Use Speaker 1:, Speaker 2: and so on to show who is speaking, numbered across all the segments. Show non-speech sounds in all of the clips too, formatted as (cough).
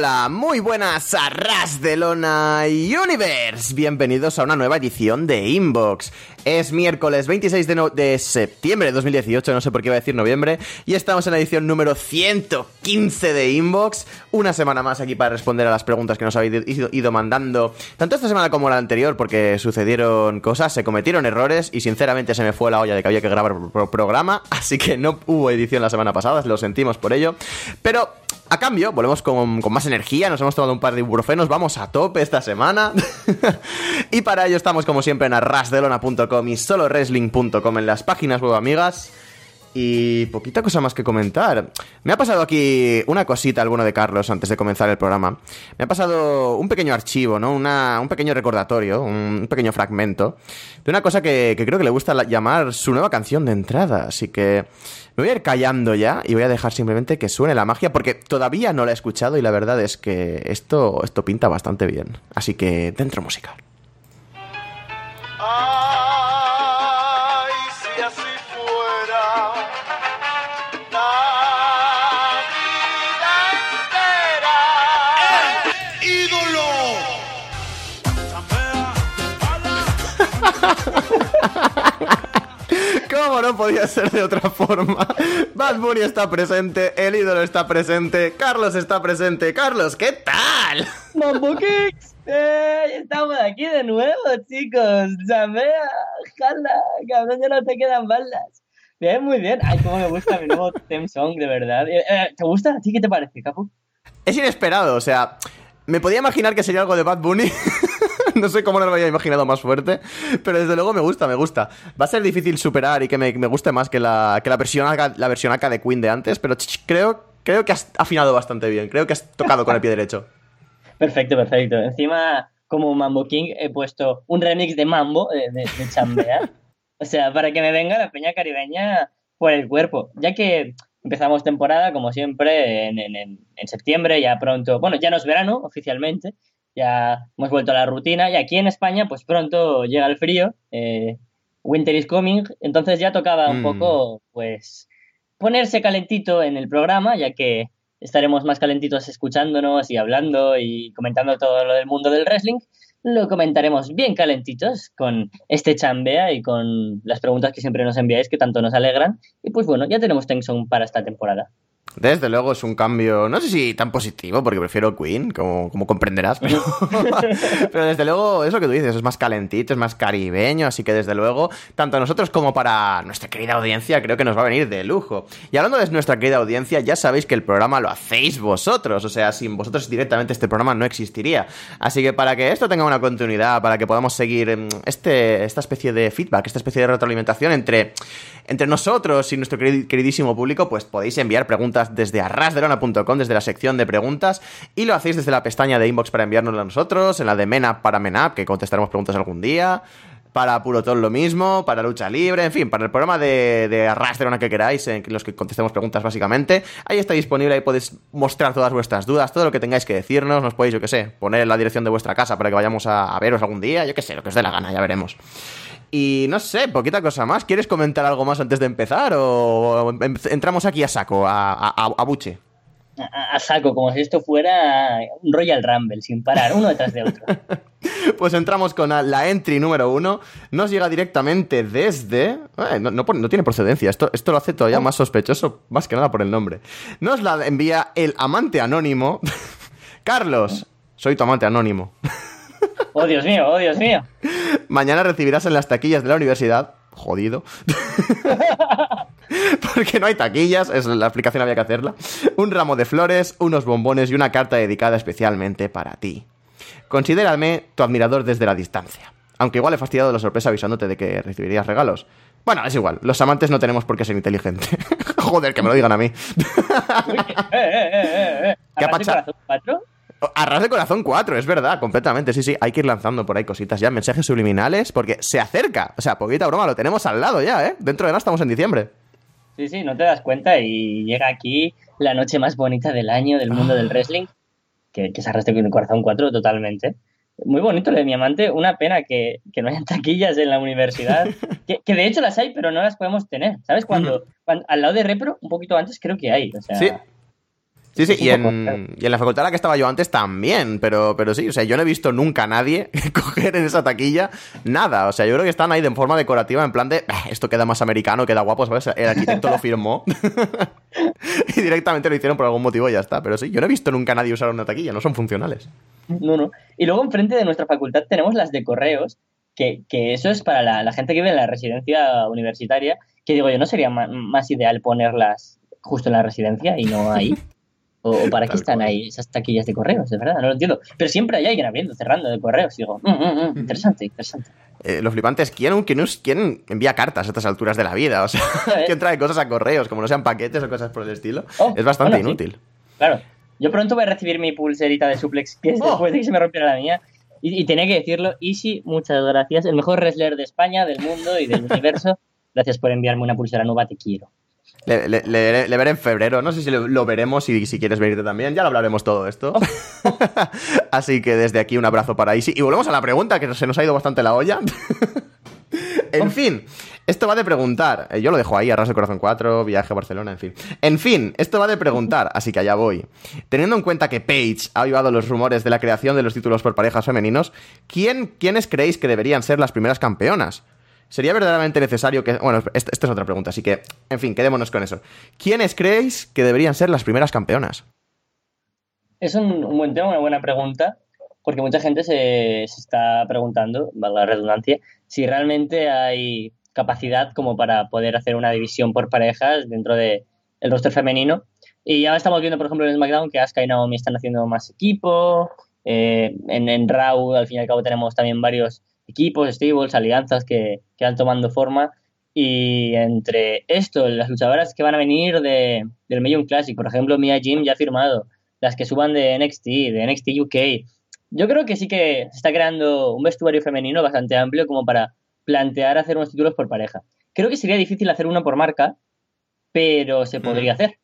Speaker 1: Hola, muy buenas a Ras de Lona Universe. Bienvenidos a una nueva edición de Inbox. Es miércoles 26 de, septiembre de 2018, no sé por qué iba a decir noviembre, y estamos en la edición número 115 de Inbox. Una semana más aquí para responder a las preguntas que nos habéis ido, ido mandando, tanto esta semana como la anterior, porque sucedieron cosas, se cometieron errores y sinceramente se me fue la olla de que había que grabar pro- programa, así que no hubo edición la semana pasada, lo sentimos por ello. Pero a cambio, volvemos con, más energía, nos hemos tomado un par de ibuprofenos, vamos a tope esta semana. (laughs) y para ello estamos como siempre en arrasdelona.com y soloresling.com en las páginas web amigas. Y poquita cosa más que comentar. Me ha pasado aquí una cosita, alguno de Carlos, antes de comenzar el programa. Me ha pasado un pequeño archivo, ¿no? Una- un pequeño recordatorio, un pequeño fragmento de una cosa que, creo que le gusta la- llamar su nueva canción de entrada. Así que me voy a ir callando ya y voy a dejar simplemente que suene la magia porque todavía no la he escuchado y la verdad es que esto, esto pinta bastante bien. Así que dentro música.
Speaker 2: Ay,
Speaker 1: ¿Cómo no podía ser de otra forma? Bad Bunny está presente, el ídolo está presente, Carlos está presente. Carlos, ¿qué tal?
Speaker 3: Mambo Kicks, eh, estamos aquí de nuevo, chicos. Llamea, jala, cabrón, ya no te quedan balas. Bien, muy bien. Ay, cómo me gusta mi nuevo (laughs) theme song, de verdad. Eh, eh, ¿Te gusta? ¿A ti qué te parece, Capu?
Speaker 1: Es inesperado, o sea, me podía imaginar que sería algo de Bad Bunny. (laughs) (laughs) no sé cómo lo había imaginado más fuerte, pero desde luego me gusta, me gusta. Va a ser difícil superar y que me, me guste más que la, que la versión acá, la versión acá de Queen de antes, pero creo, creo que has afinado bastante bien, creo que has tocado con el pie derecho.
Speaker 3: Perfecto, perfecto. Encima, como Mambo King, he puesto un remix de Mambo, de, de, de Chambea. o sea, para que me venga la peña caribeña por el cuerpo. Ya que empezamos temporada, como siempre, en- en- en septiembre, ya pronto. Bueno, ya no es verano oficialmente, ya hemos vuelto a la rutina. Y aquí en España, pues pronto llega el frío. eh, winter is coming. Entonces ya tocaba un
Speaker 1: Mm.
Speaker 3: poco, pues, ponerse calentito en el programa, ya que estaremos más calentitos escuchándonos y hablando y comentando todo lo del mundo del wrestling. Lo comentaremos bien calentitos con este chambea y con las preguntas que siempre nos enviáis que tanto nos alegran. Y pues bueno, ya tenemos Tension para esta temporada.
Speaker 1: Desde luego es un cambio, no sé si tan positivo, porque prefiero Queen, como, como comprenderás, pero, (laughs) pero desde luego es lo que tú dices, es más calentito, es más caribeño, así que desde luego, tanto a nosotros como para nuestra querida audiencia, creo que nos va a venir de lujo. Y hablando de nuestra querida audiencia, ya sabéis que el programa lo hacéis vosotros, o sea, sin vosotros directamente este programa no existiría. Así que para que esto tenga una continuidad, para que podamos seguir mm, este, esta especie de feedback, esta especie de retroalimentación entre, entre nosotros y nuestro queri- queridísimo público, pues podéis enviar preguntas desde arrasderona.com, desde la sección de preguntas, y lo hacéis desde la pestaña de inbox para enviárnoslo a nosotros, en la de Menap para Menap, que contestaremos preguntas algún día. Para Purotón lo mismo, para Lucha Libre, en fin, para el programa de, de Arrastrona que queráis, en los que contestemos preguntas básicamente. Ahí está disponible, ahí podéis mostrar todas vuestras dudas, todo lo que tengáis que decirnos, nos podéis, yo que sé, poner en la dirección de vuestra casa para que vayamos a, a veros algún día, yo que sé, lo que os dé la gana, ya veremos. Y no sé, poquita cosa más. ¿Quieres comentar algo más antes de empezar? ¿O em- entramos aquí a saco, a, a, buche?
Speaker 3: A, a saco, como si esto fuera un Royal Rumble, sin parar, uno detrás de otro. (laughs)
Speaker 1: Pues entramos con la- entry número uno. Nos llega directamente desde. eh, no, no pone- no tiene procedencia. Esto, esto lo hace todavía más sospechoso, más que nada por el nombre. Nos la envía el amante anónimo. (laughs) Carlos, soy tu amante anónimo. (laughs)
Speaker 3: Oh, Dios mío, oh, Dios mío.
Speaker 1: Mañana recibirás en las taquillas de la universidad. Jodido. (laughs) Porque no hay taquillas, es la explicación había que hacerla. Un ramo de flores, unos bombones y una carta dedicada especialmente para ti. Considérame tu admirador desde la distancia. Aunque igual he fastidiado la sorpresa avisándote de que recibirías regalos. Bueno, es igual, los amantes no tenemos por qué ser inteligentes. (laughs) Joder, que me lo digan a mí.
Speaker 3: Eh, eh, eh.
Speaker 1: ¿Qué ha
Speaker 3: ¿Arras de corazón cuatro?
Speaker 1: Arras de corazón 4, es verdad, completamente. Sí, sí, hay que ir lanzando por ahí cositas ya, mensajes subliminales, porque se acerca. O sea, poquita broma, lo tenemos al lado ya, ¿eh? Dentro de nada estamos en diciembre.
Speaker 3: Sí, sí, no te das cuenta y llega aquí la noche más bonita del año del mundo del wrestling, que, que se arrastra con el corazón 4 totalmente. Muy bonito lo de mi amante, una pena que, que no hayan taquillas en la universidad, (laughs) que, que de hecho las hay, pero no las podemos tener. ¿Sabes? Cuando, (laughs) cuando- al lado de Repro, un poquito antes, creo que hay. O sea,
Speaker 1: Sí. Sí, Sí, y en, y en la facultad en la que estaba yo antes también, pero, pero sí, o sea, yo no he visto nunca a nadie (laughs) coger en esa taquilla nada. O sea, yo creo que están ahí de forma decorativa, en plan de, "Ah, esto queda más americano, queda guapo, ¿sabes? El arquitecto lo firmó (laughs) y directamente lo hicieron por algún motivo y ya está. Pero sí, yo no he visto nunca a nadie usar una taquilla, no son funcionales.
Speaker 3: No, no. Y luego enfrente de nuestra facultad tenemos las de correos, que, que eso es para la, la gente que vive en la residencia universitaria, que digo yo, ¿no sería más, ideal ponerlas justo en la residencia y no ahí? (laughs) ¿O, o para qué están
Speaker 1: cual.
Speaker 3: ahí esas taquillas de correos? De verdad, no lo entiendo. Pero siempre hay alguien abriendo, cerrando de correos. Y digo, "Mm, mm, mm, interesante, interesante.
Speaker 1: Eh, lo flipante es quién, quién, envía cartas a estas alturas de la vida. O sea,
Speaker 3: ¿Sabes? (laughs)
Speaker 1: quién trae cosas a correos, como no sean paquetes o cosas por el estilo.
Speaker 3: Oh,
Speaker 1: es bastante
Speaker 3: bueno, sí.
Speaker 1: inútil.
Speaker 3: Claro, yo pronto voy a recibir mi pulserita de suplex, que es
Speaker 1: Oh.
Speaker 3: después de que se me rompiera la mía. Y, y tenía que decirlo, Easy, muchas gracias. El mejor wrestler de España, del mundo y del (laughs) universo. Gracias por enviarme una pulsera nueva, te quiero.
Speaker 1: Le, le- le- le veré en febrero, no sé si lo, veremos y si quieres venirte también, ya lo hablaremos todo esto. (laughs) (laughs) Así que desde aquí un abrazo para Isi. Y volvemos a la pregunta, que se nos ha ido bastante la olla. (laughs) en fin, esto va de preguntar. Eh, Yo lo dejo ahí, Arras de Corazón 4, viaje a Barcelona, en fin. En fin, esto va de preguntar, así que allá voy. Teniendo en cuenta que Paige ha avivado los rumores de la creación de los títulos por parejas femeninos, ¿quién, ¿quiénes creéis que deberían ser las primeras campeonas? ¿Sería verdaderamente necesario que... Bueno, esta, es otra pregunta, así que, en fin, quedémonos con eso. ¿Quiénes creéis que deberían ser las primeras campeonas?
Speaker 3: Es un, buen tema, una buena pregunta, porque mucha gente se, se está preguntando, valga la redundancia, si realmente hay capacidad como para poder hacer una división por parejas dentro del el roster femenino. Y ya estamos viendo, por ejemplo, en SmackDown que Asuka y Naomi están haciendo más equipo. eh, en, en Raw, al fin y al cabo, tenemos también varios equipos, stables, alianzas que, que van tomando forma. Y entre esto, las luchadoras que van a venir de, del Million Classic, por ejemplo, Mia Jim ya ha firmado, las que suban de NXT, de NXT UK. Yo creo que sí que se está creando un vestuario femenino bastante amplio como para plantear hacer unos títulos por pareja. Creo que sería difícil hacer uno por marca, pero se podría hacer.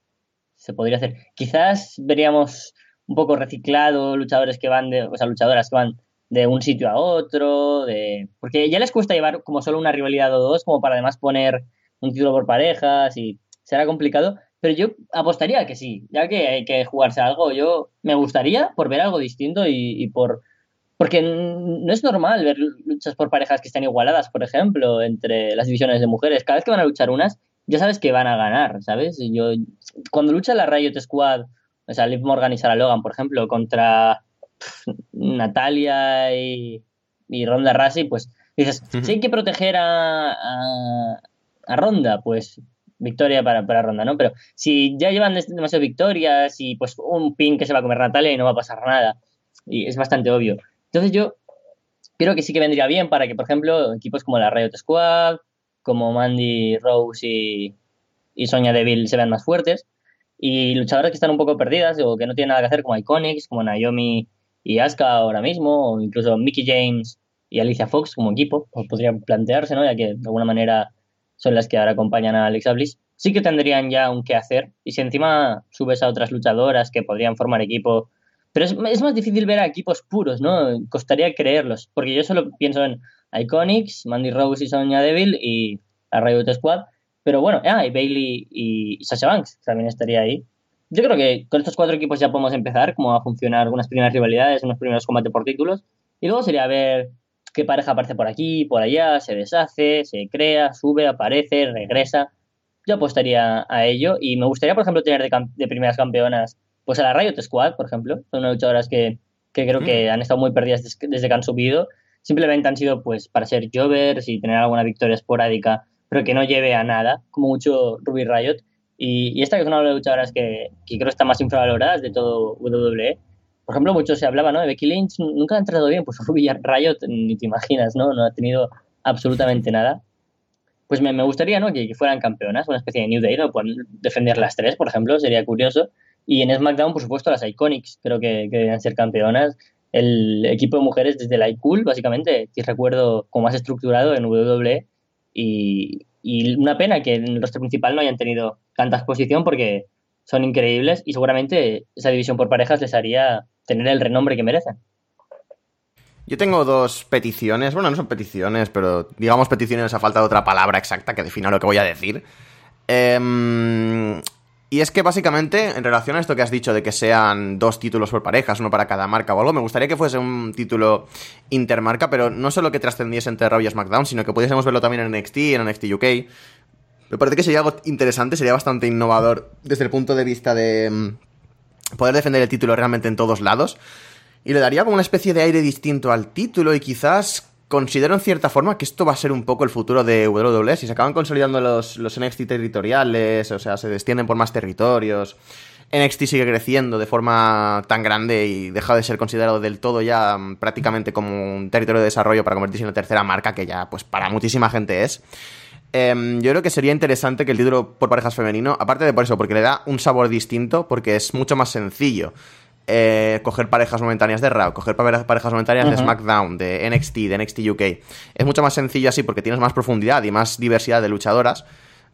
Speaker 3: Se podría hacer. Quizás veríamos un poco reciclado luchadores que van de, o sea, luchadoras que van de un sitio a otro, de porque ya les cuesta llevar como solo una rivalidad o dos, como para además poner un título por parejas y será complicado, pero yo apostaría que sí, ya que hay que jugarse algo, yo me gustaría por ver algo distinto y, y por porque no es normal ver luchas por parejas que estén igualadas, por ejemplo, entre las divisiones de mujeres. Cada vez que van a luchar unas, ya sabes que van a ganar, ¿sabes? Yo cuando lucha la Riot Squad, o sea, Liv Morgan y Sarah Logan, por ejemplo, contra (laughs) Natalia y, y Ronda Rousey, pues dices, si hay que proteger a, a, a Ronda, pues victoria para, para Ronda, ¿no? Pero si ya llevan demasiadas victorias y pues un pin que se va a comer Natalia y no va a pasar nada, y es bastante obvio. Entonces yo creo que sí que vendría bien para que, por ejemplo, equipos como la Riot Squad, como Mandy Rose y, y Sonya Deville se vean más fuertes. Y luchadoras que están un poco perdidas o que no tienen nada que hacer, como Iconics, como Naomi y Asuka ahora mismo, o incluso Mickey James y Alicia Fox como equipo, pues podrían plantearse, ¿no? Ya que de alguna manera son las que ahora acompañan a Alexa Bliss. Sí que tendrían ya un qué hacer. Y si encima subes a otras luchadoras que podrían formar equipo. Pero es, más difícil ver a equipos puros, ¿no? Costaría creerlos. Porque yo solo pienso en Iconics, Mandy Rose y Sonya Deville y la Riot Squad. Pero bueno, ah, y Bailey y Sasha Banks también estaría ahí. Yo creo que con estos cuatro equipos ya podemos empezar cómo va a funcionar algunas primeras rivalidades, unos primeros combates por títulos. Y luego sería ver qué pareja aparece por aquí, por allá, se deshace, se crea, sube, aparece, regresa. Yo apostaría a ello y me gustaría, por ejemplo, tener de, de primeras campeonas pues a la Riot Squad, por ejemplo. Son unas luchadoras que, que creo que han estado muy perdidas des- desde que han subido. Simplemente han sido pues para ser jovers y tener alguna victoria esporádica, pero que no lleve a nada, como mucho Ruby Riot. Y, y esta que es una de las luchadoras que, que creo está más infravaloradas de todo WWE. Por ejemplo, mucho se hablaba, ¿no? De Becky Lynch nunca ha entrado bien, pues (laughs) Ruby Riot ni te imaginas, ¿no? No ha tenido absolutamente nada. Pues me, me gustaría, ¿no? Que, que fueran campeonas, una especie de New Day, ¿no? Pueden defender las tres, por ejemplo, sería curioso. Y en SmackDown, por supuesto, las Iconics, creo que, que deberían ser campeonas. El equipo de mujeres desde la iCool, básicamente, si recuerdo como más estructurado en WWE. Y, y una pena que en el roster principal no hayan tenido tanta exposición porque son increíbles y seguramente esa división por parejas les haría tener el renombre que merecen.
Speaker 1: Yo tengo dos peticiones, bueno, no son peticiones, pero digamos peticiones a falta de otra palabra exacta que defina lo que voy a decir. Em, Y es que básicamente, en relación a esto que has dicho de que sean dos títulos por parejas, uno para cada marca o algo, me gustaría que fuese un título intermarca, pero no solo que trascendiese entre Raw y SmackDown, sino que pudiésemos verlo también en NXT, en NXT UK. Me parece que sería algo interesante, sería bastante innovador desde el punto de vista de mm, poder defender el título realmente en todos lados. Y le daría como una especie de aire distinto al título y quizás considero en cierta forma que esto va a ser un poco el futuro de WWE. Si se acaban consolidando los, los NXT territoriales, o sea, se extienden por más territorios. NXT sigue creciendo de forma tan grande y deja de ser considerado del todo ya mm, prácticamente como un territorio de desarrollo para convertirse en la tercera marca, que ya pues para muchísima gente es. Em, yo creo que sería interesante que el título por parejas femenino, aparte de por eso, porque le da un sabor distinto, porque es mucho más sencillo eh, coger parejas momentáneas de Raw, coger pare- parejas momentáneas de. SmackDown, de NXT, de NXT UK. Es mucho más sencillo así porque tienes más profundidad y más diversidad de luchadoras,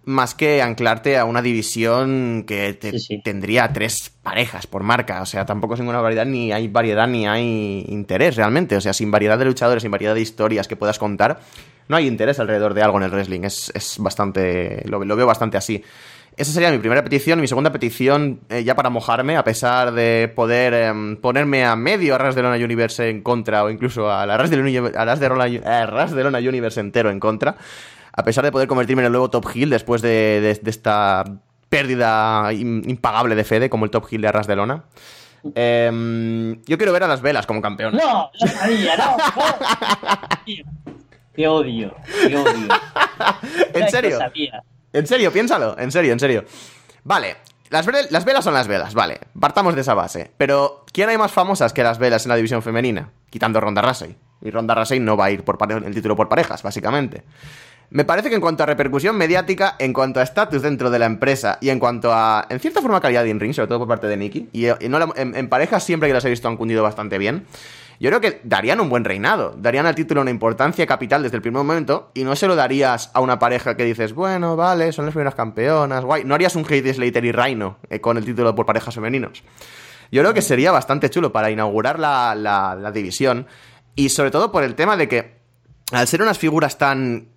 Speaker 1: más que anclarte a una división que te-
Speaker 3: Sí, sí.
Speaker 1: tendría tres parejas por marca. O sea, tampoco es ninguna variedad, ni hay variedad, ni hay interés realmente. O sea, sin variedad de luchadores, sin variedad de historias que puedas contar, no hay interés alrededor de algo en el wrestling. Es, es bastante. Lo, lo veo bastante así. Esa sería mi primera petición. Mi segunda petición, eh, ya para mojarme, a pesar de poder em, ponerme a medio a Ras de Lona Universe en contra, o incluso a la Ras de Lona, a Ras de Lona, Universe entero en contra, a pesar de poder convertirme en el nuevo Top Hill después de, de- de esta pérdida im- impagable de Fede, como el Top Hill de Arras de Lona. Em, yo quiero ver a las velas como campeón.
Speaker 3: No, no, (laughs) (laughs) no. Tío, Te odio, te odio.
Speaker 1: ¿En serio?
Speaker 3: Sabía.
Speaker 1: En serio, piénsalo, en serio, en serio. Vale, las, ve- las velas son las velas, vale, partamos de esa base. Pero, ¿quién hay más famosas que las velas en la división femenina? Quitando Ronda Rousey. Y Ronda Rousey no va a ir por el título por parejas, básicamente. Me parece que en cuanto a repercusión mediática, en cuanto a estatus dentro de la empresa y en cuanto a, en cierta forma, calidad de in-ring, sobre todo por parte de Nikki, y, la- en, en parejas siempre que las he visto han cundido bastante bien, yo creo que darían un buen reinado, darían al título una importancia capital desde el primer momento y no se lo darías a una pareja que dices, bueno, vale, son las primeras campeonas, guay. No harías un Heidi Slater y Rhino eh, con el título por parejas femeninos. Yo creo que sería bastante chulo para inaugurar la, la- la división y sobre todo por el tema de que al ser unas figuras tan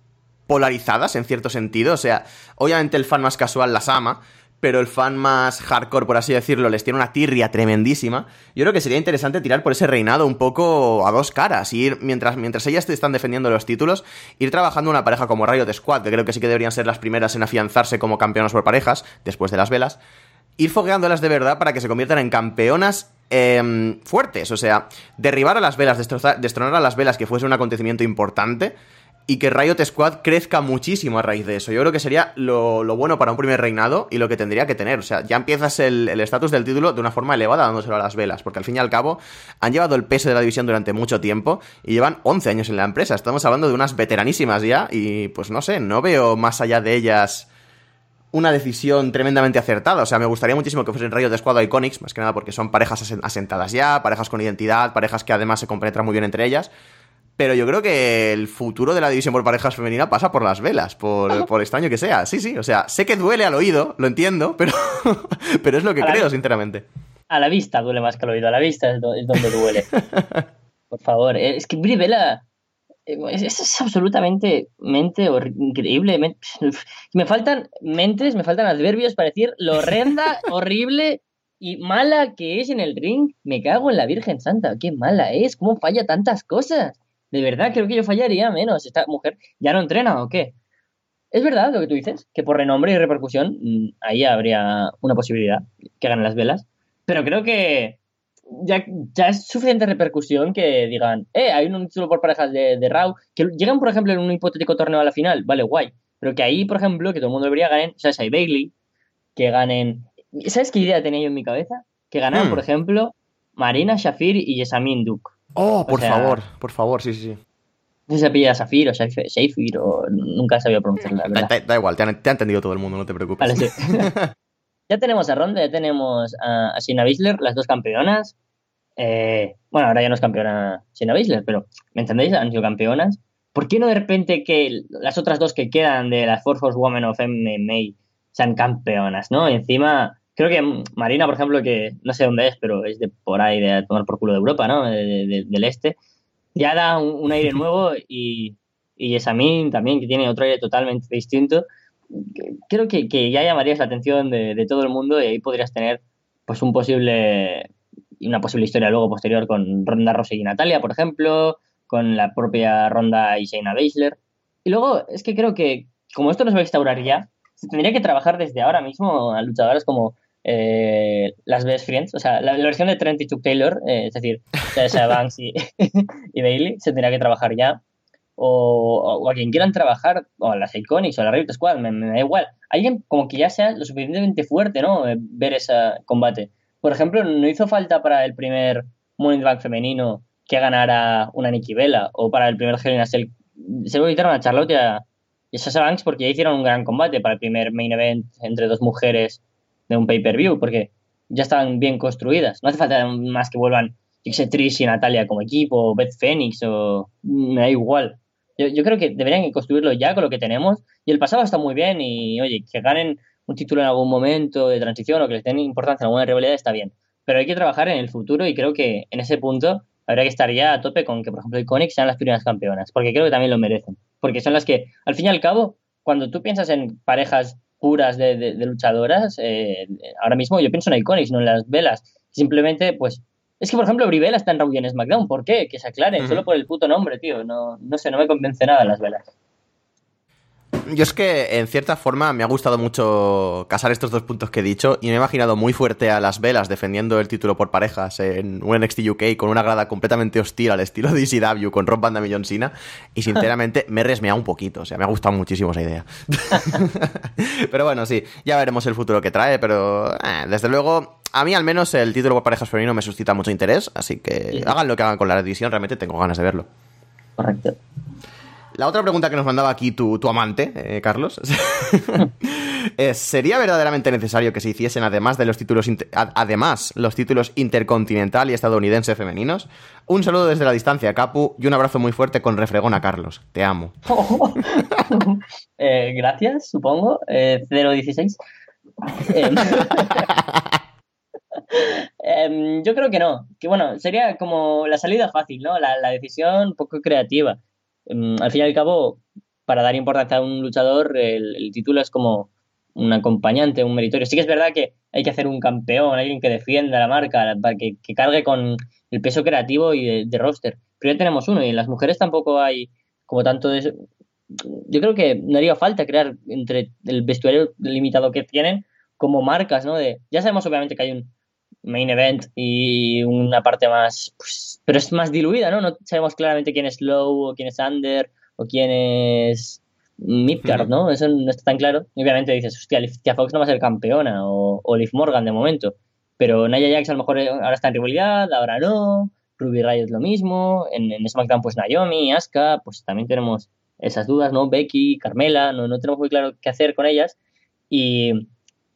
Speaker 1: polarizadas en cierto sentido, o sea, obviamente el fan más casual las ama, pero el fan más hardcore, por así decirlo, les tiene una tirria tremendísima. Yo creo que sería interesante tirar por ese reinado un poco a dos caras, y ir, mientras, mientras ellas están defendiendo los títulos, ir trabajando una pareja como Riot Squad, que creo que sí que deberían ser las primeras en afianzarse como campeonas por parejas, después de las velas, ir fogueándolas de verdad para que se conviertan en campeonas em, fuertes. O sea, derribar a las velas, destronar a las velas, que fuese un acontecimiento importante. Y que Riot Squad crezca muchísimo a raíz de eso. Yo creo que sería lo, lo bueno para un primer reinado y lo que tendría que tener. O sea, ya empiezas el estatus del título de una forma elevada dándoselo a las velas. Porque al fin y al cabo han llevado el peso de la división durante mucho tiempo y llevan 11 años en la empresa. Estamos hablando de unas veteranísimas ya y pues no sé, no veo más allá de ellas una decisión tremendamente acertada. O sea, me gustaría muchísimo que fuesen Riot Squad o Iconics, más que nada porque son parejas asen- asentadas ya, parejas con identidad, parejas que además se compenetran muy bien entre ellas. Pero yo creo que el futuro de la división por parejas femenina pasa por las velas, por, por extraño que sea. Sí, sí, o sea, sé que duele al oído, lo entiendo, pero, (laughs) pero es lo que creo, sinceramente.
Speaker 3: A la vista duele más que al oído, a la vista es, do- es donde duele. (laughs) Por favor, eh, es que Brie Bella eh, es, es- absolutamente mente increíble. Me faltan mentes, me faltan adverbios para decir lo horrenda, (laughs) horrible y mala que es en el ring. Me cago en la Virgen Santa, qué mala es, cómo falla tantas cosas. De verdad, creo que yo fallaría menos. ¿Esta mujer ya no entrena o qué? Es verdad lo que tú dices, que por renombre y repercusión, mm, ahí habría una posibilidad que ganen las velas. Pero creo que ya, ya es suficiente repercusión que digan, eh, hay un título por parejas de, de Raw, que llegan, por ejemplo, en un hipotético torneo a la final, vale, guay. Pero que ahí, por ejemplo, que todo el mundo debería ganar, Sasha y Bailey, que ganen. ¿Sabes qué idea tenía yo en mi cabeza? Que ganaran,
Speaker 1: Hmm.
Speaker 3: por ejemplo, Marina Shafir y Jessamine Duke.
Speaker 1: Oh, por
Speaker 3: sea-
Speaker 1: favor, por favor, sí, sí, sí.
Speaker 3: No sé si se apellida Shafir o Shafir, o nunca sabía pronunciar la
Speaker 1: Da,
Speaker 3: verdad.
Speaker 1: da- da igual, te, han- te ha entendido todo el mundo, no te preocupes.
Speaker 3: Vale, sí. (laughs) ya tenemos a Ronda, ya tenemos a, a Shayna Baszler, las dos campeonas. Eh, bueno, ahora ya no es campeona Shayna Baszler, pero ¿me entendéis? Han sido campeonas. ¿Por qué no de repente que las otras dos que quedan de las Four Force Women of MMA sean campeonas, no? Y encima, creo que Marina, por ejemplo, que no sé dónde es, pero es de por ahí, de tomar por culo de Europa, ¿no? De- de- de- del este. Ya da un, un aire (laughs) nuevo y, y Jessamine también, que tiene otro aire totalmente distinto. creo que, que ya llamarías la atención de, de todo el mundo y ahí podrías tener pues un posible una posible historia luego posterior con Ronda Rousey y Natalia, por ejemplo, con la propia Ronda y Shayna Baszler. Y luego es que creo que como esto no se va a instaurar ya, se tendría que trabajar desde ahora mismo a luchadoras como eh, las Best Friends, o sea, la, la versión de Trent y Chuck Taylor, eh, es decir, Sasha (laughs) Banks y, (laughs) y Bailey, se tendría que trabajar ya. O, o a quien quieran trabajar, o a las Iconics o a la Riot Squad, me, me da igual. Alguien como que ya sea lo suficientemente fuerte, ¿no? Eh, Ver ese combate. Por ejemplo, no hizo falta para el primer Money Bank femenino que ganara una Nikki Bella, o para el primer Hell Cell. Se lo quitaron a Charlotte y a, y a Sasha Banks porque ya hicieron un gran combate para el primer main event entre dos mujeres de un pay-per-view, porque ya estaban bien construidas. No hace falta más que vuelvan Trish y Natalia como equipo, o Beth Phoenix, o me da igual. Yo, yo creo que deberían construirlo ya con lo que tenemos. Y el pasado está muy bien y, oye, que ganen un título en algún momento de transición o que les den importancia en alguna rivalidad está bien. Pero hay que trabajar en el futuro y creo que en ese punto habría que estar ya a tope con que, por ejemplo, Iconic sean las primeras campeonas, porque creo que también lo merecen. Porque son las que, al fin y al cabo, cuando tú piensas en parejas puras de, de, de luchadoras, eh, ahora mismo yo pienso en Iconics, no en las velas. Simplemente, pues, es que, por ejemplo, Brivela está en Raw y en SmackDown. ¿Por qué? Que se aclaren, solo por el puto nombre, tío. No, no sé, no me convence nada las velas.
Speaker 1: Yo es que, en cierta forma, me ha gustado mucho casar estos dos puntos que he dicho y me he imaginado muy fuerte a las velas defendiendo el título por parejas en un NXT UK con una grada completamente hostil al estilo de ECW con Rob Van Dam y John Cena y sinceramente me he resmeado un poquito, o sea, me ha gustado muchísimo esa idea. (laughs) pero bueno, sí, ya veremos el futuro que trae, pero eh, desde luego, a mí al menos el título por parejas femenino me suscita mucho interés, así que
Speaker 3: Sí.
Speaker 1: hagan lo que hagan con la división, realmente tengo ganas de verlo.
Speaker 3: Correcto.
Speaker 1: La otra pregunta que nos mandaba aquí tu, tu amante, eh, Carlos, (laughs) es, ¿sería verdaderamente necesario que se hiciesen además de los títulos además los títulos intercontinental y estadounidense femeninos? Un saludo desde la distancia, Capu, y un abrazo muy fuerte con refregón a Carlos. Te amo. (laughs)
Speaker 3: Eh, gracias, supongo. Eh, 016. Em, (laughs) em, yo creo que no. Que bueno, sería como la salida fácil, ¿no? La, la decisión poco creativa. Em, al fin y al cabo, para dar importancia a un luchador, el, título es como un acompañante, un meritorio. Sí que es verdad que hay que hacer un campeón, alguien que defienda la marca, para que, cargue con el peso creativo y de, de roster. Pero ya tenemos uno y en las mujeres tampoco hay como tanto de eso. Yo creo que no haría falta crear entre el vestuario limitado que tienen como marcas, ¿no? De, ya sabemos obviamente que hay un main event y una parte más, pues, pero es más diluida, ¿no? No sabemos claramente quién es Low o quién es Under o quién es Midcard, ¿no? Eso no está tan claro. Y obviamente dices, hostia, Alicia Fox no va a ser campeona o, o Liv Morgan de momento. Pero Nia Jax a lo mejor ahora está en rivalidad, ahora no. Ruby Riot lo mismo. En, en SmackDown pues Naomi, Asuka, pues también tenemos esas dudas, ¿no? Becky, Carmela, no, no tenemos muy claro qué hacer con ellas. Y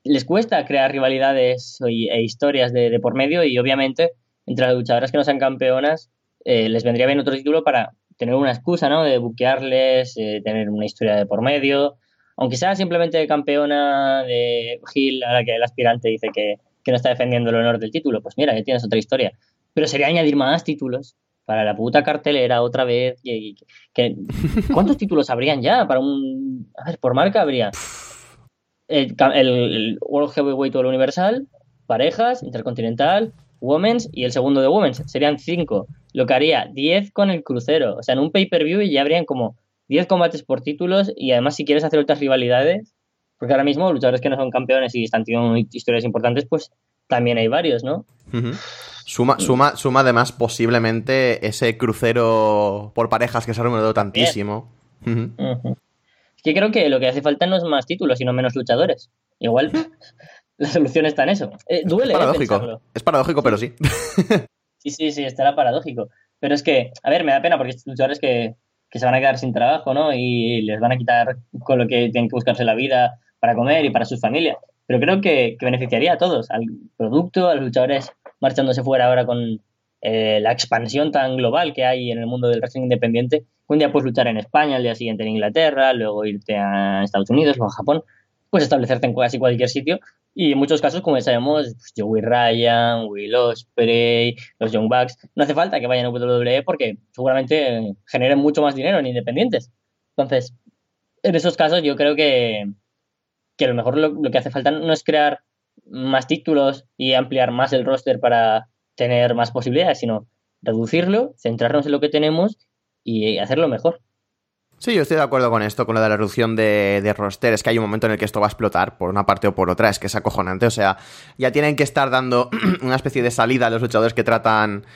Speaker 3: les cuesta crear rivalidades y- e historias de, de por medio y obviamente entre las luchadoras que no sean campeonas eh, les vendría bien otro título para tener una excusa, ¿no? De buquearles, eh, tener una historia de por medio, aunque sea simplemente campeona de Hill, a la que el aspirante dice que, que no está defendiendo el honor del título, pues mira, ya tienes otra historia. Pero sería añadir más títulos para la puta cartelera otra vez. Y, y- que, ¿Cuántos (laughs) títulos habrían ya? Para un. A ver, por marca habría. El, World Heavyweight o el Universal, parejas, Intercontinental, Women's y el segundo de Women's. Serían cinco. Lo que haría 10 con el crucero. O sea, en un pay-per-view ya habrían como 10 combates por títulos y además si quieres hacer otras rivalidades, porque ahora mismo luchadores que no son campeones y están teniendo historias importantes, pues también hay varios, ¿no?
Speaker 1: Suma, suma, suma además posiblemente ese crucero por parejas que se ha remunerado tantísimo.
Speaker 3: Es que creo que lo que hace falta no es más títulos, sino menos luchadores. Igual (laughs) la solución está en eso. Eh, duele
Speaker 1: Es
Speaker 3: eh,
Speaker 1: paradójico. Es paradójico, pero sí.
Speaker 3: Sí, sí, sí, estará paradójico. Pero es que, a ver, me da pena porque hay luchadores que, que se van a quedar sin trabajo, ¿no? Y les van a quitar con lo que tienen que buscarse la vida para comer y para sus familias. Pero creo que, que beneficiaría a todos, al producto, a los luchadores marchándose fuera ahora con eh, la expansión tan global que hay en el mundo del wrestling independiente. Un día puedes luchar en España, el día siguiente en Inglaterra, luego irte a Estados Unidos, luego a Japón. Puedes establecerte en casi cualquier sitio y en muchos casos, como ya sabemos, pues, Joey Ryan, Will Ospreay, los Young Bucks, no hace falta que vayan a WWE porque seguramente generen mucho más dinero en independientes. Entonces, en esos casos yo creo que, que a lo mejor lo, lo que hace falta no es crear más títulos y ampliar más el roster para tener más posibilidades, sino reducirlo, centrarnos en lo que tenemos y hacerlo mejor.
Speaker 1: Sí, yo estoy de acuerdo con esto, con lo de la reducción de, de roster. Es que hay un momento en el que esto va a explotar por una parte o por otra. Es que es acojonante. O sea, ya tienen que estar dando (clears throat) una especie de salida a los luchadores que tratan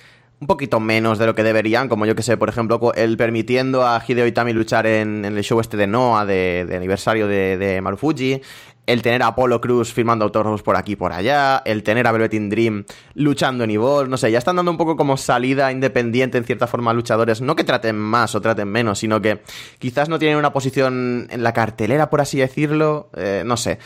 Speaker 1: un poquito menos de lo que deberían, como yo que sé, por ejemplo, el permitiendo a Hideo Itami luchar en, el show este de Noah de, de aniversario de, de Marufuji, el tener a Apollo Cruz firmando autógrafos por aquí y por allá, el tener a Velveteen Dream luchando en Evolve, no sé, ya están dando un poco como salida independiente en cierta forma a luchadores, no que traten más o traten menos, sino que quizás no tienen una posición en la cartelera, por así decirlo, eh, no sé.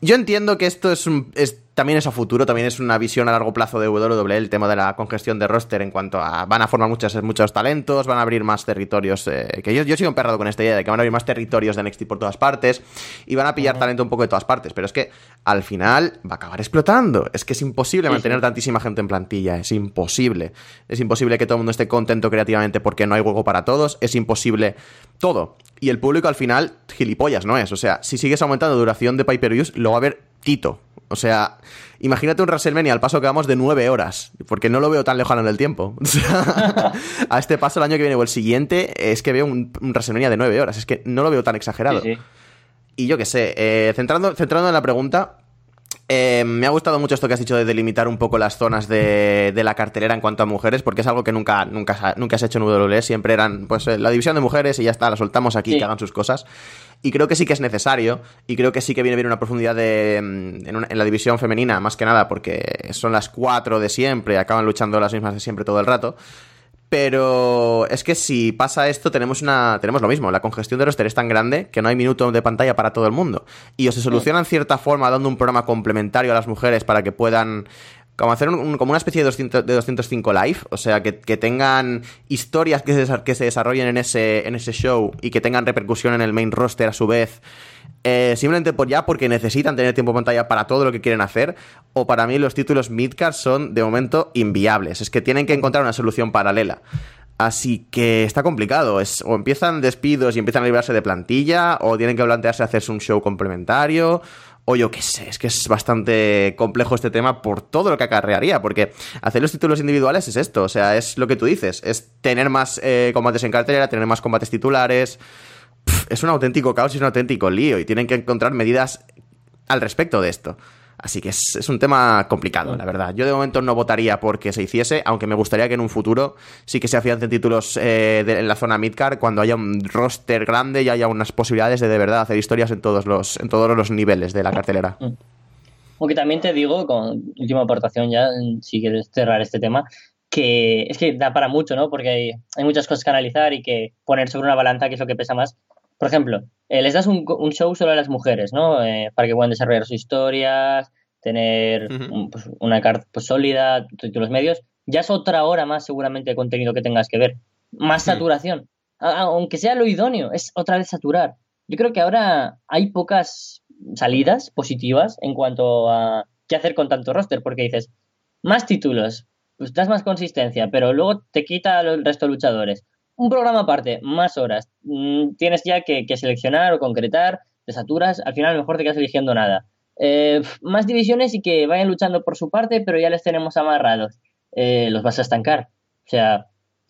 Speaker 1: Yo entiendo que esto es, un, es también es a futuro, también es una visión a largo plazo de WWE, el tema de la congestión de roster en cuanto a van a formar muchos, muchos talentos, van a abrir más territorios, eh, que yo, yo sigo emperrado con esta idea de que van a abrir más territorios de NXT por todas partes y van a pillar talento un poco de todas partes, pero es que al final va a acabar explotando, es que es imposible
Speaker 3: Sí,
Speaker 1: mantener
Speaker 3: sí.
Speaker 1: tantísima gente en plantilla, es imposible, es imposible que todo el mundo esté contento creativamente porque no hay juego para todos, es imposible todo. Y el público al final, gilipollas no es. O sea, si sigues aumentando duración de pay-per-views, lo va a ver Tito. O sea, imagínate un WrestleMania al paso que vamos de nueve horas, porque no lo veo tan lejano en el tiempo. (laughs) O sea, a este paso el año que viene o el siguiente es que veo un, un WrestleMania de nueve horas. Es que no lo veo tan exagerado.
Speaker 3: Sí, sí.
Speaker 1: Y yo qué sé, eh, centrando, centrando en la pregunta, eh, me ha gustado mucho esto que has dicho de delimitar un poco las zonas de, de la cartelera en cuanto a mujeres, porque es algo que nunca, nunca, nunca se ha hecho en WWE, siempre eran pues eh, la división de mujeres y ya está, la soltamos aquí,
Speaker 3: Sí.
Speaker 1: que hagan sus cosas. Y creo que sí que es necesario, y creo que sí que viene bien una profundidad de, mm, en, una- en la división femenina, más que nada, porque son las cuatro de siempre, acaban luchando las mismas de siempre todo el rato. Pero es que si pasa esto, tenemos una tenemos lo mismo. La congestión de roster es tan grande que no hay minuto de pantalla para todo el mundo. Y o se soluciona en cierta forma dando un programa complementario a las mujeres para que puedan como hacer un- como una especie de, 200 de 205 live, o sea, que, que tengan historias que se, que se desarrollen en ese, en ese show y que tengan repercusión en el main roster a su vez, eh, simplemente por ya porque necesitan tener tiempo de pantalla para todo lo que quieren hacer, o para mí los títulos midcard son de momento inviables, es que tienen que encontrar una solución paralela. Así que está complicado, es, o empiezan despidos y empiezan a librarse de plantilla, o tienen que plantearse hacerse un show complementario, o yo qué sé, es que es bastante complejo este tema por todo lo que acarrearía, porque hacer los títulos individuales es esto, o sea, es lo que tú dices, es tener más eh, combates en cartelera, tener más combates titulares, es un auténtico caos y es un auténtico lío, y tienen que encontrar medidas al respecto de esto. Así que es, es un tema complicado, la verdad. Yo de momento no votaría porque se hiciese, aunque me gustaría que en un futuro sí que se afiancen títulos eh, de- en la zona midcard cuando haya un roster grande y haya unas posibilidades de de verdad hacer historias en todos los, en todos los niveles de la cartelera.
Speaker 3: Aunque también te digo, con última aportación ya, si quieres cerrar este tema, que es que da para mucho, ¿no? Porque hay, hay muchas cosas que analizar y que poner sobre una balanza que es lo que pesa más. Por ejemplo, eh, les das un, un show solo a las mujeres, ¿no? Eh, para que puedan desarrollar sus historias, tener un- pues, una carta pues, sólida, títulos medios. Ya es otra hora más seguramente de contenido que tengas que ver. Más saturación. A- aunque sea lo idóneo, es otra vez saturar. Yo creo que ahora hay pocas salidas positivas en cuanto a qué hacer con tanto roster, porque dices, más títulos, pues das más consistencia, pero luego te quita el resto de luchadores. Un programa aparte, más horas. Mm, Tienes ya que, que seleccionar o concretar, te saturas, al final a lo mejor te quedas eligiendo nada. Eh, más divisiones y que vayan luchando por su parte, pero ya les tenemos amarrados. Eh, los vas a estancar. O sea,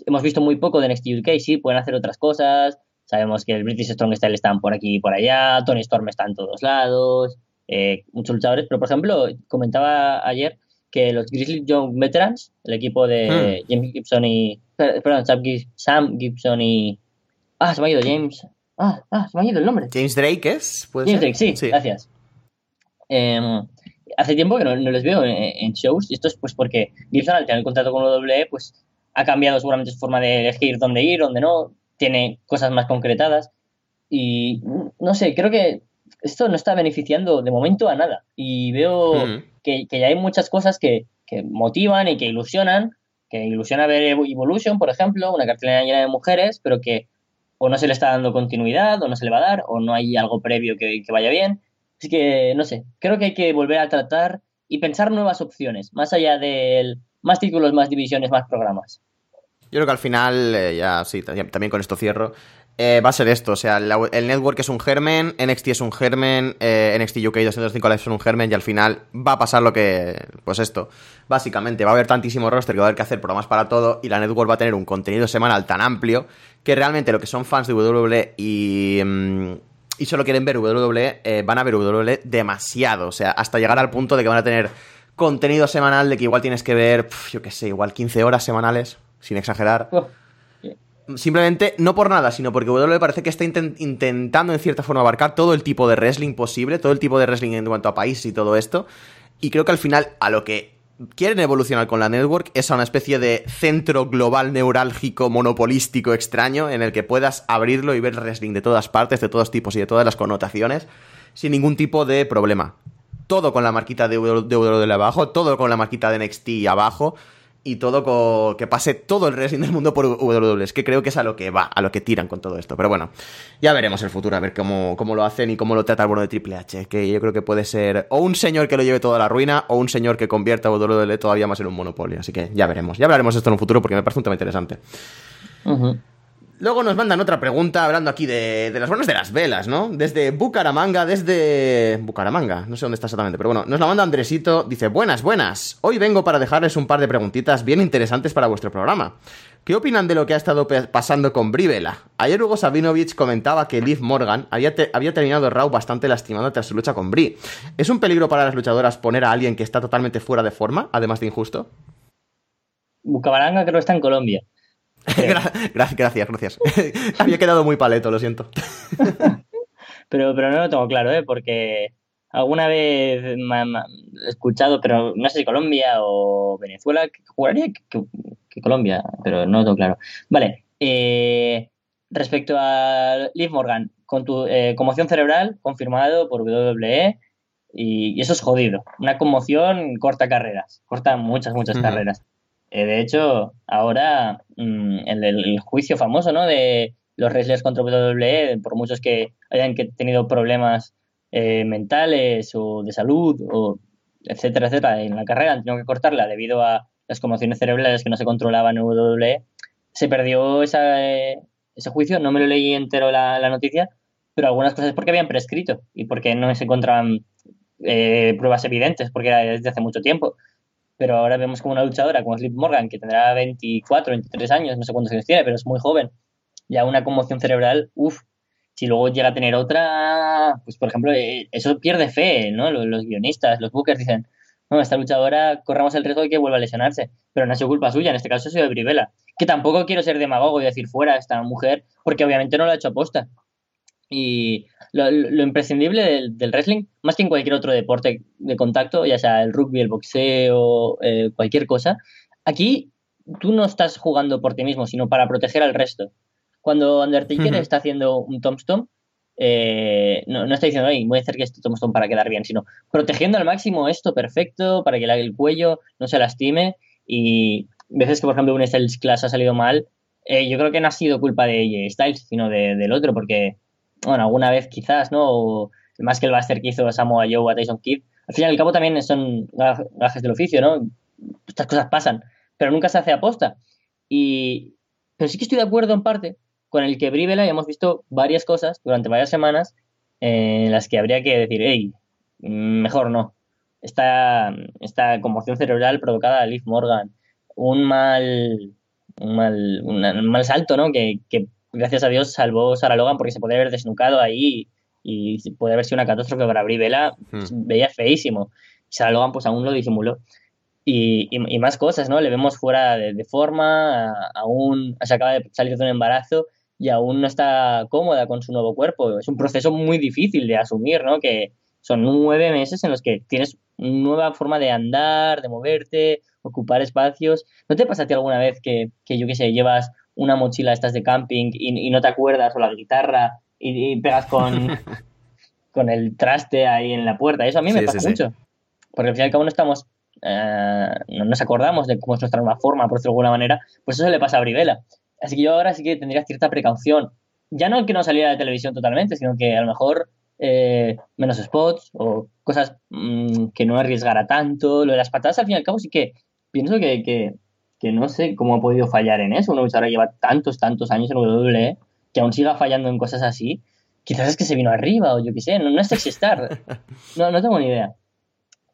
Speaker 3: hemos visto muy poco de NXT UK, sí, pueden hacer otras cosas. Sabemos que el British Strong Style están por aquí y por allá, Tony Storm está en todos lados, eh, muchos luchadores, pero por ejemplo, comentaba ayer que los Grizzly Young Veterans, el equipo de James Gibson y. per- Perdón, Sam, Gib- Sam Gibson y. Ah, se me ha ido James. Ah, ah, se me ha ido el nombre.
Speaker 1: James Drake es,
Speaker 3: James
Speaker 1: ser?
Speaker 3: Drake, sí, gracias. Em, hace tiempo que no, no les veo en, en shows y esto es pues porque Gibson al tener el contrato con WWE pues ha cambiado seguramente su forma de elegir dónde ir, dónde no, tiene cosas más concretadas y mm, no sé, creo que esto no está beneficiando de momento a nada y veo
Speaker 1: Ujú.
Speaker 3: que, que ya hay muchas cosas que, que motivan y que ilusionan, que ilusiona ver Evo- Evolution, por ejemplo, una cartelera llena de mujeres, pero que o no se le está dando continuidad, o no se le va a dar, o no hay algo previo que, vaya bien. Así que, no sé, creo que hay que volver a tratar y pensar nuevas opciones, más allá del más títulos, más divisiones, más programas.
Speaker 1: Yo creo que al final, eh, ya sí, ta- también con esto cierro, eh, va a ser esto. O sea, el network es un germen, NXT es un germen, NXT UK 205 Live es un germen y al final va a pasar lo que. Pues esto. Básicamente, va a haber tantísimo roster que va a haber que hacer programas para todo y la network va a tener un contenido semanal tan amplio que realmente lo que son fans de WWE y. mm, y solo quieren ver WWE, eh, van a ver WWE demasiado. O sea, hasta llegar al punto de que van a tener contenido semanal de que igual tienes que ver, yo qué sé, igual 15 horas semanales, sin exagerar.
Speaker 3: Uf,
Speaker 1: Simplemente, no por nada, sino porque WWE parece que está inten- intentando en cierta forma abarcar todo el tipo de wrestling posible, todo el tipo de wrestling en cuanto a país y todo esto. Y creo que al final, a lo que quieren evolucionar con la network es a una especie de centro global neurálgico, monopolístico, extraño, en el que puedas abrirlo y ver wrestling de todas partes, de todos tipos y de todas las connotaciones, sin ningún tipo de problema. Todo con la marquita de WWE abajo, todo con la marquita de NXT abajo y todo con que pase todo el wrestling del mundo por WWE. Que creo que es a lo que va, a lo que tiran con todo esto. Pero bueno, ya veremos el futuro, a ver cómo, cómo lo hacen y cómo lo trata el bueno de Triple H. Que yo creo que puede ser o un señor que lo lleve toda la ruina o un señor que convierta a WWE todavía más en un monopolio. Así que ya veremos. Ya hablaremos de esto en un futuro porque me parece un tema interesante.
Speaker 3: ujú.
Speaker 1: Luego nos mandan otra pregunta hablando aquí de, de las buenas de las velas, ¿no? Desde Bucaramanga, desde... Bucaramanga, no sé dónde está exactamente, pero bueno, nos la manda Andresito, dice, buenas, buenas, hoy vengo para dejarles un par de preguntitas bien interesantes para vuestro programa. ¿Qué opinan de lo que ha estado pasando con Brie Bella? Ayer Hugo Sabinovich comentaba que Liv Morgan había, había terminado Raw bastante lastimado tras su lucha con Brie. ¿Es un peligro para las luchadoras poner a alguien que está totalmente fuera de forma, además de injusto?
Speaker 3: Bucaramanga creo que está en Colombia. (laughs)
Speaker 1: Gra- gra- gracias, gracias. (laughs) había quedado muy paleto, lo siento. (laughs)
Speaker 3: Pero, pero no lo tengo claro, ¿eh? Porque alguna vez he escuchado, pero no sé si Colombia o Venezuela, que jugaría que, que- que Colombia, pero no lo tengo claro. Vale, eh, respecto a Liv Morgan, con tu eh, conmoción cerebral confirmado por WWE, y, y eso es jodido. Una conmoción corta carreras, corta muchas, muchas carreras. Eh, de hecho, ahora mm, el, juicio famoso, ¿no? De los wrestlers contra WWE, por muchos que hayan que tenido problemas eh, mentales o de salud, o etcétera, etcétera, en la carrera han tenido que cortarla debido a las conmociones cerebrales que no se controlaban en WWE, se perdió esa, eh, ese juicio, no me lo leí entero la, la noticia, pero algunas cosas porque habían prescrito y porque no se encontraban eh, pruebas evidentes, porque era desde hace mucho tiempo. Pero ahora vemos como una luchadora como es Liv Morgan, que tendrá 24, 23 años, no sé cuántos años tiene, pero es muy joven, ya una conmoción cerebral, uff, si luego llega a tener otra, pues por ejemplo, eh, eso pierde fe, ¿no? Los, los guionistas, los bookers dicen, no, esta luchadora corramos el riesgo de que vuelva a lesionarse, pero no ha sido culpa suya, en este caso ha sido de Brivela. Que tampoco quiero ser demagogo y decir fuera a esta mujer, porque obviamente no lo ha hecho aposta. Y lo, lo imprescindible del, del wrestling, más que en cualquier otro deporte de contacto, ya sea el rugby, el boxeo, eh, cualquier cosa, aquí tú no estás jugando por ti mismo, sino para proteger al resto. Cuando Undertaker
Speaker 1: Ujú.
Speaker 3: está haciendo un tombstone, eh, no, no está diciendo, "Ey, voy a hacer que este tombstone para quedar bien, sino protegiendo al máximo esto perfecto para que el cuello no se lastime y veces que, por ejemplo, un Styles Class ha salido mal, eh, yo creo que no ha sido culpa de AJ Styles, sino de- del otro, porque, bueno, alguna vez quizás, ¿no? O más que el Buster que hizo Samoa Joe a Tyson Kidd, al fin y al cabo también son ga- gajes del oficio, ¿no? Estas cosas pasan, pero nunca se hace aposta. Y, pero sí que estoy de acuerdo en parte con el que Brie Bella, y hemos visto varias cosas durante varias semanas en las que habría que decir, hey, mejor no. Esta, esta conmoción cerebral provocada a Liv Morgan, un mal, un mal, un mal salto, ¿no? Que gracias a Dios salvó Sarah Logan porque se podría haber desnucado ahí y puede haber sido una catástrofe para Brie Bella, pues, veía feísimo. Sarah Logan pues aún lo disimuló. Y, y- y más cosas, ¿no? Le vemos fuera de, de forma, aún se acaba de salir de un embarazo y aún no está cómoda con su nuevo cuerpo. Es un proceso muy difícil de asumir, ¿no? Que son nueve meses en los que tienes una nueva forma de andar, de moverte, ocupar espacios. ¿No te pasa a ti alguna vez que, que yo qué sé, llevas una mochila estas de camping y, y no te acuerdas o la guitarra y, y pegas con, (laughs) con el traste ahí en la puerta? Eso a mí me pasa
Speaker 1: sí, sí.
Speaker 3: mucho. Porque al fin y al cabo no estamos, eh, no nos acordamos de cómo es nuestra nueva forma, por decirlo de alguna manera. Pues eso le pasa a Brivela. Así que yo ahora sí que tendría cierta precaución. Ya no que no saliera de televisión totalmente, sino que a lo mejor eh, menos spots o cosas mm, que no arriesgara tanto. Lo de las patadas, al fin y al cabo, sí que pienso que, que, que no sé cómo ha podido fallar en eso. Una luchadora lleva tantos, tantos años en WWE que aún siga fallando en cosas así, quizás es que se vino arriba o yo qué sé, no, no es sexy star. (laughs) No, no tengo ni idea.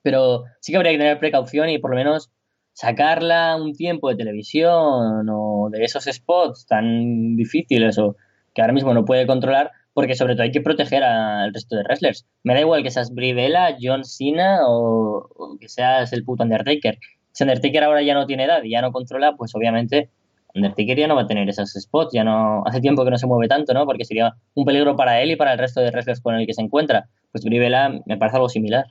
Speaker 3: Pero sí que habría que tener precaución y por lo menos sacarla un tiempo de televisión o de esos spots tan difíciles o que ahora mismo no puede controlar, porque sobre todo hay que proteger al resto de wrestlers. Me da igual que seas Brie Bella, John Cena o, o que seas el puto Undertaker. Si Undertaker ahora ya no tiene edad y ya no controla, pues obviamente Undertaker ya no va a tener esos spots, ya no hace tiempo que no se mueve tanto, ¿no? Porque sería un peligro para él y para el resto de wrestlers con el que se encuentra. Pues Brie Bella me parece algo similar.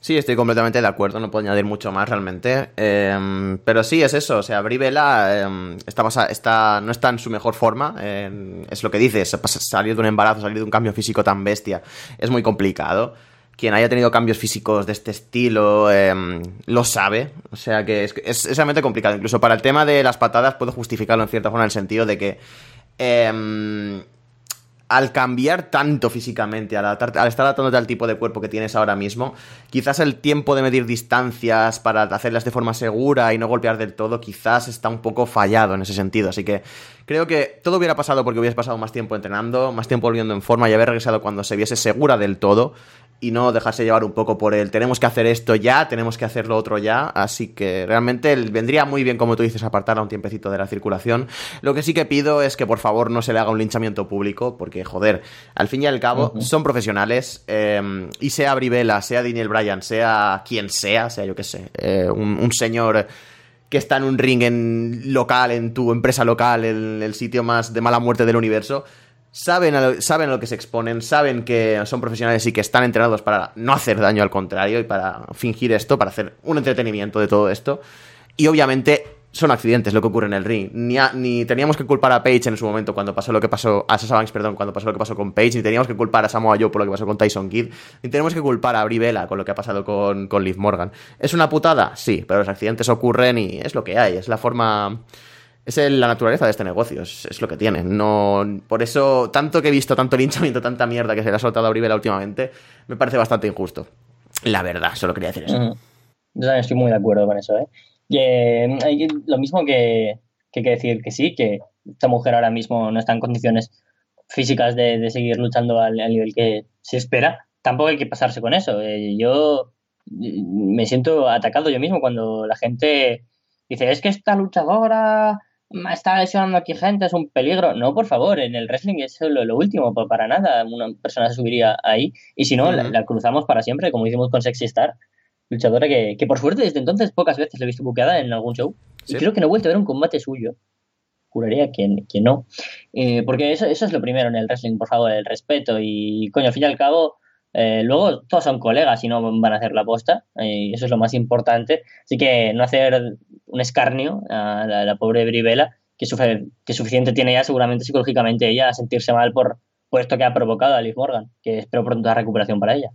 Speaker 1: Sí, estoy completamente de acuerdo, no puedo añadir mucho más realmente. Eh, pero sí, es eso, o sea, Brivela eh, está, basa- está, no está en su mejor forma, eh, es lo que dices, salir de un embarazo, salir de un cambio físico tan bestia, es muy complicado. Quien haya tenido cambios físicos de este estilo eh, lo sabe, o sea que es, es, realmente complicado. Incluso para el tema de las patadas puedo justificarlo en cierta forma en el sentido de que... eh, al cambiar tanto físicamente, al, adaptarte- al estar adaptándote al tipo de cuerpo que tienes ahora mismo, quizás el tiempo de medir distancias para hacerlas de forma segura y no golpear del todo, quizás está un poco fallado en ese sentido. Así que creo que todo hubiera pasado porque hubieras pasado más tiempo entrenando, más tiempo volviendo en forma y haber regresado cuando se viese segura del todo y no dejarse llevar un poco por el tenemos que hacer esto ya, tenemos que hacer lo otro ya. Así que realmente vendría muy bien, como tú dices, apartarla un tiempecito de la circulación. Lo que sí que pido es que por favor no se le haga un linchamiento público, porque joder, al fin y al cabo son profesionales eh, y sea Brivela, sea Daniel Bryan, sea quien sea, sea yo qué sé, eh, un, un señor que está en un ring en local, en tu empresa local, en el sitio más de mala muerte del universo, saben a lo, saben lo que se exponen, saben que son profesionales y que están entrenados para no hacer daño al contrario y para fingir esto, para hacer un entretenimiento de todo esto. Y obviamente son accidentes lo que ocurre en el ring. Ni, ni teníamos que culpar a Paige en su momento cuando pasó lo que pasó, a Sasha Banks, perdón, cuando pasó lo que pasó con Paige, ni teníamos que culpar a Samoa Joe por lo que pasó con Tyson Kidd, ni tenemos que culpar a Brie con lo que ha pasado con, con Liv Morgan. ¿Es una putada? Sí, pero los accidentes ocurren y es lo que hay, es la forma... Es la naturaleza de este negocio, es, es lo que tiene. No, por eso, tanto que he visto, tanto linchamiento, tanta mierda que se le ha soltado a Brie Bella últimamente, me parece bastante injusto. La verdad, solo quería decir eso.
Speaker 3: Yo también estoy muy de acuerdo con eso, ¿eh? Y, lo mismo que, que hay que decir que sí, que esta mujer ahora mismo no está en condiciones físicas de, de seguir luchando al, nivel que se espera. Tampoco hay que pasarse con eso. Eh, yo eh, me siento atacado yo mismo cuando la gente dice, es que esta luchadora está lesionando aquí gente, es un peligro. No, por favor, en el wrestling es lo, lo último, pa- para nada una persona se subiría ahí. Y si no, la, cruzamos para siempre, como hicimos con Sexy Star luchadora que, que por suerte desde entonces pocas veces la he visto buqueada en algún show.
Speaker 1: Sí.
Speaker 3: Y creo que no he vuelto a ver un combate suyo. Juraría que, que no. Eh, porque eso, eso es lo primero en el wrestling, por favor, el respeto. Y coño, al fin y al cabo, eh, luego todos son colegas y no van a hacer la posta. Y eso es lo más importante. Así que no hacer un escarnio a la, la pobre Brivela, que, sufre, que suficiente tiene ya seguramente psicológicamente ella a sentirse mal por, por esto que ha provocado a Liv Morgan. Que espero pronta recuperación para ella.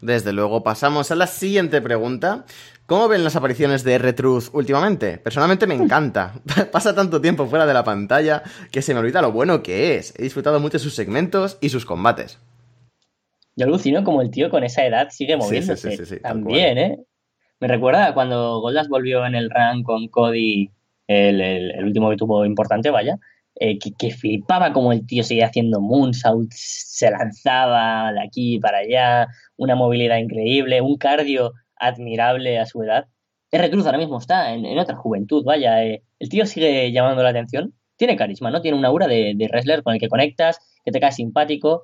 Speaker 1: Desde luego, pasamos a la siguiente pregunta. ¿Cómo ven las apariciones de R-Truth últimamente? Personalmente me encanta. (laughs) Pasa tanto tiempo fuera de la pantalla que se me olvida lo bueno que es. He disfrutado mucho sus segmentos y sus combates.
Speaker 3: Yo alucino como el tío con esa edad sigue moviéndose.
Speaker 1: sí, sí, sí,
Speaker 3: También, ¿eh? Me recuerda cuando Goldas volvió en el run con Cody, el, el- el último que tuvo importante, vaya, eh, que, que flipaba como el tío seguía haciendo moonsault, se lanzaba de aquí para allá, una movilidad increíble, un cardio admirable a su edad. R-Truth ahora mismo está en, en otra juventud, vaya. eh, el tío sigue llamando la atención. Tiene carisma, ¿no? Tiene una aura de, de wrestler con el que conectas, que te cae simpático.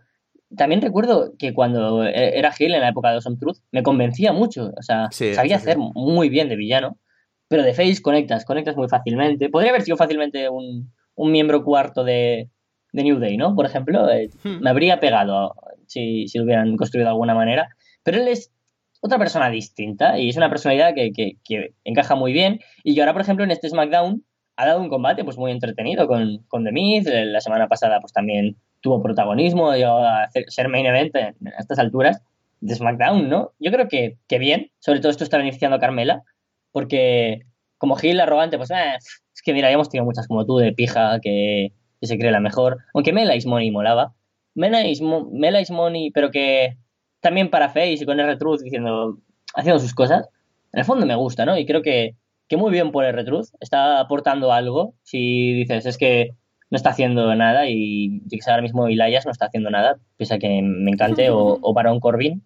Speaker 3: También recuerdo que cuando e- era Hill en la época de Awesome Truth, me convencía mucho. O sea,
Speaker 1: Sí,
Speaker 3: sabía
Speaker 1: sí, sí.
Speaker 3: hacer muy bien de villano, pero de Face conectas, conectas muy fácilmente. Podría haber sido fácilmente un, un miembro cuarto de, de New Day, ¿no? Por ejemplo, eh,
Speaker 1: Hmm.
Speaker 3: me habría pegado si, si lo hubieran construido de alguna manera. Pero él es otra persona distinta y es una personalidad que, que- que encaja muy bien y que ahora, por ejemplo, en este SmackDown ha dado un combate pues muy entretenido con, con The Miz. La semana pasada pues también tuvo protagonismo, llegado a ser main event en, estas alturas de SmackDown, ¿no? Yo creo que, que bien, sobre todo esto está beneficiando a Carmela, porque como Gil arrogante, pues eh, es que mira, ya hemos tenido muchas como tú de pija que, que se cree la mejor, aunque Mela is Money molaba. Mela is Money, pero que también para Face y con R-Truth diciendo, haciendo sus cosas, en el fondo me gusta, ¿no? Y creo que, que muy bien por R-Truth, está aportando algo. Si dices, es que no está haciendo nada y Jigsaw ahora mismo Elias no está haciendo nada, pese a que me encante, o, o Baron Corbin.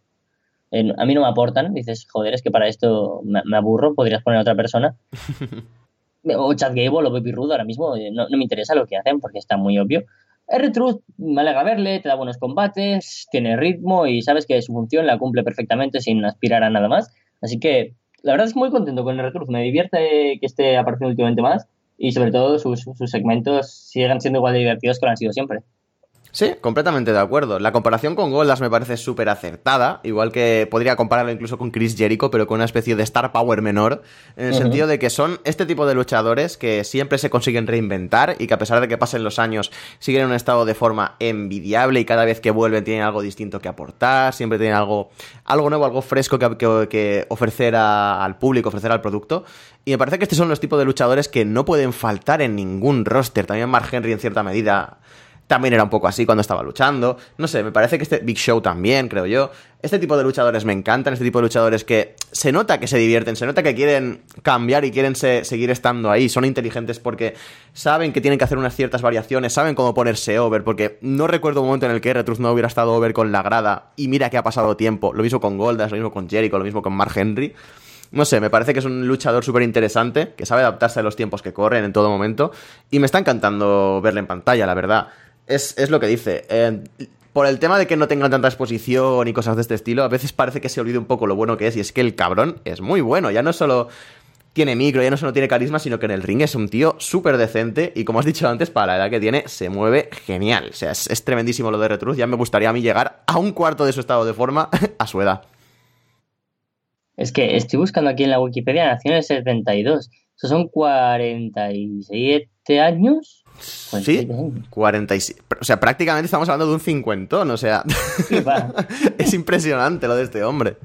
Speaker 3: Eh, a mí no me aportan, dices, joder, es que para esto me, me aburro, podrías poner a otra persona. (laughs) o Chad Gable o Baby Rude ahora mismo, eh, no, no me interesa lo que hacen porque está muy obvio. R-Truth me alegra verle, te da buenos combates, tiene ritmo y sabes que su función la cumple perfectamente sin aspirar a nada más. Así que la verdad es que muy contento con R-Truth, me divierte que esté apareciendo últimamente más y sobre todo sus, sus segmentos siguen siendo igual de divertidos que lo han sido siempre.
Speaker 1: Sí, completamente de acuerdo. La comparación con Goldas me parece súper acertada, igual que podría compararlo incluso con Chris Jericho, pero con una especie de star power menor, en el sentido de que son este tipo de luchadores que siempre se consiguen reinventar y que a pesar de que pasen los años siguen en un estado de forma envidiable y cada vez que vuelven tienen algo distinto que aportar, siempre tienen algo, algo nuevo, algo fresco que, que- que ofrecer a- al público, ofrecer al producto. Y me parece que estos son los tipos de luchadores que no pueden faltar en ningún roster. También Mark Henry en cierta medida también era un poco así cuando estaba luchando. No sé, me parece que este Big Show también, creo yo. Este tipo de luchadores me encantan, este tipo de luchadores que se nota que se divierten, se nota que quieren cambiar y quieren se- seguir estando ahí. Son inteligentes porque saben que tienen que hacer unas ciertas variaciones, saben cómo ponerse over, porque no recuerdo un momento en el que R-Truth no hubiera estado over con la grada y mira que ha pasado tiempo. Lo mismo con Goldas, lo mismo con Jericho, lo mismo con Mark Henry. No sé, me parece que es un luchador súper interesante, que sabe adaptarse a los tiempos que corren en todo momento, y me está encantando verle en pantalla, la verdad. Es, es lo que dice. eh, por el tema de que no tengan tanta exposición y cosas de este estilo, a veces parece que se olvide un poco lo bueno que es, y es que el cabrón es muy bueno, ya no solo tiene micro, ya no solo tiene carisma, sino que en el ring es un tío súper decente y como has dicho antes, para la edad que tiene, se mueve genial. O sea, es, es tremendísimo lo de Retruz, ya me gustaría a mí llegar a un cuarto de su estado de forma (laughs) a su edad.
Speaker 3: Es que estoy buscando aquí en la Wikipedia, nació en el 72. Esos son 47 años.
Speaker 1: Sí,
Speaker 3: 47 años.
Speaker 1: 46. O sea, prácticamente estamos hablando de un cincuentón, o sea, (laughs) es impresionante lo de este hombre.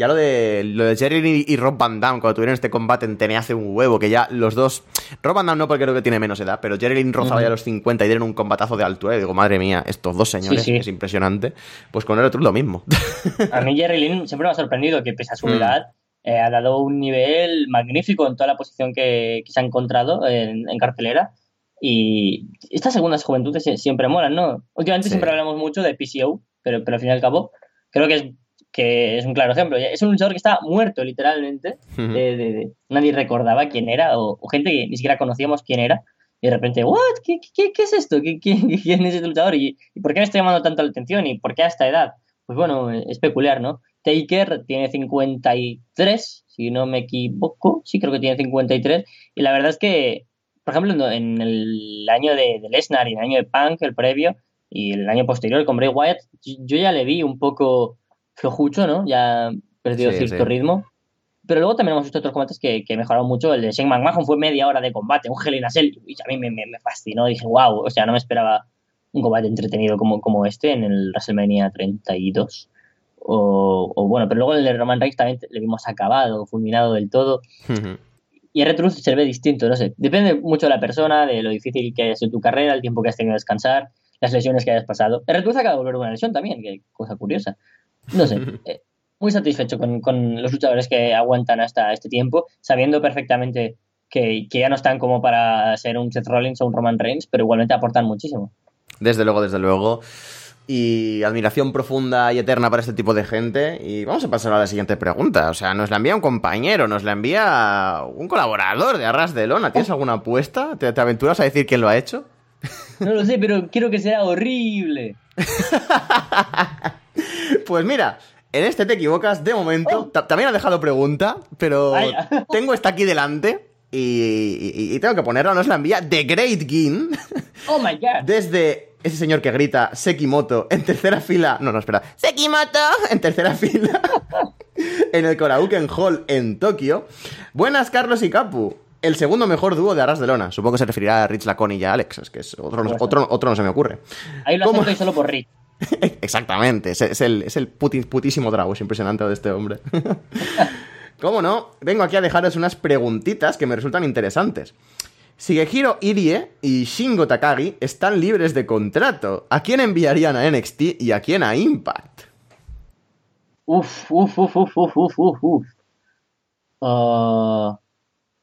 Speaker 1: Ya lo de, lo de Jerry y Rob Van Damme, cuando tuvieron este combate en TNA hace un huevo, que ya los dos. Rob Van Damme no, porque creo que tiene menos edad, pero Jerry Lynn rozaba ya los 50 y dieron un combatazo de altura. Y digo, madre mía, estos dos señores,
Speaker 3: Sí, sí.
Speaker 1: es impresionante. Pues con el otro lo mismo.
Speaker 3: A mí Jerry Lynn siempre me ha sorprendido que pese a su
Speaker 1: Mm.
Speaker 3: edad eh, ha dado un nivel magnífico en toda la posición que, que se ha encontrado en, en cartelera. Y estas segundas juventudes sie- siempre molan, ¿no? Últimamente
Speaker 1: Sí.
Speaker 3: siempre hablamos mucho de PCO, pero, pero al fin y al cabo creo que es, que es un claro ejemplo. Es un luchador que está muerto literalmente. De- de- de- nadie recordaba quién era o, o gente que ni siquiera conocíamos quién era. Y de repente, ¿what? ¿Qué, qué, qué es esto? ¿Qué, (laughs) qué, quién es este luchador? ¿Y, ¿Y por qué me está llamando tanto la atención? ¿Y por qué a esta edad? Pues bueno, es peculiar, ¿no? Taker tiene 53, si no me equivoco. Sí, creo que tiene 53. Y la verdad es que, por ejemplo, en- el año de, Lesnar y en el año de Punk, el previo, y el año posterior con Bray Wyatt, yo ya le vi un poco flojucho, ¿no? Ya perdido
Speaker 1: Sí,
Speaker 3: cierto
Speaker 1: sí.
Speaker 3: ritmo. Pero luego también hemos visto otros combates que, que mejoraron mucho. El de Shane McMahon fue media hora de combate, un Hell in a Cell, y a mí me, me, me fascinó. Dije, wow, o sea, no me esperaba un combate entretenido como, como este en el WrestleMania 32. O, o bueno, pero luego el de Roman Reigns también le vimos acabado, fulminado del todo. Y R-Truth se ve distinto, no sé. Depende mucho de la persona, de lo difícil que haya sido tu carrera, el tiempo que has tenido de descansar, las lesiones que hayas pasado. R-Truth acaba de volver una lesión también, que cosa curiosa. No sé. eh, muy satisfecho con, con los luchadores que aguantan hasta este tiempo, sabiendo perfectamente que, que ya no están como para ser un Seth Rollins o un Roman Reigns, pero igualmente aportan muchísimo.
Speaker 1: Desde luego, desde luego. Y admiración profunda y eterna para este tipo de gente. Y vamos a pasar a la siguiente pregunta. O sea, nos la envía un compañero, nos la envía un colaborador de Arras de Lona. ¿Tienes alguna apuesta? ¿Te, te aventuras a decir quién lo ha hecho?
Speaker 3: No lo sé, pero quiero que sea horrible. (laughs) (laughs)
Speaker 1: Pues mira, en este te equivocas de momento. Ta- También ha dejado pregunta, pero
Speaker 3: Vaya. (laughs)
Speaker 1: tengo esta aquí delante. Y, y- y tengo que ponerla, nos la envía The Great Gin.
Speaker 3: Oh my god.
Speaker 1: Desde ese señor que grita Sekimoto en tercera fila. No, no, espera. Sekimoto en tercera fila. (laughs) en el Korauken Hall en Tokio. Buenas, Carlos y Capu. El segundo mejor dúo de Arras de Lona. Supongo que se referirá a Rich Laconi y a Alex. Es que es otro, no- otro, otro no se me ocurre.
Speaker 3: Ahí lo
Speaker 1: ¿Cómo?
Speaker 3: y solo por Rick. (laughs)
Speaker 1: Exactamente. Es, el, es el putísimo drago. Es impresionante de este hombre. (laughs) ¿Cómo no? Vengo aquí a dejaros unas preguntitas que me resultan interesantes. Shigehiro Irie y Shingo Takagi están libres de contrato. ¿A quién enviarían a NXT y a quién a Impact?
Speaker 3: Uf, uf, uf, uf, uf, uf, uf, uf. Ah,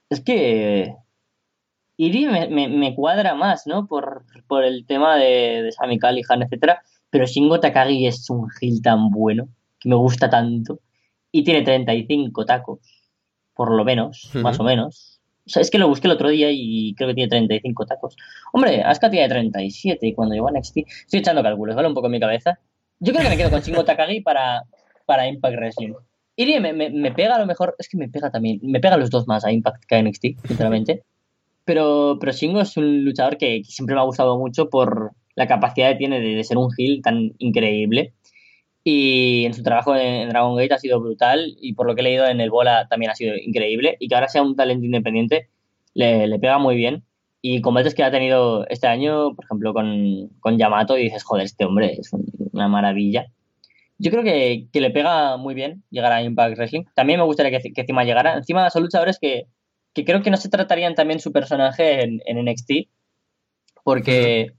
Speaker 3: es que Irie me, cuadra más, ¿no? Por, por el tema de, de Callihan, etcétera. Pero Shingo Takagi es un heel tan bueno, que me gusta tanto. Y tiene 35 tacos, por lo menos, más o menos. O sea, es que lo busqué el otro día y creo que tiene 35 tacos. Hombre, Asuka tiene 37 y cuando llegó a NXT... Estoy echando cálculos, ¿vale? Un poco en mi cabeza. Yo creo que me quedo con Shingo Takagi para, para Impact Wrestling. Irie me, me, me pega a lo mejor... Es que me pega también... Me pega a los dos más a Impact que a NXT, sinceramente. Pero, pero Shingo es un luchador que, que siempre me ha gustado mucho por la capacidad que tiene de, ser un heel tan increíble. Y en su trabajo en, Dragon Gate ha sido brutal. Y por lo que he leído en el Bola también ha sido increíble. Y que ahora sea un talento independiente le, le pega muy bien. Y combates que ha tenido este año, por ejemplo, con, con Yamato, y dices, joder, este hombre es un- una maravilla. Yo creo que, que le pega muy bien llegar a Impact Wrestling. También me gustaría que, que encima llegara. Encima son luchadores que, que creo que no se tratarían también su personaje en, en NXT, porque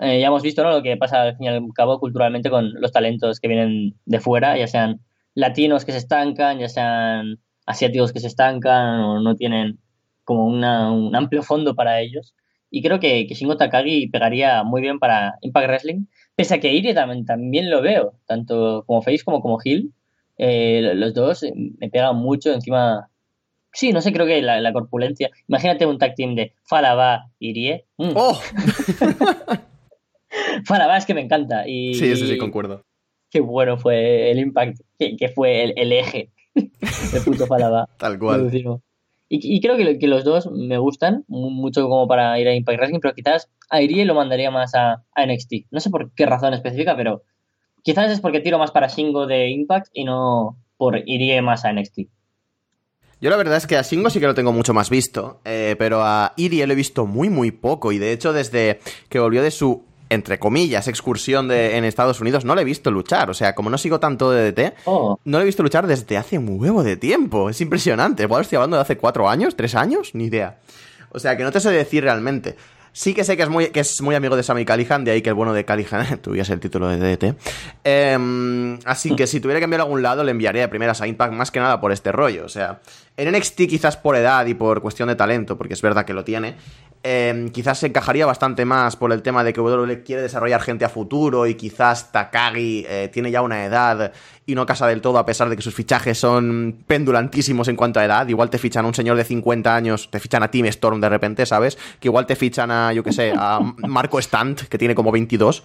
Speaker 3: eh, ya hemos visto ¿no? lo que pasa al fin y al cabo culturalmente con los talentos que vienen de fuera, ya sean latinos que se estancan, ya sean asiáticos que se estancan o no tienen como una- un amplio fondo para ellos. Y creo que, que Shingo Takagi pegaría muy bien para Impact Wrestling, pese a que Irie también, también lo veo, tanto como face como como heel. Eh, los dos eh, me pegan mucho encima. Sí, no sé, creo que la, la corpulencia. Imagínate un tag team de Falaba Irie. Mm,
Speaker 1: ¡Oh! (laughs) (laughs)
Speaker 3: Falaba es que me encanta. Y,
Speaker 1: Sí, sí, sí, concuerdo.
Speaker 3: Qué bueno fue el Impact, que, que fue el, el eje (laughs) de puto Falaba. (laughs)
Speaker 1: Tal cual.
Speaker 3: Y, y creo que, que los dos me gustan mu- mucho como para ir a Impact Wrestling, pero quizás a Irie lo mandaría más a, a NXT. No sé por qué razón específica, pero quizás es porque tiro más para Shingo de Impact y no por Irie más a NXT.
Speaker 1: Yo la verdad es que a Shingo sí que lo tengo mucho más visto, eh, pero a Irie lo he visto muy, muy poco. Y de hecho, desde que volvió de su, entre comillas, excursión de, en Estados Unidos, no le he visto luchar. O sea, como no sigo tanto de DT,
Speaker 3: Oh,
Speaker 1: no lo he visto luchar desde hace un huevo de tiempo. Es impresionante. Igual estoy hablando de hace cuatro años, tres años, ni idea. O sea, que no te sé decir realmente. Sí que sé que es muy, que es muy amigo de Sammy Callihan, de ahí que el bueno de Callihan (laughs) tuviese el título de DDT. Em, así que si tuviera que enviarlo a algún lado, le enviaría de primeras a Impact más que nada por este rollo. O sea, en NXT quizás por edad y por cuestión de talento, porque es verdad que lo tiene, em, quizás se encajaría bastante más por el tema de que WWE quiere desarrollar gente a futuro y quizás Takagi eh, tiene ya una edad y no casa del todo a pesar de que sus fichajes son pendulantísimos en cuanto a edad. Igual te fichan a un señor de 50 años, te fichan a Tim Storm de repente, ¿sabes? Que igual te fichan a, yo qué sé, a (laughs) Marco Stant, que tiene como 22.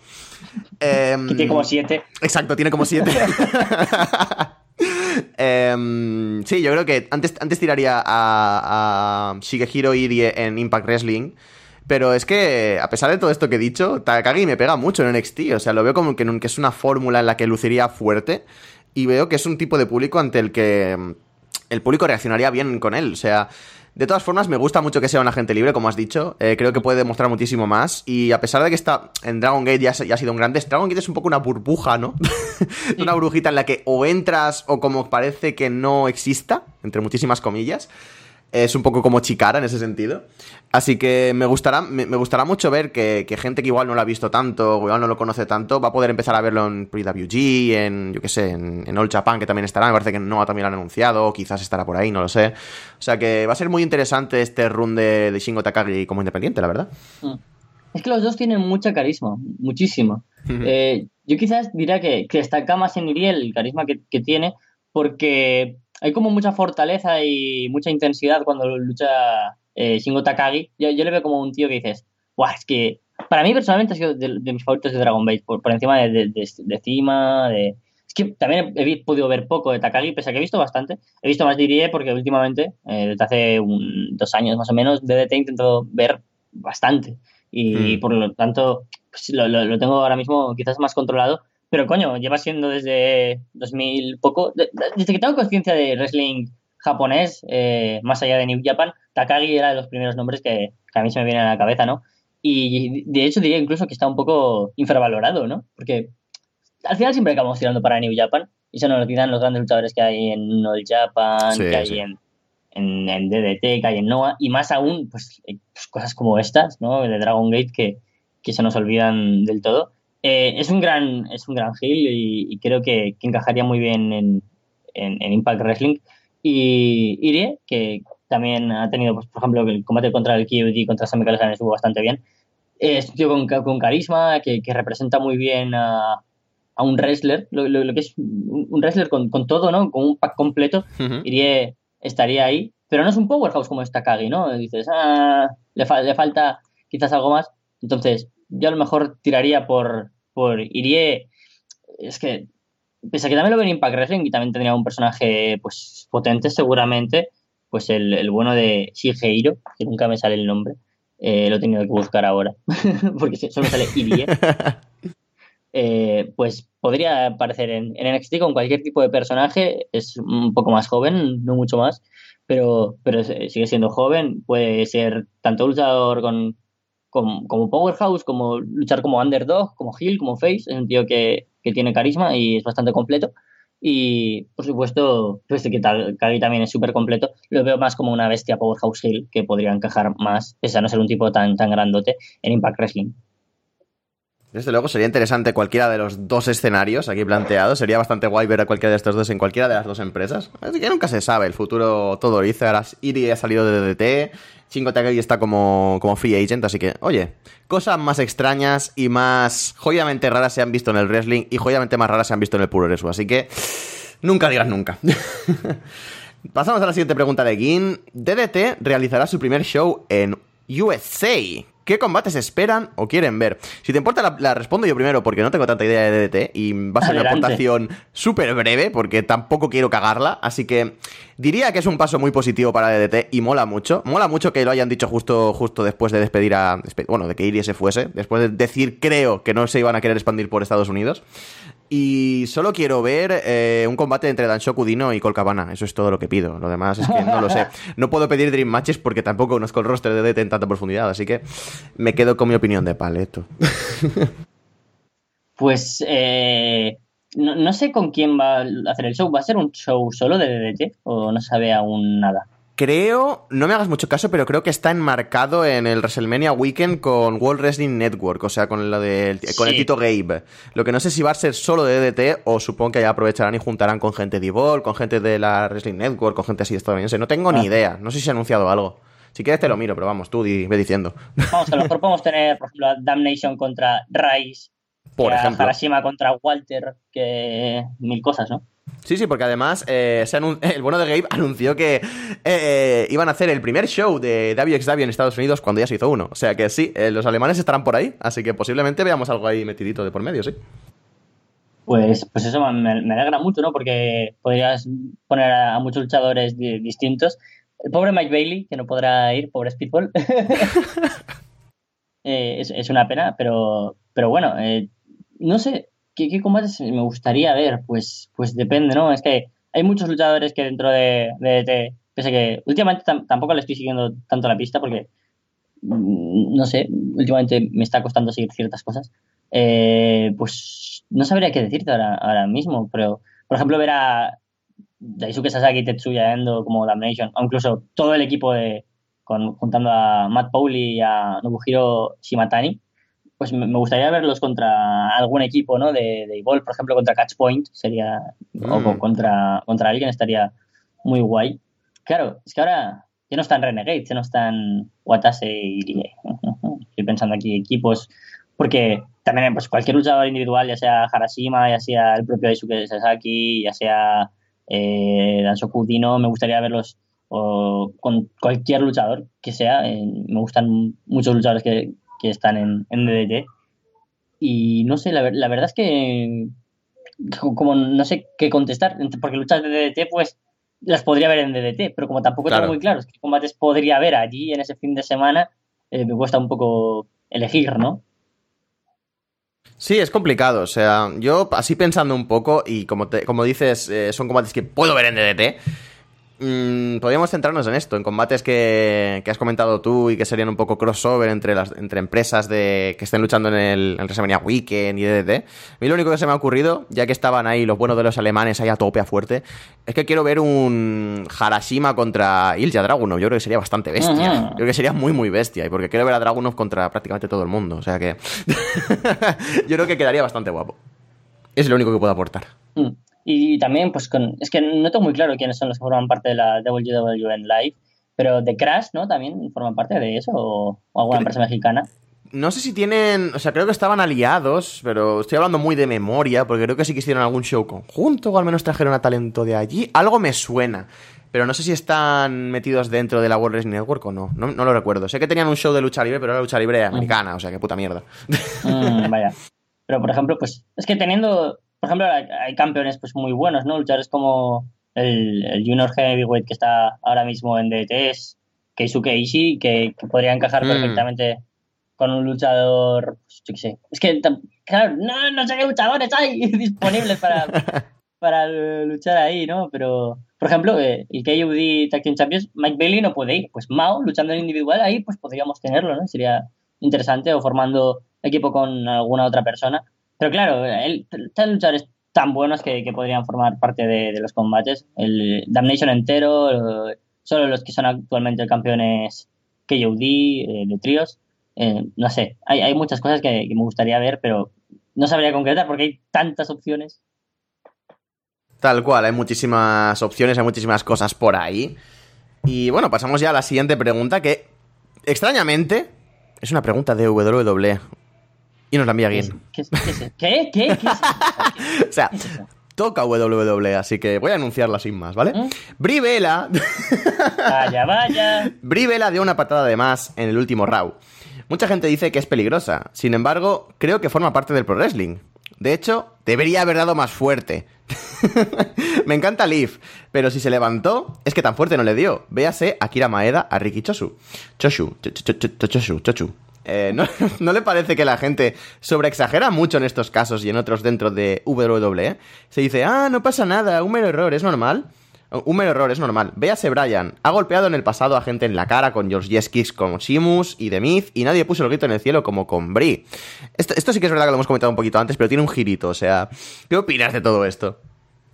Speaker 1: Em,
Speaker 3: que tiene como siete.
Speaker 1: Exacto, tiene como 7. (laughs) sí, yo creo que antes, antes tiraría a, a Shigehiro Irie en Impact Wrestling. Pero es que, a pesar de todo esto que he dicho, Takagi me pega mucho en NXT. O sea, lo veo como que, que es una fórmula en la que luciría fuerte. Y veo que es un tipo de público ante el que el público reaccionaría bien con él. O sea, de todas formas, me gusta mucho que sea un agente libre, como has dicho. Eh, creo que puede demostrar muchísimo más. Y a pesar de que está en Dragon Gate ya, ya ha sido un grande, Dragon Gate es un poco una burbuja, ¿no? (laughs) una burbujita en la que o entras o como parece que no exista, entre muchísimas comillas. Es un poco como Chicara en ese sentido. Así que me gustará, me, me gustará mucho ver que, que, gente que igual no lo ha visto tanto, o igual no lo conoce tanto, va a poder empezar a verlo en PWG, en, yo qué sé, en, en All Japan, que también estará. Me parece que Noah también lo han anunciado, o quizás estará por ahí, no lo sé. O sea que va a ser muy interesante este run de, de Shingo Takagi como independiente, la verdad.
Speaker 3: Es que los dos tienen mucha carisma, muchísimo. eh, yo quizás diría que, que destaca más en Iriel el carisma que, que tiene, porque hay como mucha fortaleza y mucha intensidad cuando lucha eh, Shingo Takagi. Yo, yo, le veo como un tío que dices, Buah, es que para mí personalmente ha sido de, de mis favoritos de Dragon Ball, por, por encima de, de, de, de Cima, de... Es que también he, he, podido ver poco de Takagi, pese a que he visto bastante. He visto más de Irie porque últimamente, eh, desde hace un, dos años más o menos, DDT he intentado ver bastante. Y mm. por lo tanto, pues, lo, lo, lo tengo ahora mismo quizás más controlado. Pero coño, lleva siendo desde 2000 poco. Desde que tengo conciencia de wrestling japonés, eh, más allá de New Japan, Takagi era de los primeros nombres que, que, a mí se me vienen a la cabeza, ¿no? Y de hecho diría incluso que está un poco infravalorado, ¿no? Porque al final siempre acabamos tirando para New Japan y se nos olvidan los grandes luchadores que hay en All Japan, sí, que hay sí. en, en, en, DDT, que hay en Noah, y más aún, pues, pues, cosas como estas, ¿no? De Dragon Gate que, que se nos olvidan del todo. Eh, es un gran es un gran heel y, y creo que, que, encajaría muy bien en, en, en, Impact Wrestling y Irie que, también ha tenido, pues, por ejemplo, el combate contra el KOD, contra Sam Callihan estuvo bastante bien. Es un tío con, con carisma, que, que representa muy bien a, a un wrestler, lo, lo- lo que es un wrestler con, con todo, ¿no? Con un pack completo.
Speaker 1: Ujú.
Speaker 3: Irie estaría ahí, pero no es un powerhouse como está Kagi, ¿no? Dices, ah, le, fa- le falta quizás algo más. Entonces, yo a lo mejor tiraría por, por Irie. Es que, pese a que también lo ven en Impact Wrestling y también tendría un personaje pues potente, seguramente, pues el, el bueno de Shigeiro, que nunca me sale el nombre, eh, lo he tenido que buscar ahora, (laughs) porque solo sale Irie. (laughs) Eh, pues podría aparecer en, en NXT con cualquier tipo de personaje, es un poco más joven, no mucho más, pero, pero sigue siendo joven, puede ser tanto luchador con, con- como Powerhouse, como luchar como underdog, como heel, como face, es un tío que, que tiene carisma y es bastante completo. Y por supuesto, pues que Kagi también es súper completo. Lo veo más como una bestia Powerhouse Hill que podría encajar más, pese a no ser un tipo tan, tan grandote, en Impact Wrestling.
Speaker 1: Desde luego sería interesante cualquiera de los dos escenarios aquí planteados. Sería bastante guay ver a cualquiera de estos dos en cualquiera de las dos empresas. Así que nunca se sabe. El futuro todo lo dice. Ahora Iri ha salido de DDT. Shingo Takagi está como, como free agent. Así que, oye, cosas más extrañas y más jodidamente raras se han visto en el wrestling y jodidamente más raras se han visto en el puro resu. Así que, nunca digas nunca. (laughs) Pasamos a la siguiente pregunta de Gin. DDT realizará su primer show en USA. ¿Qué combates esperan o quieren ver? Si te importa, la, la respondo yo primero porque no tengo tanta idea de DDT y va a ser una aportación súper breve porque tampoco quiero cagarla. Así que diría que es un paso muy positivo para DDT y mola mucho. Mola mucho que lo hayan dicho justo, justo después de despedir a. Bueno, de que Irie se fuese. Después de decir, creo, que no se iban a querer expandir por Estados Unidos. Y solo quiero ver eh, un combate entre Danshoku Dino y Colt Cabana. Eso es todo lo que pido. Lo demás es que no lo sé. (laughs) No puedo pedir Dream Matches porque tampoco conozco el roster de DT en tanta profundidad. Así que me quedo con mi opinión de paleto. (laughs)
Speaker 3: Pues eh, no, no sé con quién va a hacer el show. ¿Va a ser un show solo de DDT o no sabe aún nada?
Speaker 1: Creo, no me hagas mucho caso, pero creo que está enmarcado en el WrestleMania Weekend con World Wrestling Network, o sea, con, lo del con el. Tito Gabe. Lo que no sé si va a ser solo de DDT o supongo que ya aprovecharán y juntarán con gente de Evolve, con gente de la Wrestling Network, con gente así estadounidense. No tengo ni
Speaker 3: Ah.
Speaker 1: idea, no sé si se ha anunciado algo. Si quieres te lo miro, pero vamos, tú di- ve diciendo.
Speaker 3: Vamos, que a lo mejor podemos tener, por ejemplo, a Damnation contra Rice,
Speaker 1: Por
Speaker 3: que a
Speaker 1: ejemplo.
Speaker 3: Harashima contra Walter, que mil cosas, ¿no?
Speaker 1: Sí, sí, porque además eh, (laughs) el bueno de Gabe anunció que eh, iban a hacer el primer show de WXW en Estados Unidos cuando ya se hizo uno. O sea que sí, eh, los alemanes estarán por ahí, así que posiblemente veamos algo ahí metidito de por medio, sí.
Speaker 3: Pues, pues eso me, alegra mucho, ¿no? Porque podrías poner a, muchos luchadores di- distintos. El pobre Mike Bailey, que no podrá ir, pobre Speedball. (laughs) Eh, es, es una pena, pero, pero bueno, eh, no sé, ¿qué, qué combates me gustaría ver? Pues, pues depende, ¿no? Es que hay muchos luchadores que dentro de, de ET, pese que últimamente tam- tampoco le estoy siguiendo tanto la pista porque, mm, no sé, últimamente me está costando seguir ciertas cosas. Eh, pues no sabría qué decirte ahora, ahora mismo, pero por ejemplo ver a Daisuke Sasaki, Tetsuya Endo como Damnation, o incluso todo el equipo de con, juntando a Matt Pauli y a Nobuhiro Shimatani, pues me, gustaría verlos contra algún equipo, ¿no? De, de Evolve, por ejemplo, contra Catchpoint, sería, o
Speaker 1: Mm.
Speaker 3: co- contra, contra alguien estaría muy guay. Claro, es que ahora ya no están Renegades, ya no están Watase y. Estoy pensando aquí equipos, porque también pues cualquier luchador individual, ya sea Harashima, ya sea el propio Daisuke Sasaki, ya sea eh, Danshoku Dino, me gustaría verlos o con cualquier luchador que sea. eh, me gustan muchos luchadores que, que están en, en DDT. Y no sé, la, ver- la verdad es que co- como no sé qué contestar, porque luchas de DDT, pues las podría ver en DDT, pero como tampoco
Speaker 1: Claro.
Speaker 3: tengo muy claro qué combates podría haber allí en ese fin de semana, eh, me cuesta un poco elegir, ¿no?
Speaker 1: Sí, es complicado. O sea, yo así pensando un poco, y como, te- como dices, eh, son combates que puedo ver en DDT. Mm, podríamos centrarnos en esto, en combates que, que has comentado tú y que serían un poco crossover entre las entre empresas de que estén luchando en el en WrestleMania Weekend y DDT. A mí lo único que se me ha ocurrido, ya que estaban ahí los buenos de los alemanes ahí a tope a fuerte, es que quiero ver un Harashima contra Ilja Dragunov. Yo creo que sería bastante bestia.
Speaker 3: Ujú.
Speaker 1: Yo creo que sería muy, muy bestia. Y porque quiero ver a Dragunov contra prácticamente todo el mundo. O sea que. (laughs) Yo creo que quedaría bastante guapo. Es lo único que puedo aportar.
Speaker 3: Mm. Y también, pues con, es que no tengo muy claro quiénes son los que forman parte de la WWN Live. Pero de Crash, ¿no? También forma parte de eso, o, o alguna empresa mexicana.
Speaker 1: No sé si tienen. O sea, creo que estaban aliados, pero estoy hablando muy de memoria, porque creo que sí que hicieron algún show conjunto, o al menos trajeron a talento de allí. Algo me suena. Pero no sé si están metidos dentro de la World Wrestling Network o no. no. no lo recuerdo. Sé que tenían un show de lucha libre, pero era lucha libre americana, o sea, qué puta mierda.
Speaker 3: Mm, vaya. (laughs) Pero, por ejemplo, pues es que teniendo, por ejemplo, hay, campeones pues muy buenos, ¿no? Luchadores como el, el Junior Heavyweight que está ahora mismo en DTS, Keisuke Ishii, que, que podría encajar
Speaker 1: Mm.
Speaker 3: perfectamente con un luchador, pues, yo qué sé. Es que, claro, no, no sé qué luchadores hay (laughs) disponibles para, (laughs) para luchar ahí, ¿no? Pero, por ejemplo, eh, el KUD Tag Team Champions, Mike Bailey no puede ir. Pues Mao, luchando en individual, ahí pues podríamos tenerlo, ¿no? Sería interesante o formando equipo con alguna otra persona. Pero claro, él, están luchadores tan buenos que, que podrían formar parte de, de los combates. El Damnation entero, eh, solo los que son actualmente campeones KOD eh, de tríos. Eh, no sé, hay, hay muchas cosas que, que me gustaría ver, pero no sabría concretar porque hay tantas opciones.
Speaker 1: Tal cual, hay muchísimas opciones, hay muchísimas cosas por ahí. Y bueno, pasamos ya a la siguiente pregunta, que extrañamente es una pregunta de WWE. Y nos la envía
Speaker 3: ¿Qué, es-
Speaker 1: Guin.
Speaker 3: qué, qué, qué? (laughs)
Speaker 1: O sea, toca WWE, así que voy a anunciarla sin más, ¿vale? Brie Bella,
Speaker 3: Vaya, vaya. (laughs)
Speaker 1: Brie Bella dio una patada de más en el último Raw. Mucha gente dice que es peligrosa, sin embargo, creo que forma parte del pro wrestling. De hecho, debería haber dado más fuerte. (laughs) Me encanta Leaf, pero si se levantó, es que tan fuerte no le dio. Véase a Kira Maeda, a Ricky Choshu. Choshu, ch- ch- ch- ch- Choshu, Chochu. Eh, ¿no, (laughs) ¿No le parece que la gente sobreexagera mucho en estos casos y en otros dentro de WWE? Se dice, ah, no pasa nada, un mero error, es normal. Un mero error, es normal. Véase Brian. Ha golpeado en el pasado a gente en la cara con George Kicks como Simus y Myth y nadie puso el grito en el cielo como con Brie. Esto, esto sí que es verdad que lo hemos comentado un poquito antes, pero tiene un girito, o sea... ¿Qué opinas de todo esto?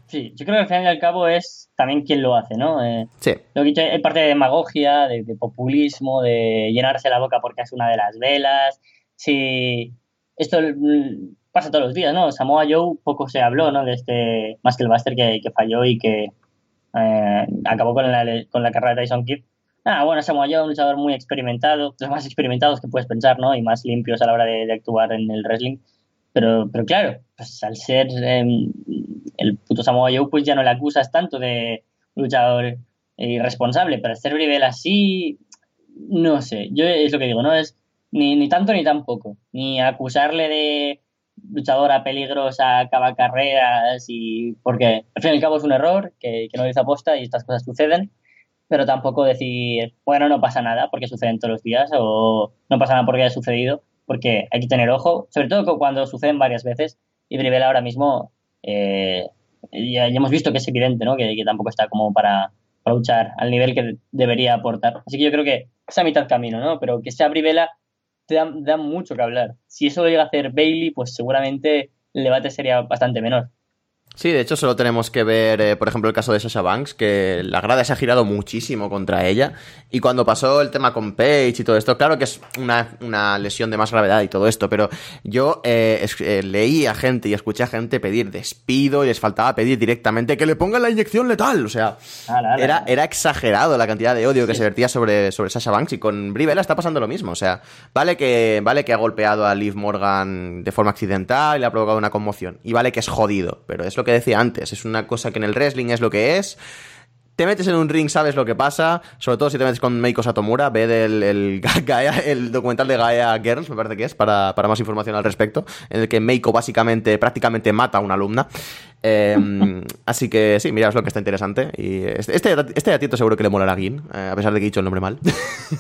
Speaker 3: Sí, yo creo que al final y al cabo es también quien lo hace, ¿no? Eh,
Speaker 1: Sí.
Speaker 3: lo que he dicho, hay parte de demagogia, de, de populismo, de llenarse la boca porque es una de las velas. Sí, esto pasa todos los días, ¿no? Samoa Joe poco se habló, ¿no? De este Muscle Buster que, que falló y que eh, acabó con la, con la carrera de Tyson Kidd. Ah, bueno, Samoa Joe, un luchador muy experimentado, los más experimentados que puedes pensar, ¿no? Y más limpios a la hora de, de actuar en el wrestling. Pero, pero claro, pues al ser eh, el puto Samoa Joe, pues ya no le acusas tanto de luchador eh, irresponsable, pero al ser Bribel así, no sé, yo es lo que digo, no es ni, ni tanto ni tampoco, ni acusarle de luchadora peligrosa, acaba carreras y porque al fin y al cabo es un error que, que no lo hizo aposta y estas cosas suceden, pero tampoco decir, bueno, no pasa nada porque suceden todos los días o no pasa nada porque haya sucedido, porque hay que tener ojo, sobre todo cuando suceden varias veces y Bribel ahora mismo eh, ya, hemos visto que es evidente, ¿no? Que, que tampoco está como para, luchar al nivel que debería aportar. Así que yo creo que es a mitad camino, ¿no? Pero que sea Brivela te da mucho que hablar. Si eso lo llega a hacer Bailey, pues seguramente el debate sería bastante menor.
Speaker 1: Sí, de hecho solo tenemos que ver, eh, por ejemplo, el caso de Sasha Banks, que la grada se ha girado muchísimo contra ella. Y cuando pasó el tema con Paige y todo esto, claro que es una, una lesión de más gravedad y todo esto, pero yo eh, es- eh, leí a gente y escuché a gente pedir despido y les faltaba pedir directamente que le pongan la inyección letal. O sea,
Speaker 3: Ala, ala.
Speaker 1: era, era exagerado la cantidad de odio que
Speaker 3: Sí.
Speaker 1: se vertía sobre, sobre Sasha Banks y con Brie Bella está pasando lo mismo. O sea, vale que, vale que ha golpeado a Liv Morgan de forma accidental y le ha provocado una conmoción. Y vale que es jodido, pero es lo que decía antes. Es una cosa que en el wrestling es lo que es. Te metes en un ring, sabes lo que pasa. Sobre todo si te metes con Meiko Satomura. Ve el, (laughs) Gaia- el documental de Gaia Girls, me parece que es, para, para más información al respecto. En el que Meiko básicamente, prácticamente mata a una alumna. Eh, así que sí, mira, es lo que está interesante. Y este, este, este seguro que le molará a Gin, eh, a pesar de que he dicho el nombre mal.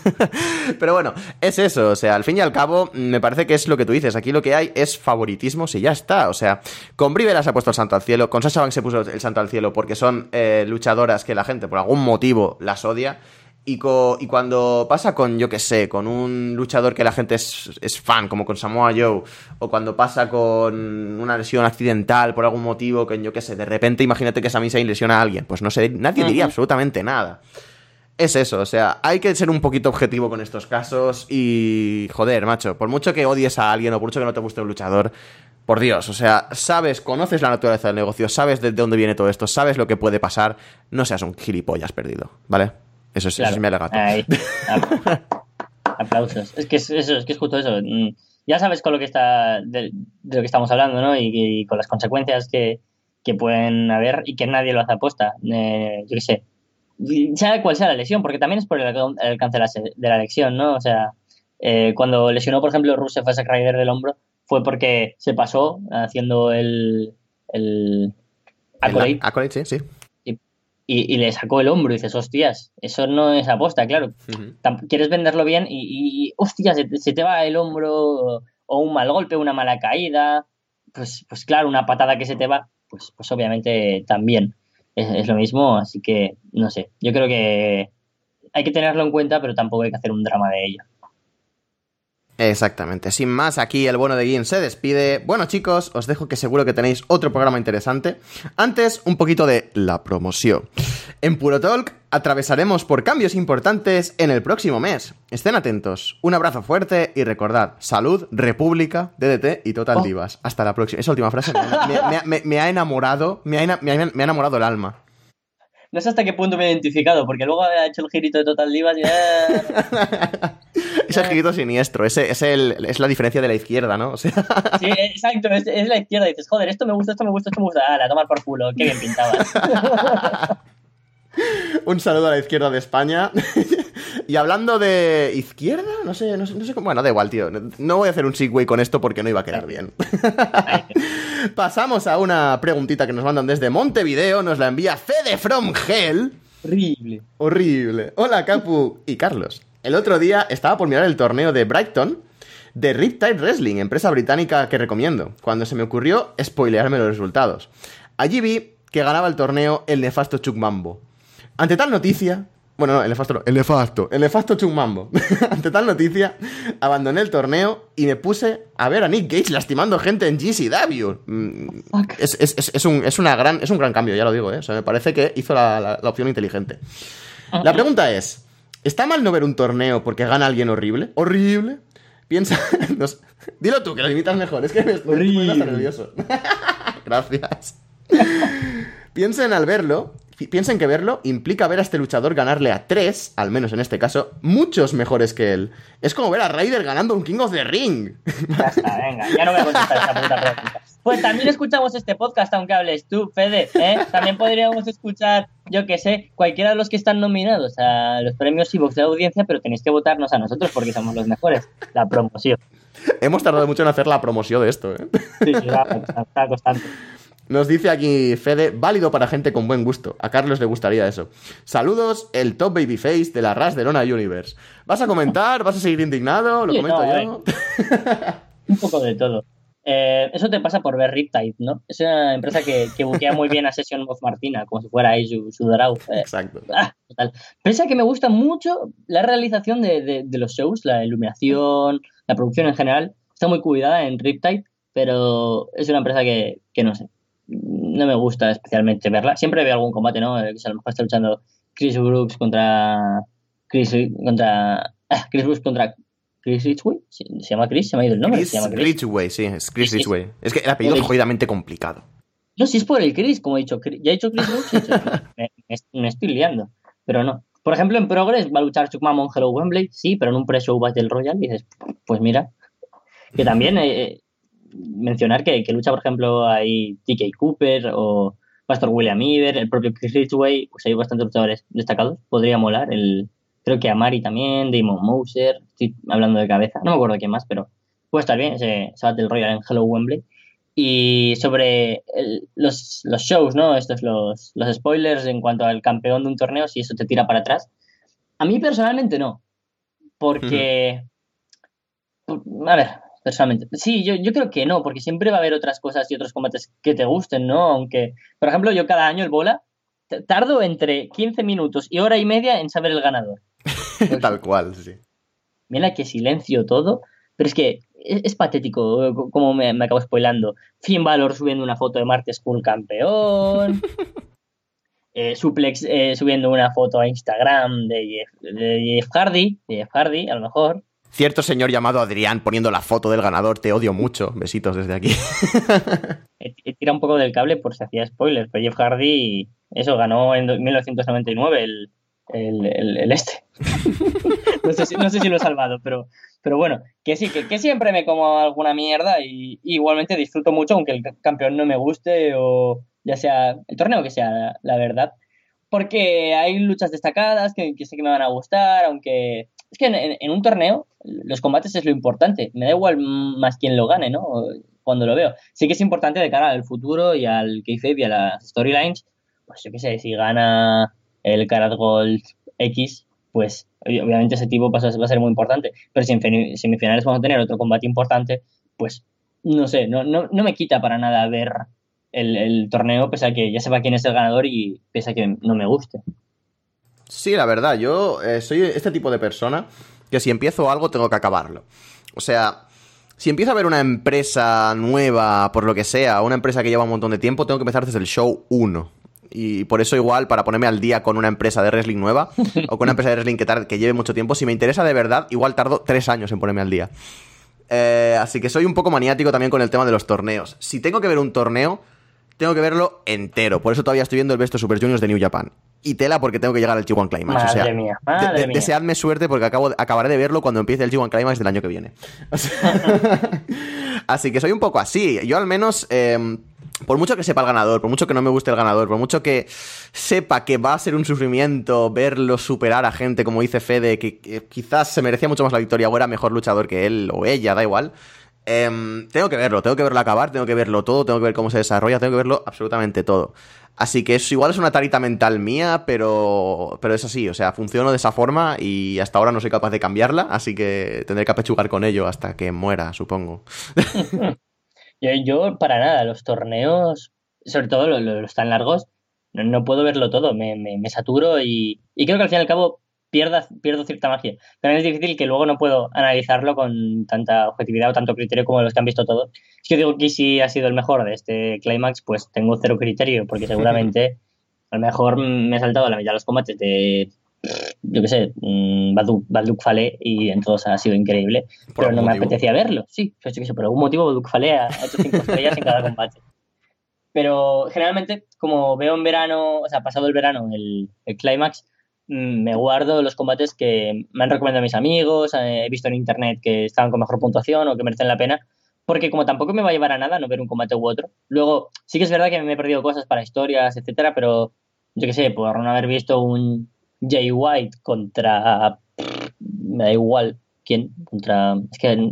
Speaker 1: (laughs) Pero bueno, es eso. O sea, al fin y al cabo, me parece que es lo que tú dices. Aquí lo que hay es favoritismo, si ya está. O sea, con se ha puesto el santo al cielo, con Sasha Banks se puso el santo al cielo porque son eh, luchadoras que la gente por algún motivo las odia. Y, co- y cuando pasa con, yo que sé, con un luchador que la gente es, es fan, como con Samoa Joe, o cuando pasa con una lesión accidental por algún motivo, que yo que sé, de repente imagínate que Sami Zayn lesiona a alguien, pues no sé, nadie diría absolutamente nada. Es eso, o sea, hay que ser un poquito objetivo con estos casos y, joder, macho, por mucho que odies a alguien o por mucho que no te guste un luchador, por Dios, o sea, sabes, conoces la naturaleza del negocio, sabes de dónde viene todo esto, sabes lo que puede pasar, no seas un gilipollas perdido, ¿vale? Eso es, eso
Speaker 3: Claro.
Speaker 1: es mi alegato.
Speaker 3: Ahí. (laughs) Apl- Aplausos. Es que es eso, es que es justo eso. Mm, Ya sabes con lo que está de, de lo que estamos hablando, ¿no? Y, y con las consecuencias que, que pueden haber y que nadie lo hace aposta. Eh, yo qué sé. Sea cual sea la lesión, porque también es por el, el alcance de la, lesión, ¿no? O sea, eh, cuando lesionó, por ejemplo, Rusev a Zack Ryder del hombro, fue porque se pasó haciendo el, el accolade
Speaker 1: Accolade, sí, sí.
Speaker 3: Y, y le sacó el hombro y dices, hostias, eso no es aposta, claro. Quieres venderlo bien y, y, y, hostia, se, te- se te va el hombro o un mal golpe, una mala caída, pues, pues claro, una patada que se te va, pues, pues obviamente también es, es lo mismo, así que no sé, yo creo que hay que tenerlo en cuenta, pero tampoco hay que hacer un drama de ello.
Speaker 1: Exactamente. Sin más, aquí el bueno de Guin se despide. Bueno, chicos, os dejo que seguro que tenéis otro programa interesante. Antes, un poquito de la promoción. En Puro Talk atravesaremos por cambios importantes en el próximo mes. Estén atentos. Un abrazo fuerte y recordad, salud, república, DDT y Total
Speaker 3: Oh.
Speaker 1: Divas. Hasta la próxima. Esa última frase me, ha- me- me ha- me- me ha enamorado, ha- me ha enamorado el alma.
Speaker 3: No sé hasta qué punto me he identificado, porque luego ha hecho el girito de Total Divas y... ah, (laughs)
Speaker 1: Es el girito siniestro, ese, es, el, es la diferencia de la izquierda, ¿no? O sea,
Speaker 3: Sí, exacto, es, es la izquierda. Dices, joder, esto me gusta, esto me gusta, esto me gusta. Ah, la tomar por culo, qué bien pintabas. (laughs)
Speaker 1: Un saludo a la izquierda de España. (laughs) y hablando de izquierda, no sé, no sé, no sé cómo. Bueno, da igual, tío. No voy a hacer un segue con esto porque no iba a quedar bien. (laughs) Pasamos a una preguntita que nos mandan desde Montevideo. Nos la envía Fede from Hell.
Speaker 3: horrible.
Speaker 1: Horrible. Hola, Capu y Carlos. El otro día estaba por mirar el torneo de Brighton de Riptide Wrestling, empresa británica que recomiendo, cuando se me ocurrió spoilearme los resultados. Allí vi que ganaba el torneo el nefasto Chuck Mambo. Ante tal noticia... Bueno, no, el nefasto no, el nefasto, el nefasto Chuck Mambo. (laughs) Ante tal noticia, abandoné el torneo y me puse a ver a Nick Gage lastimando gente en GCW. Mm. Es, es- es- es un, es una gran, es un gran cambio, ya lo digo, ¿eh? O sea, me parece que hizo la- la- la opción inteligente. La pregunta es: ¿está mal no ver un torneo porque gana alguien horrible? ¿Horrible? Piensa. (laughs) no sé. Dilo tú, que lo imitas mejor. Es que me estoy nervioso. (laughs) Gracias. Piensen al verlo. Piensen que verlo implica ver a este luchador ganarle a tres, al menos en este caso, muchos mejores que él. Es como ver a Ryder ganando un King of the Ring.
Speaker 3: Ya está, venga, ya no voy a contestar esta puta pregunta. Pues también escuchamos este podcast, aunque hables tú, Fede, ¿eh? También podríamos escuchar, yo que sé, cualquiera de los que están nominados a los premios Evox de audiencia, pero tenéis que votarnos a nosotros porque somos los mejores. La promoción.
Speaker 1: Hemos tardado mucho en hacer la promoción de esto, ¿eh?
Speaker 3: Sí, está, está constante.
Speaker 1: Nos dice aquí Fede, válido para gente con buen gusto. A Carlos le gustaría eso. Saludos, el top babyface de la Ras de Lona Universe. ¿Vas a comentar? ¿Vas a seguir indignado? ¿Lo comento
Speaker 3: no,
Speaker 1: yo? (laughs)
Speaker 3: Un poco de todo. Eh, eso te pasa por ver Riptide, ¿no? Es una empresa que, que buquea muy bien a Session of Martina, como si fuera ahí su, su. Eh,
Speaker 1: Exacto.
Speaker 3: Ah, total. Pese a que me gusta mucho la realización de, de- de los shows, la iluminación, la producción en general, está muy cuidada en Riptide, pero es una empresa que, que no sé, no me gusta especialmente verla. Siempre veo algún combate, ¿no? Eh, Que a lo mejor está luchando Chris Brooks contra Chris contra ah, Chris Brooks contra Chris Ridgway. ¿Se, llama Chris? ¿Se me ha ido el nombre?
Speaker 1: Chris
Speaker 3: ¿Se llama Chris?
Speaker 1: Ridgway, sí, es Chris. Ridgway. Es que el apellido es jodidamente complicado.
Speaker 3: No, si es por el Chris, como he dicho. Chris- Ya he dicho Chris Brooks, he dicho Chris. (laughs) me, me- me estoy liando. Pero no. Por ejemplo, en Progress va a luchar Chuck Mamon Hello Wembley, sí, pero en un pre-show Battle Royale dices, pues mira. Que también eh, eh, mencionar que, que lucha, por ejemplo, ahí TK Cooper o Pastor William Iver, el propio Chris Ridgway, pues hay bastantes luchadores destacados. Podría molar. El, creo que Amari también, Damon Moser, estoy hablando de cabeza, no me acuerdo quién más, pero puede estar bien ese, ese Battle Royale en Hello Wembley. Y sobre el- los, los shows, ¿no? Estos, los, los spoilers en cuanto al campeón de un torneo, si eso te tira para atrás. A mí personalmente no. Porque. por- A ver, personalmente. Sí, yo, yo creo que no, porque siempre va a haber otras cosas y otros combates que te gusten, ¿no? Aunque, por ejemplo, yo cada año el bola tardo entre 15 minutos y hora y media en saber el ganador. (laughs)
Speaker 1: Tal cual, sí.
Speaker 3: Mira qué silencio todo. Pero es que es, es patético, eh, como me, me acabo spoilando. Finn Balor subiendo una foto de Martes School campeón. (laughs) Eh, Suplex eh, subiendo una foto a Instagram de Jeff, de Jeff Hardy. De Jeff Hardy, a lo mejor.
Speaker 1: Cierto señor llamado Adrián poniendo la foto del ganador, te odio mucho. Besitos desde aquí. (laughs)
Speaker 3: He, un poco del cable por si hacía spoilers. Pero Jeff Hardy, eso, ganó en do- 1999 el, el, el- el este. (laughs) no, sé si, no sé si lo he salvado, pero, pero bueno, que sí, que, siempre me como alguna mierda y, igualmente disfruto mucho, aunque el campeón no me guste o ya sea el torneo que sea, la verdad. Porque hay luchas destacadas que sé que me van a gustar, aunque es que en, un torneo los combates es lo importante. Me da igual más quién lo gane, ¿no? Cuando lo veo. Sí que es importante de cara al futuro y al kayfabe y a las storylines. Pues yo qué sé, si gana el Karat Gold X, pues ob- obviamente ese tipo va a va a ser muy importante. Pero si en semifinales vamos a tener otro combate importante, pues no sé, no, no, no me quita para nada ver el torneo, pese a que ya sepa quién es el ganador y pese a que no me guste.
Speaker 1: Sí, la verdad, yo eh, soy este tipo de persona que si empiezo algo tengo que acabarlo. O sea, si empiezo a ver una empresa nueva, por lo que sea, una empresa que lleva un montón de tiempo, tengo que empezar desde el show 1. Y por eso igual, para ponerme al día con una empresa de wrestling nueva, (laughs) o con una empresa de wrestling que, que lleve mucho tiempo, si me interesa de verdad, igual tardo tres años en ponerme al día. Eh, así que soy un poco maniático también con el tema de los torneos. Si tengo que ver un torneo, tengo que verlo entero. Por eso todavía estoy viendo el Best of Super Juniors de New Japan. Y tela porque tengo que llegar al G1 Climax.
Speaker 3: Madre
Speaker 1: o sea,
Speaker 3: mía,
Speaker 1: de-
Speaker 3: madre
Speaker 1: de-
Speaker 3: mía.
Speaker 1: deseadme suerte porque acabo acabaré de verlo cuando empiece el G1 Climax del año que viene. O sea, (laughs) así que soy un poco así. Yo al menos, eh, por mucho que sepa el ganador, por mucho que no me guste el ganador, por mucho que sepa que va a ser un sufrimiento verlo superar a gente, como dice Fede, que, que quizás se merecía mucho más la victoria o era mejor luchador que él o ella, da igual. Em, tengo que verlo, tengo que verlo acabar, tengo que verlo todo, tengo que ver cómo se desarrolla, tengo que verlo absolutamente todo. Así que eso igual es una tarita mental mía, pero, pero es así, o sea, funciono de esa forma y hasta ahora no soy capaz de cambiarla, así que tendré que apechugar con ello hasta que muera, supongo. (laughs)
Speaker 3: Yo, yo para nada, los torneos, sobre todo los, tan largos, no, no puedo verlo todo, me, me, me saturo y, y creo que al fin y al cabo pierda, pierdo cierta magia. También es difícil que luego no puedo analizarlo con tanta objetividad o tanto criterio como los que han visto todos. Si yo digo que sí ha sido el mejor de este Climax, pues tengo cero criterio, porque (laughs) seguramente a lo mejor me he saltado la mitad de los combates de, yo qué sé, mm, Baduk, Baduk Fale y en todos ha sido increíble, pero no
Speaker 1: algún
Speaker 3: me
Speaker 1: motivo.
Speaker 3: apetecía verlo. Sí, pues por algún motivo Baduk Fale ha hecho cinco estrellas en cada combate. Pero generalmente, como veo en verano, o sea, pasado el verano, el, el Climax, me guardo los combates que me han recomendado mis amigos, eh, he visto en internet que estaban con mejor puntuación o que merecen la pena, porque como tampoco me va a llevar a nada no ver un combate u otro. Luego, sí que es verdad que me he perdido cosas para historias, etcétera, pero yo qué sé, por no haber visto un Jay White contra. Me da igual quién, contra. Es que.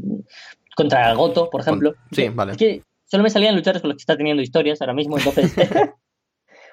Speaker 3: Contra Goto, por ejemplo.
Speaker 1: Sí, vale.
Speaker 3: Es que solo me salían luchadores con los que está teniendo historias ahora mismo, entonces. (laughs)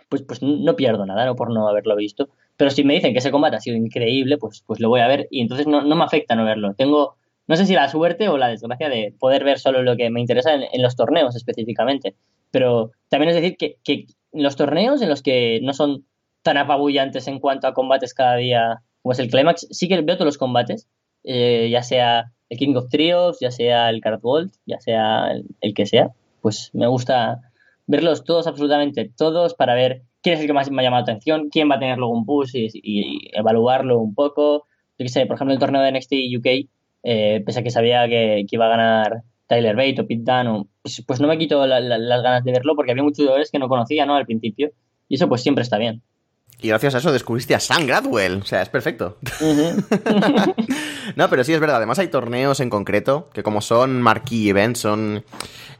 Speaker 3: pues, pues no pierdo nada, ¿no? Por no haberlo visto. Pero si me dicen que ese combate ha sido increíble, pues, pues lo voy a ver y entonces no, no me afecta no verlo. Tengo, no sé si la suerte o la desgracia de poder ver solo lo que me interesa en, en los torneos específicamente. Pero también es decir que, que los torneos en los que no son tan apabullantes en cuanto a combates cada día como es el Climax, sí que veo todos los combates, eh, ya sea el King of Trios, ya sea el Card Gold, ya sea el, el que sea, pues me gusta verlos todos, absolutamente todos, para ver quién es el que más me ha llamado la atención, quién va a tener luego un push y, evaluarlo un poco. Yo qué sé, por ejemplo, el torneo de NXT UK, eh, pese a que sabía que, que, iba a ganar Tyler Bate o Pete Dunne, pues, pues, no me quito la, las ganas de verlo porque había muchos jugadores que no conocía ¿no? al principio y eso pues siempre está bien.
Speaker 1: Y gracias a eso descubriste a Sam Gradwell. O sea, es perfecto. Uh (laughs) -huh. no, pero sí es verdad. Además hay torneos en concreto que como son marquee events, son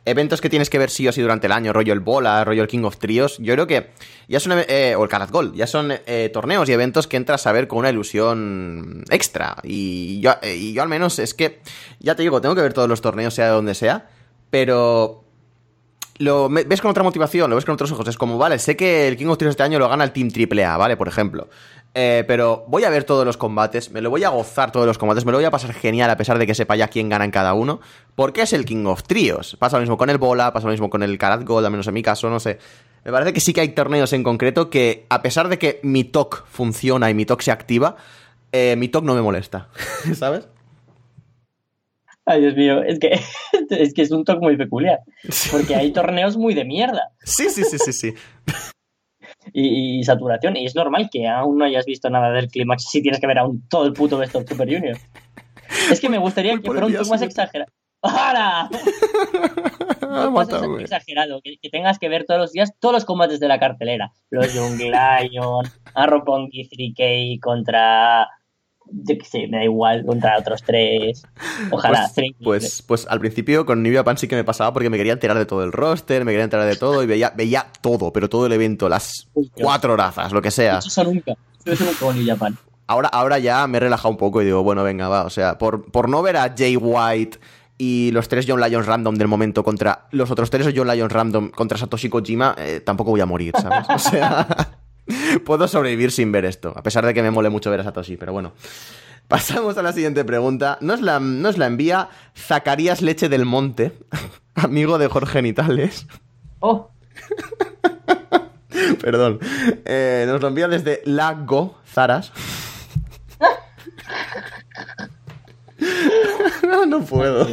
Speaker 1: eventos que tienes que ver sí o sí durante el año. Rollo el Bola, rollo el King of Trios. Yo creo que ya son... Eh, o el Karat Gold. Ya son eh, torneos y eventos que entras a ver con una ilusión extra. Y yo, eh, y yo al menos es que... Ya te digo, tengo que ver todos los torneos, sea de donde sea. Pero lo ves con otra motivación, lo ves con otros ojos. Es como, vale, sé que el King of Trios este año lo gana el Team AAA, ¿vale? Por ejemplo. Eh, pero voy a ver todos los combates, me lo voy a gozar todos los combates, me lo voy a pasar genial a pesar de que sepa ya quién gana en cada uno. Porque es el King of Trios. Pasa lo mismo con el Bola, pasa lo mismo con el Karat Gold, al menos en mi caso, no sé. Me parece que sí que hay torneos en concreto que, a pesar de que mi TOC funciona y mi TOC se activa, eh, mi TOC no me molesta, (laughs) ¿sabes?
Speaker 3: Ay, Dios mío, es que (laughs) es, que es un toque muy peculiar. Porque hay torneos muy de mierda.
Speaker 1: Sí, sí, sí, sí, sí.
Speaker 3: Y, y, saturación. Y es normal que aún no hayas visto nada del clímax si tienes que ver aún todo el puto Best of Super Junior. Es que me gustaría que fuera un toque más exagerado. (laughs) ¡Para! Exagerado, que, que tengas que ver todos los días todos los combates de la cartelera. Los Young Lion, Arropongi 3K contra. Yo qué sé, me da igual, contra otros tres. Ojalá,
Speaker 1: Pues, pues, pues al principio con Nivea Pan sí que me pasaba porque me quería enterar de todo el roster, me quería enterar de todo y veía, veía todo, pero todo el evento, las
Speaker 3: Uy,
Speaker 1: cuatro horazas, lo que sea.
Speaker 3: Eso nunca. Eso nunca con Japan.
Speaker 1: Ahora, ahora ya me he relajado un poco y digo, bueno, venga, va. O sea, por, por no ver a Jay White y los tres John Lions random del momento contra los otros tres John Lions random contra Satoshi Kojima, eh, tampoco voy a morir, ¿sabes? O sea, (laughs) puedo sobrevivir sin ver esto, a pesar de que me mole mucho ver a Satoshi, pero bueno. Pasamos a la siguiente pregunta. Nos la, nos la envía Zacarías Leche del Monte, (laughs) amigo de Jorge Nitales.
Speaker 3: Oh, (laughs)
Speaker 1: Perdón. Eh, nos lo envía desde Lago Zaras. no, no puedo.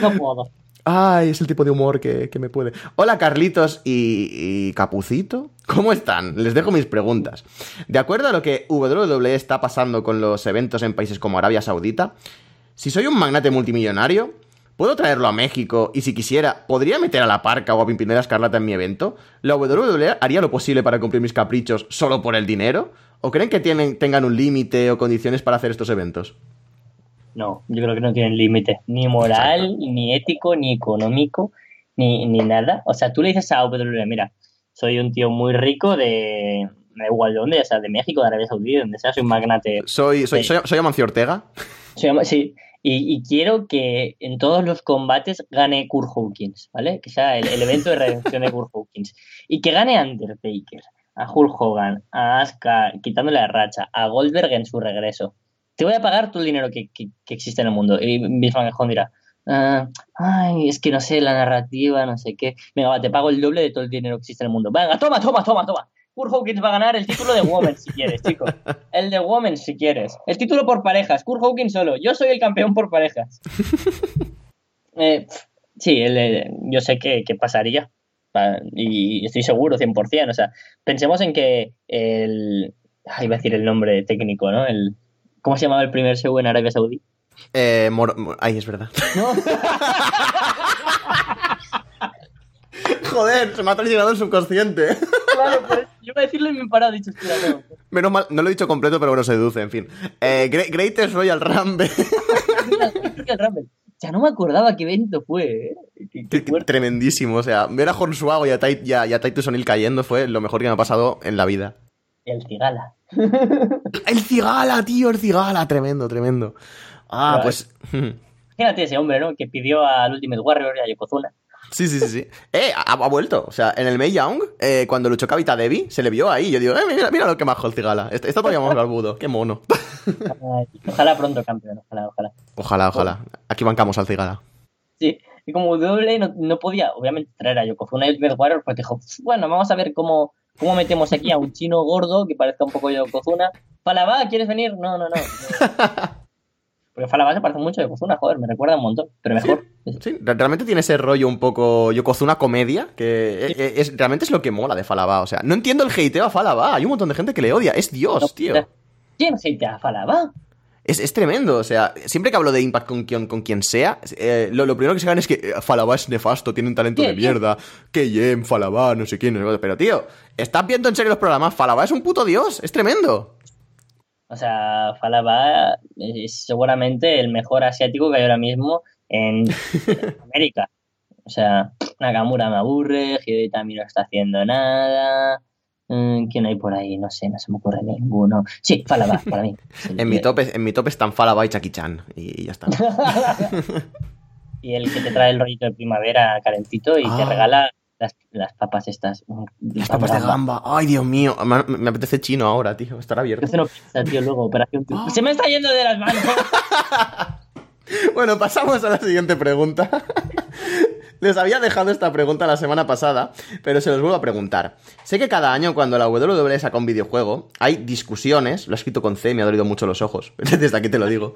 Speaker 3: no puedo.
Speaker 1: Ay, es el tipo de humor que, que me puede. Hola Carlitos y, y Capucito. ¿Cómo están? Les dejo mis preguntas. De acuerdo a lo que WWE está pasando con los eventos en países como Arabia Saudita, si soy un magnate multimillonario, ¿puedo traerlo a México? Y si quisiera, ¿podría meter a la parca o a Pimpinela Escarlata en mi evento? ¿La WWE haría lo posible para cumplir mis caprichos solo por el dinero? ¿O creen que tienen, tengan un límite o condiciones para hacer estos eventos?
Speaker 3: No, yo creo que no tienen límite, ni moral, ni ético, ni económico, ni, ni nada. O sea, tú le dices a WWE, mira, soy un tío muy rico de, me da igual de dónde, o sea, de México, de Arabia Saudí, de donde sea, soy un magnate.
Speaker 1: Soy, soy,
Speaker 3: Sí.
Speaker 1: soy, soy Amancio Ortega.
Speaker 3: Llama- sí, y, y quiero que en todos los combates gane Kurt Hawkins, ¿vale? Que sea el, el evento de redención de Kurt Hawkins. Y que gane Undertaker, a Hulk Hogan, a Asuka quitándole la racha, a Goldberg en su regreso. Te voy a pagar todo el dinero que, que- que existe en el mundo. Y Vince McMahon dirá, "Ah, ay, es que no sé, la narrativa, no sé qué. Venga, va, te pago el doble de todo el dinero que existe en el mundo. Venga, toma, toma, toma, toma. Kurt Hawkins va a ganar el título de Women si quieres, chico. El de Women si quieres. El título por parejas. Kurt Hawkins solo. Yo soy el campeón por parejas. (laughs) Eh, sí, el, eh, yo sé que, que pasaría. Pa- Y estoy seguro, 100%. O sea, pensemos en que el... ah, iba a decir el nombre técnico, ¿no? El, ¿Cómo se llamaba el primer show en Arabia Saudí?
Speaker 1: Eh, Mor- Mor- Ay, es verdad.
Speaker 3: ¿No? (laughs)
Speaker 1: Joder, se me ha traicionado el subconsciente.
Speaker 3: claro, pues, yo iba a decirlo y me he parado. He dicho, "Hostia, no".
Speaker 1: Menos mal, no lo he dicho completo, pero bueno, se deduce, en fin. Eh, Gre- Greatest Royal (laughs) Rumble.
Speaker 3: Ya no me acordaba qué evento fue, ¿eh? Qué- qué fuerte.
Speaker 1: Tremendísimo, o sea, ver a Hornswoggle y a, y a, y a Titus O'Neill cayendo fue lo mejor que me ha pasado en la vida.
Speaker 3: El Cigala. (laughs)
Speaker 1: El Cigala, tío, el Cigala, tremendo, tremendo. Ah, pues... (laughs)
Speaker 3: Imagínate ese hombre, ¿no? Que pidió al Ultimate Warrior y a Yokozuna.
Speaker 1: Sí, sí, sí, sí. (laughs) Eh, ha, ha vuelto. O sea, en el May Young, eh, cuando luchó Kavita Devi, se le vio ahí. Yo digo, eh, mira, mira lo que majo el Cigala. Está, está todavía más barbudo. Qué mono. (laughs)
Speaker 3: Ay, Ojalá pronto campeón, ojalá, ojalá.
Speaker 1: Ojalá, ojalá. Aquí bancamos al Cigala.
Speaker 3: Sí, y como WWE no, no podía, obviamente, traer a Yokozuna y Ultimate Warrior, pues dijo, bueno, vamos a ver cómo, cómo metemos aquí a un chino gordo que parezca un poco Yokozuna. Falaba, ¿quieres venir? No, no, no. Porque Falaba se parece mucho a Yokozuna, joder, me recuerda un montón, pero mejor.
Speaker 1: Sí, re- realmente tiene ese rollo un poco Yokozuna comedia, que es, es- realmente es lo que mola de Falaba. O sea, no entiendo el hateo a Falaba. Hay un montón de gente que le odia. Es Dios, tío.
Speaker 3: ¿Quién hatea a Falaba?
Speaker 1: Es, es tremendo. O sea, siempre que hablo de Impact con quien, con quien sea, eh, lo, lo primero que se gana es que eh, Falaba es nefasto, tiene un talento de mierda. Que Jem, Falaba, no sé quién. no sé. Pero, tío, ¿estás viendo en serio los programas? Falaba es un puto dios. Es tremendo.
Speaker 3: O sea, Falaba es seguramente el mejor asiático que hay ahora mismo en (laughs) América. O sea, Nakamura me aburre, Hideo Itami no está haciendo nada. Mm, ¿Quién hay por ahí? No sé, no se me ocurre ninguno. Sí, Falaba, para mí. (laughs)
Speaker 1: En mi top, en mi top están Falaba y Jackie Chan. Y, ya está. (laughs)
Speaker 3: Y el que te trae el rollito de primavera calentito y te
Speaker 1: Ah.
Speaker 3: regala las, las papas estas.
Speaker 1: Las papas de gamba. Ay, Dios mío. Me, me apetece chino ahora, tío. Estará abierto.
Speaker 3: No tío, luego, operación. (laughs) Se me está yendo de las manos.
Speaker 1: Bueno, pasamos a la siguiente pregunta. Les había dejado esta pregunta la semana pasada, pero se los vuelvo a preguntar. Sé que cada año cuando la WWE saca un videojuego, hay discusiones, lo he escrito con C, me ha dolido mucho los ojos, (laughs) desde aquí te lo digo,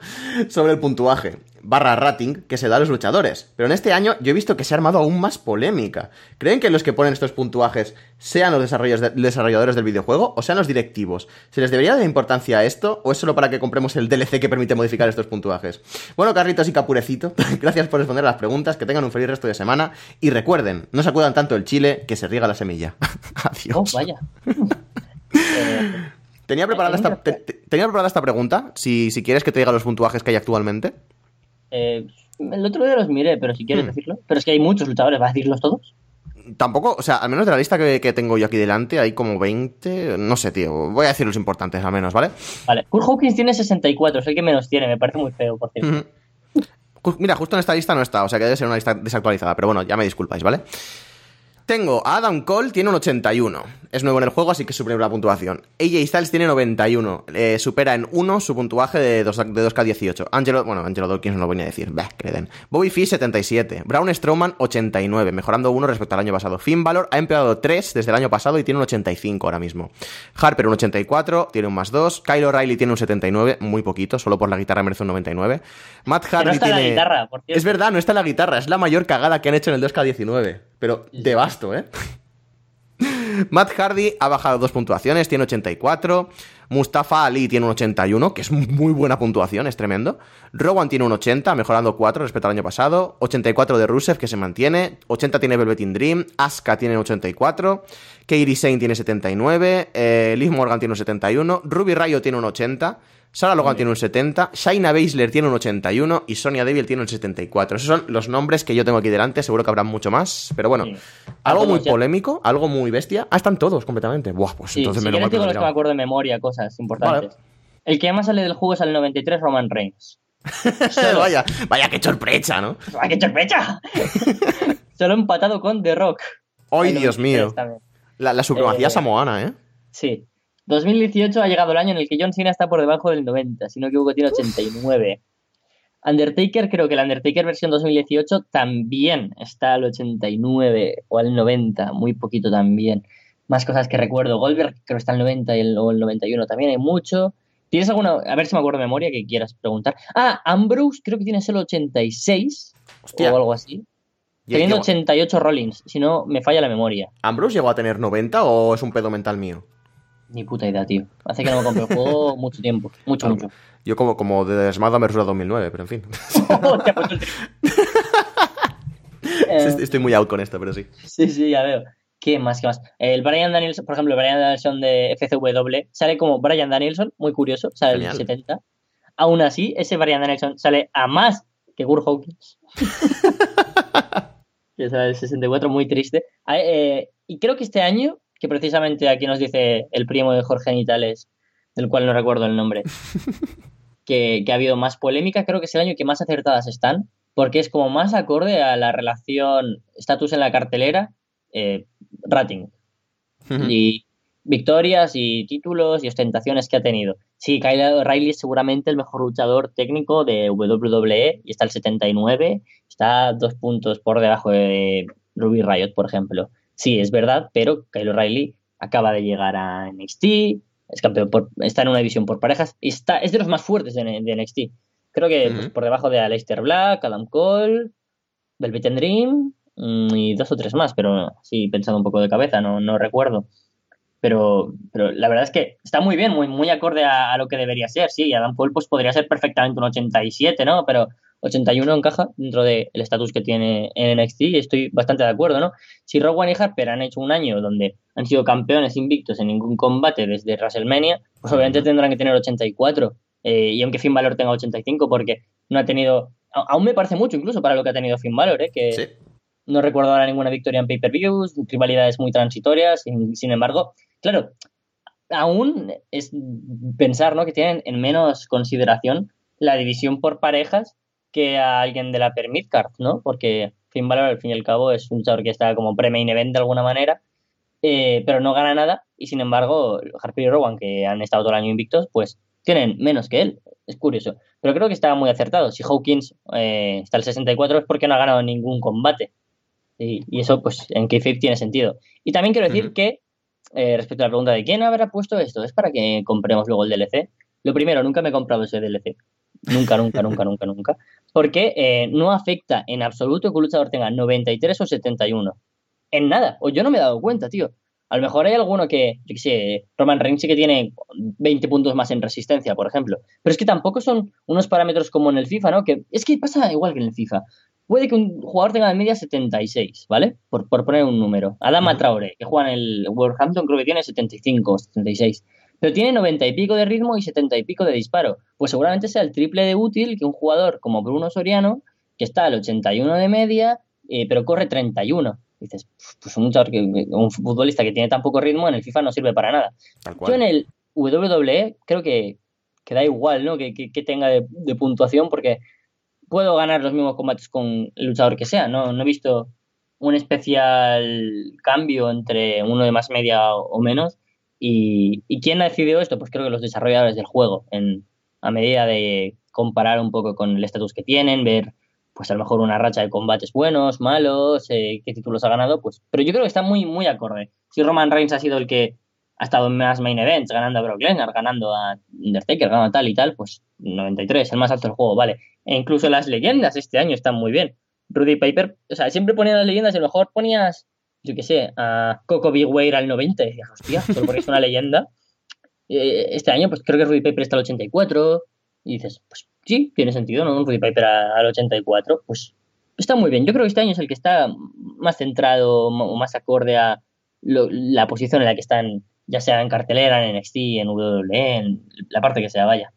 Speaker 1: sobre el puntuaje. Barra rating que se da a los luchadores. Pero en este año yo he visto que se ha armado aún más polémica. ¿Creen que los que ponen estos puntuajes sean los desarrolladores del videojuego o sean los directivos? ¿Se les debería dar importancia a esto o es solo para que compremos el DLC que permite modificar estos puntuajes? Bueno, Carlitos y Capurecito, (laughs) gracias por responder a las preguntas, que tengan un feliz resto de semana y recuerden, no sacudan tanto el chile que se riega la semilla. (laughs) Adiós.
Speaker 3: Oh, vaya. Eh, (laughs)
Speaker 1: Tenía preparada,
Speaker 3: Hay
Speaker 1: esta,
Speaker 3: muchas-
Speaker 1: te- te- tenía preparada esta pregunta, si, si quieres que te diga los puntuajes que hay actualmente.
Speaker 3: Eh, el otro día los miré, pero si quieres
Speaker 1: Hmm.
Speaker 3: decirlo. Pero es que hay muchos luchadores, ¿vas a decirlos todos?
Speaker 1: Tampoco, o sea, al menos de la lista que, que tengo yo aquí delante, hay como 20, no sé, tío, voy a decir los importantes al menos, ¿vale?
Speaker 3: Vale. Kurt Hawkins tiene 64, es el que menos tiene, me parece muy feo, por cierto.
Speaker 1: Mira, justo en esta lista no está, o sea que debe ser una lista desactualizada, pero bueno, ya me disculpáis, ¿vale? Tengo a Adam Cole, tiene un 81. Es nuevo en el juego, así que supera la puntuación. AJ Styles tiene 91. eh, supera en 1 su puntuaje de, 2, de 2K18. Angelo, bueno, Angelo Dawkins no lo voy a decir. Bah, que le den. Bobby Fish, 77. Braun Strowman, 89. Mejorando 1 respecto al año pasado. Finn Balor ha empeorado 3 desde el año pasado y tiene un 85 ahora mismo. Harper, un 84. Tiene un más 2. Kyle O'Reilly tiene un 79. Muy poquito, solo por la guitarra merece un 99. Matt
Speaker 3: Que no
Speaker 1: Hardy
Speaker 3: está la
Speaker 1: tiene.
Speaker 3: guitarra, por.
Speaker 1: Es verdad, no está la guitarra, es la mayor cagada que han hecho en el 2K19. Pero de basto, ¿eh? (laughs) Matt Hardy ha bajado dos puntuaciones, tiene 84. Mustafa Ali tiene un 81, que es muy buena puntuación, es tremendo. Rowan tiene un 80, mejorando 4 respecto al año pasado. 84 de Rusev, que se mantiene. 80 tiene Velveteen Dream. Asuka tiene 84. Kairi Sane tiene 79. Eh, Liv Morgan tiene un 71. Ruby Rayo tiene un 80. Sarah Logan tiene un 70, Shaina Baszler tiene un 81 y Sonia Deville tiene un 74. Esos son los nombres que yo tengo aquí delante, seguro que habrá mucho más, pero bueno,
Speaker 3: Sí.
Speaker 1: algo muy
Speaker 3: ya-
Speaker 1: polémico, algo muy bestia. Ah, están todos completamente. Buah, pues
Speaker 3: Sí,
Speaker 1: entonces
Speaker 3: si
Speaker 1: me lo que
Speaker 3: digo los que me acuerdo de memoria, cosas importantes. El que más sale del juego es al 93, Roman Reigns. (laughs) Solo.
Speaker 1: vaya, vaya que sorpresa, ¿no?
Speaker 3: ¡Ay, qué chorpecha! (laughs) Solo empatado con The Rock.
Speaker 1: ¡Ay, Dios
Speaker 3: 93
Speaker 1: mío! La, la supremacía
Speaker 3: Eh,
Speaker 1: samoana, ¿eh?
Speaker 3: Sí. 2018 ha llegado el año en el que John Cena está por debajo del 90, si no equivoco tiene 89. Undertaker, creo que el Undertaker versión 2018 también está al 89 o al 90, muy poquito también. Más cosas que recuerdo. Goldberg creo que está al 90 y el, o el 91 también, hay mucho. ¿Tienes alguna, a ver si me acuerdo de memoria que quieras preguntar? Ah, Ambrose creo que tiene solo 86
Speaker 1: Hostia.
Speaker 3: o algo así.
Speaker 1: ¿Y
Speaker 3: Teniendo
Speaker 1: llegó-
Speaker 3: 88 Rollins, si no me falla la memoria.
Speaker 1: ¿Ambrose llegó a tener 90 o es un pedo mental mío?
Speaker 3: Ni puta idea, tío. Hace que no me compro el juego (laughs) mucho tiempo. Mucho,
Speaker 1: Claro.
Speaker 3: mucho.
Speaker 1: Yo como, como de SmackDown vs 2009, pero en fin. (laughs) (laughs)
Speaker 3: Tri- Eh,
Speaker 1: Estoy muy out con esto, pero sí.
Speaker 3: sí, sí, ya veo. ¿Qué más? ¿Qué más? El Brian Danielson, por ejemplo, el Brian Danielson de FCW sale como Brian Danielson, muy curioso, sale
Speaker 1: Genial.
Speaker 3: el 70. Aún así, ese Brian Danielson sale a más que Kurt Hawkins. que sale el 64, muy triste. Ah, eh, y creo que este año, que precisamente aquí nos dice el primo de Jorge Nitales, del cual no recuerdo el nombre, (laughs) que, que ha habido más polémica, creo que es el año que más acertadas están, porque es como más acorde a la relación estatus en la cartelera, eh, rating y victorias y títulos y ostentaciones que ha tenido. Sí, Kyle O'Reilly es seguramente el mejor luchador técnico de WWE y está al 79, está dos puntos por debajo de Ruby Riot, por ejemplo. Sí, es verdad, pero Kyle O'Reilly acaba de llegar a NXT, es campeón por- está en una división por parejas y está, es de los más fuertes de, de NXT. Creo que pues, por debajo de Aleister Black, Adam Cole, Velvet and Dream mm, y dos o tres más, pero sí, pensando un poco de cabeza, no, no recuerdo. Pero, pero la verdad es que está muy bien, muy, muy acorde a, a lo que debería ser, sí. Adam Cole pues podría ser perfectamente un 87, ¿no? Pero 81 encaja dentro del estatus que tiene en NXT y estoy bastante de acuerdo, ¿no? Si Rowan y Harper han hecho un año donde han sido campeones invictos en ningún combate desde WrestleMania, pues obviamente tendrán que tener 84. Eh, y aunque Finn Balor tenga 85, porque no ha tenido. Aún me parece mucho incluso para lo que ha tenido Finn Balor, ¿eh? Que,
Speaker 1: Sí.
Speaker 3: no recuerdo ahora ninguna victoria en pay-per-views, rivalidades muy transitorias, sin, sin embargo, claro, aún es pensar ¿no? que tienen en menos consideración la división por parejas que a alguien de la Permit Card, ¿no? Porque Finn Balor, al fin y al cabo, es un luchador que está como pre-main event de alguna manera, eh, pero no gana nada, y sin embargo, Harper y Rowan, que han estado todo el año invictos, pues tienen menos que él. Es curioso. Pero creo que está muy acertado. Si Hawkins eh, está al 64 es porque no ha ganado ningún combate. Y, y eso, pues, en Kayfabe tiene sentido. Y también quiero decir que, eh, respecto a la pregunta de quién habrá puesto esto, es para que compremos luego el DLC. Lo primero, nunca me he comprado ese DLC. Nunca, nunca, nunca, nunca, nunca. porque eh, no afecta en absoluto que un luchador tenga 93 o 71. En nada. O yo no me he dado cuenta, tío. A lo mejor hay alguno que, yo qué sé, Roman Reigns sí que tiene 20 puntos más en resistencia, por ejemplo. Pero es que tampoco son unos parámetros como en el FIFA, ¿no? Que es que pasa igual que en el FIFA. Puede que un jugador tenga de media 76, ¿vale? Por, por poner un número. Adama
Speaker 1: Ujú.
Speaker 3: Traoré, que juega en el Wolverhampton, creo que tiene 75 o 76. Pero tiene 90 y pico de ritmo y 70 y pico de disparo. Pues seguramente sea el triple de útil que un jugador como Bruno Soriano, que está al 81 de media, eh, pero corre 31. Dices, pues un, un futbolista que tiene tan poco ritmo en el FIFA no sirve para nada. Yo en el WWE creo que, que da igual, ¿no? Que, que- que tenga de, de puntuación porque puedo ganar los mismos combates con el luchador que sea. No, no he visto un especial cambio entre uno de más media o, o menos. Y, ¿Y quién ha decidido esto? Pues creo que los desarrolladores del juego, en, a medida de comparar un poco con el estatus que tienen, ver pues a lo mejor una racha de combates buenos, malos, eh, qué títulos ha ganado, pues, pero yo creo que está muy, muy acorde. Si Roman Reigns ha sido el que ha estado en más main events, ganando a Brock Lesnar, ganando a Undertaker, ganando a tal y tal, pues 93, el más alto del juego, vale. E incluso las leyendas este año están muy bien. Rudy Piper, o sea, siempre ponían las leyendas y a lo mejor ponías, yo qué sé, a Coco Big Wade al 90 y decías, hostia, solo porque es una leyenda. (laughs) Eh, Este año, pues creo que Rudy Piper está al 84 y dices, pues sí, tiene sentido, ¿no? Rudy Piper al 84, pues está muy bien. Yo creo que este año es el que está más centrado o más acorde a lo- la posición en la que están, ya sea en cartelera, en NXT, en WWE, en la parte que sea, vaya.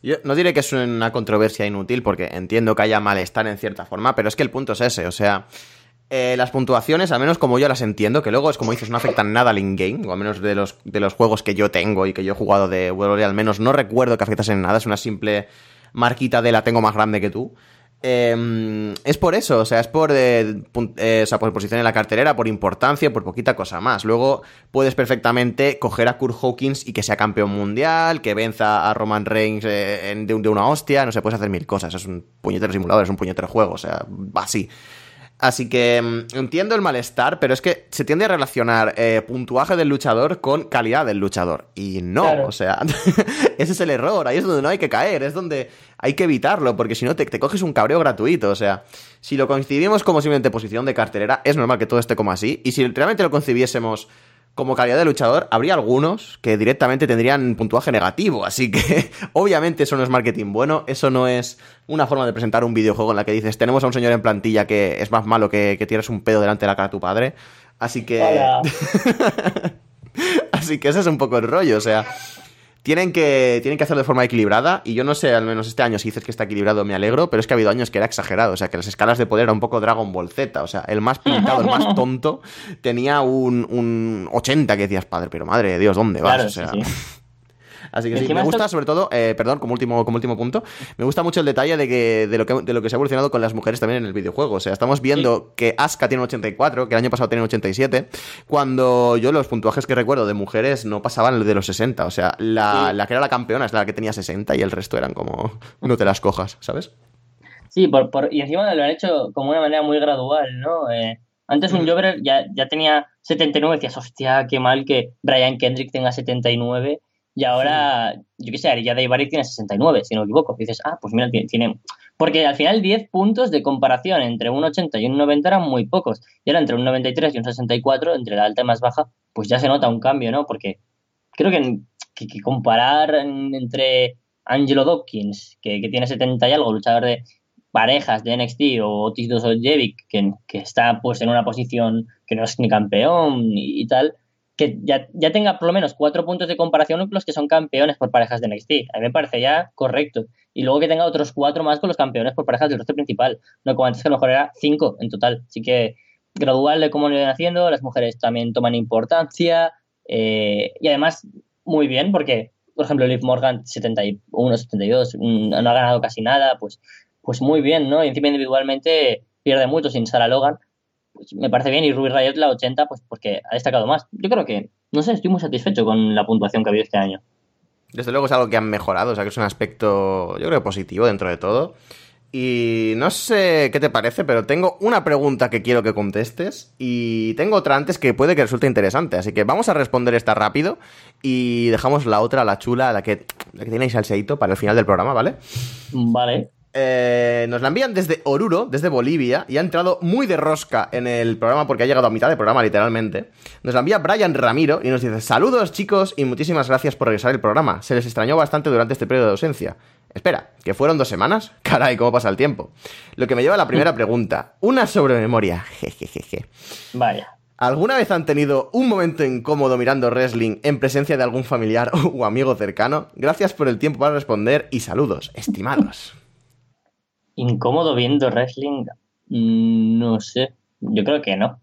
Speaker 1: Yo no diré que es una controversia inútil, porque entiendo que haya malestar en cierta forma, pero es que el punto es ese, o sea, eh, las puntuaciones, al menos como yo las entiendo, que luego es como dices, no afectan nada al in-game, o al menos de los, de los juegos que yo tengo y que yo he jugado de WWE, al menos no recuerdo que afectasen en nada, es una simple marquita de la tengo más grande que tú. Eh, es por eso, o sea, es por, eh, eh, o sea, por posición en la cartelera, por importancia, por poquita cosa más. Luego puedes perfectamente coger a Kurt Hawkins y que sea campeón mundial, que venza a Roman Reigns eh, en- de, un- de una hostia, no sé, puedes hacer mil cosas. Es un puñetero simulador, es un puñetero juego, o sea, así. Así que mm, entiendo el malestar, pero es que se tiende a relacionar eh, puntuaje del luchador con calidad del luchador. Y no,
Speaker 3: Claro.
Speaker 1: o sea, (laughs) ese es el error, ahí es donde no hay que caer, es donde hay que evitarlo, porque si no te, te coges un cabreo gratuito. O sea, si lo concibimos como simplemente posición de cartelera, es normal que todo esté como así. Y si realmente lo concibiésemos como calidad de luchador, habría algunos que directamente tendrían puntuaje negativo. Así que, (laughs) obviamente, eso no es marketing bueno. Eso no es una forma de presentar un videojuego en la que dices, tenemos a un señor en plantilla que es más malo que, que tienes un pedo delante de la cara de tu padre. Así que. (laughs) Así que ese es un poco el rollo, o sea. Tienen que, tienen que hacerlo de forma equilibrada. Y yo no sé, al menos este año, si dices que está equilibrado, me alegro. Pero es que ha habido años que era exagerado. O sea, que las escalas de poder era un poco Dragon Ball Z. O sea, el más pintado, el más (laughs) tonto, tenía un, un 80 que decías, padre, pero madre de Dios, ¿dónde vas?
Speaker 3: Claro,
Speaker 1: o sea,
Speaker 3: sí, sí.
Speaker 1: Así que sí, me gusta
Speaker 3: esto-
Speaker 1: sobre todo, eh, perdón, como último, como último punto, me gusta mucho el detalle de que de lo que de lo que se ha evolucionado con las mujeres también en el videojuego. O sea, estamos viendo que Asuka tiene un 84, que el año pasado tenía un 87, cuando yo los puntuajes que recuerdo de mujeres no pasaban de los 60. O sea, la,
Speaker 3: Sí.
Speaker 1: la que era la campeona es la que tenía 60 y el resto eran como (laughs) no te las cojas, ¿sabes?
Speaker 3: Sí, por, por- y encima lo han hecho como una manera muy gradual, ¿no? Eh, antes un. Jobber ya, ya tenía 79, decías, hostia, qué mal que Brian Kendrick tenga 79, y ahora, yo qué sé, Arilla Daivari tiene 69, si no me equivoco. Y dices, ah, pues mira, tiene, tiene- Porque al final 10 puntos de comparación entre un 80 y un 90 eran muy pocos, y ahora entre un 93 y un 64, entre la alta y más baja, pues ya se nota un cambio, ¿no? Porque creo que, que, que comparar en- entre Angelo Dawkins, que, que tiene 70 y algo, luchador de parejas de NXT o Otis Dozojevic, que, que está pues en una posición que no es ni campeón y, y tal, que ya, ya tenga por lo menos cuatro puntos de comparación con los que son campeones por parejas de NXT. A mí me parece ya correcto. Y luego que tenga otros cuatro más con los campeones por parejas del roster principal. No como antes que mejor era cinco en total. Así que gradual de cómo lo iban haciendo, las mujeres también toman importancia. eh, y además, muy bien, porque, por ejemplo, Liv Morgan, 71, 72, mm, no ha ganado casi nada, pues, pues muy bien, ¿no? Y encima individualmente pierde mucho sin Sarah Logan. Pues me parece bien. Y Ruby Riot la 80, pues porque ha destacado más. Yo creo que, no sé, estoy muy satisfecho con la puntuación que ha habido este año.
Speaker 1: Desde luego es algo que han mejorado, o sea que es un aspecto, yo creo, positivo dentro de todo. Y no sé qué te parece, pero tengo una pregunta que quiero que contestes y tengo otra antes que puede que resulte interesante. Así que vamos a responder esta rápido y dejamos la otra, la chula, la que, la que tiene salseíto para el final del programa, ¿vale?
Speaker 3: Vale.
Speaker 1: Eh, nos la envían desde Oruro, desde Bolivia, y ha entrado muy de rosca en el programa porque ha llegado a mitad del programa, literalmente. Nos la envía Brian Ramiro y nos dice: Saludos, chicos, y muchísimas gracias por regresar el programa. Se les extrañó bastante durante este periodo de ausencia. Espera, ¿que fueron dos semanas? (laughs) Caray, ¿cómo pasa el tiempo? Lo que me lleva a la primera pregunta. Una sobre memoria. (laughs) Jejejeje.
Speaker 3: Vaya.
Speaker 1: ¿Alguna vez han tenido un momento incómodo mirando wrestling en presencia de algún familiar (laughs) o amigo cercano? Gracias por el tiempo para responder y saludos, estimados.
Speaker 3: Incómodo viendo wrestling. Mm, No sé. Yo creo que no.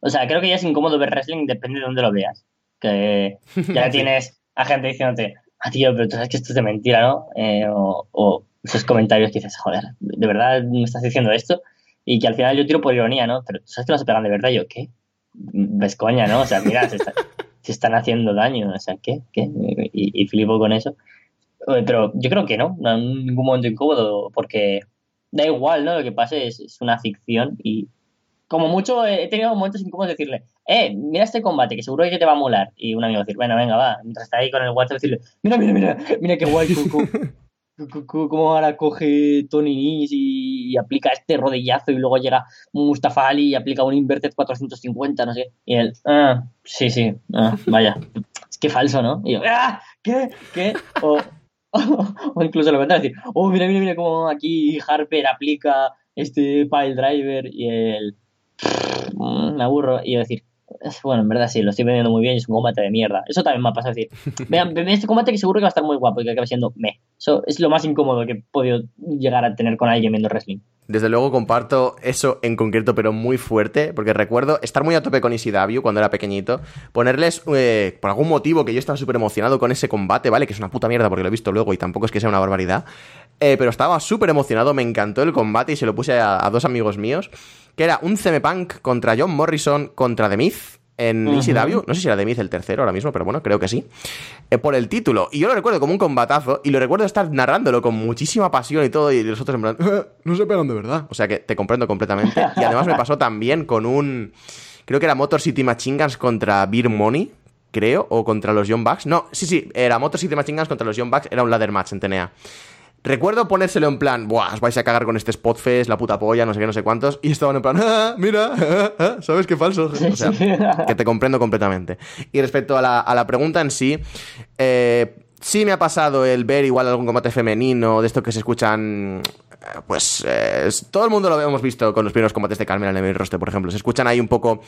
Speaker 3: O sea, creo que ya es incómodo ver wrestling, depende de dónde lo veas. Que (laughs) ya tienes a gente diciéndote, ah, tío, pero tú sabes que esto es de mentira, ¿no? Eh, o, o esos comentarios que dices, joder, ¿de verdad me estás diciendo esto? Y que al final yo tiro por ironía, ¿no? Pero tú sabes que no se pegan de verdad. Yo, ¿qué? Ves coña, ¿no? O sea, mira, se, está- se están haciendo daño. O sea, ¿qué? ¿Qué? Y, y flipo con eso. Eh, Pero yo creo que no, no en ningún momento incómodo, porque da igual, ¿no? Lo que pase es, es una ficción y como mucho he tenido momentos incómodos de decirle, eh, mira este combate que seguro que te va a molar. Y un amigo decir, bueno, venga, va. Mientras está ahí con el WhatsApp decirle, mira, mira, mira, mira qué guay, cu- cu- cu- cu- cu- cómo ahora coge Tony y, y aplica este rodillazo y luego llega Mustafa Ali y aplica un inverted 450, no sé. Y él, ah, sí, sí, ah, vaya. Es que falso, ¿no? Y yo, ah, ¿qué? ¿Qué? O, (laughs) o incluso lo contrario, decir, oh, mira, mira, mira cómo aquí Harper aplica este pile driver y el "Mm, (laughs) me aburro y decir bueno en verdad sí lo estoy vendiendo muy bien y es un combate de mierda. Eso también me ha pasado decir (laughs) vean vean este combate que seguro que va a estar muy guapo y que acaba siendo me eso es lo más incómodo que he podido llegar a tener con alguien viendo wrestling.
Speaker 1: Desde luego comparto eso en concreto, pero muy fuerte, porque recuerdo estar muy a tope con ECW cuando era pequeñito, ponerles, eh, por algún motivo que yo estaba súper emocionado con ese combate, ¿vale? Que es una puta mierda porque lo he visto luego y tampoco es que sea una barbaridad, eh, pero estaba súper emocionado, me encantó el combate y se lo puse a, a dos amigos míos, que era un CM Punk contra John Morrison contra The Miz en. ECW, no sé si era The Miz el tercero ahora mismo, pero bueno, creo que sí, eh, por el título. Y yo lo recuerdo como un combatazo y lo recuerdo estar narrándolo con muchísima pasión y todo y los otros en plan, "Eh, no se pegan de verdad. O sea que te comprendo completamente. Y además me pasó también con un, creo que era Motor City Machine Guns contra Beer Money, creo, o contra los Young Bucks. No, sí, sí, era Motor City Machine Guns contra los Young Bucks, era un ladder match en TNA. Recuerdo ponérselo en plan, buah, os vais a cagar con este Spotfest, la puta polla, no sé qué, no sé cuántos. Y estaban en plan, ah, mira, ah, ah, ¿sabes qué falso? O sea, (laughs) que te comprendo completamente. Y respecto a la, a la pregunta en sí, eh, sí me ha pasado el ver igual algún combate femenino, de esto que se escuchan. eh, Pues eh, todo el mundo lo hemos visto con los primeros combates de Carmen en el roster, por ejemplo. Se escuchan ahí un poco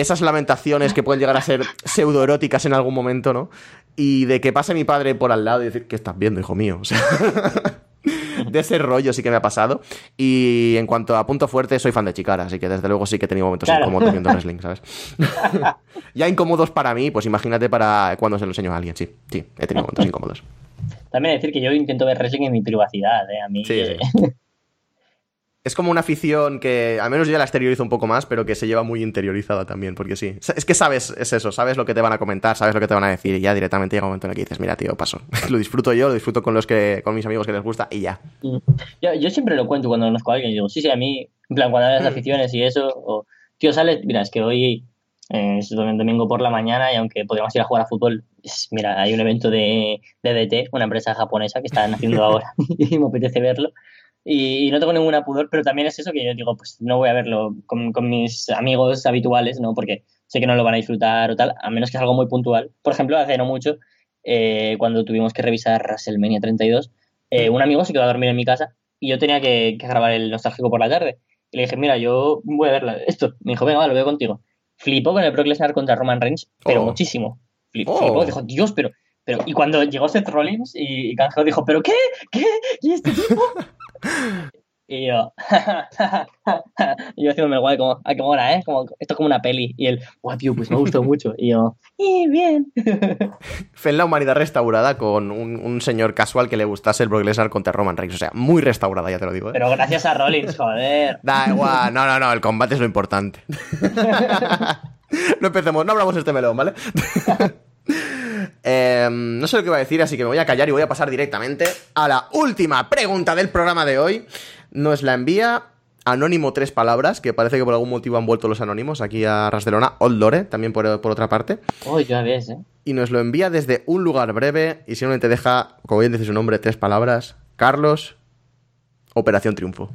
Speaker 1: esas lamentaciones que pueden llegar a ser pseudoeróticas en algún momento, ¿no? Y de que pase mi padre por al lado y decir, ¿qué estás viendo, hijo mío? (laughs) O sea, de ese rollo sí que me ha pasado. Y en cuanto a punto fuerte, soy fan de Chicara, así que desde luego sí que he tenido momentos
Speaker 3: Claro.
Speaker 1: incómodos viendo wrestling, ¿sabes? (laughs) ya incómodos para mí, pues imagínate para cuando se lo enseño a alguien, sí. Sí, he tenido momentos incómodos.
Speaker 3: también decir que yo intento ver wrestling en mi privacidad ¿eh? a mí
Speaker 1: Sí, (laughs) Es como una afición que, al menos yo ya la exteriorizo un poco más, pero que se lleva muy interiorizada también, porque sí. Es que sabes, es eso, sabes lo que te van a comentar, sabes lo que te van a decir, y ya directamente llega un momento en el que dices, mira, tío, paso. (laughs) lo disfruto yo, lo disfruto con los que, con mis amigos que les gusta, y ya.
Speaker 3: Yo, yo siempre lo cuento cuando conozco a alguien y digo, sí, sí, a mí, en plan, cuando hablas de aficiones y eso, o, tío, sales, mira, es que hoy eh, es domingo por la mañana y aunque podríamos ir a jugar a fútbol, es- mira, hay un evento de, de DT, una empresa japonesa que están haciendo (laughs) ahora (laughs) y me apetece verlo. Y, y no tengo ninguna pudor, pero también es eso que yo digo, pues no voy a verlo con, con mis amigos habituales, ¿no? Porque sé que no lo van a disfrutar o tal, a menos que es algo muy puntual. Por ejemplo, hace no mucho, eh, cuando tuvimos que revisar WrestleMania 32, eh, un amigo se quedó a dormir en mi casa y yo tenía que, que grabar el nostálgico por la tarde. Y le dije, mira, yo voy a ver esto. Me dijo, venga, va, lo veo contigo. Flipó con el Brock Lesnar contra Roman Reigns, pero
Speaker 1: Oh.
Speaker 3: muchísimo. Flip-
Speaker 1: Oh.
Speaker 3: Flipó, dijo, Dios, pero, pero... Y cuando llegó Seth Rollins y, y Canjeo dijo, ¿pero qué? ¿Qué? ¿Y este tipo? Y yo, (laughs) y yo haciéndome guay, como, ah, qué mola, ¿eh? Como, esto es como una peli. Y él, guau, tío, pues me gustó mucho. Y yo, y bien. (laughs)
Speaker 1: Fe en la humanidad restaurada con un, un señor casual que le gustase el Brock Lesnar contra Roman Reigns. O sea, muy restaurada, ya te lo digo. ¿eh?
Speaker 3: Pero gracias a Rollins, joder.
Speaker 1: Da igual, no, no, no, el combate es lo importante. (laughs) no empecemos, no hablamos de este melón, ¿vale? Em, no sé lo que iba a decir, así que me voy a callar y voy a pasar directamente a la última pregunta del programa de hoy. Nos la envía Anónimo Tres Palabras, que parece que por algún motivo han vuelto los anónimos aquí a Rasdelona. Old Lore, también por, por otra parte.
Speaker 3: Oh, ya ves, ¿eh?
Speaker 1: Y nos lo envía desde un lugar breve y simplemente deja, como bien dice su nombre, tres palabras. Carlos Operación Triunfo.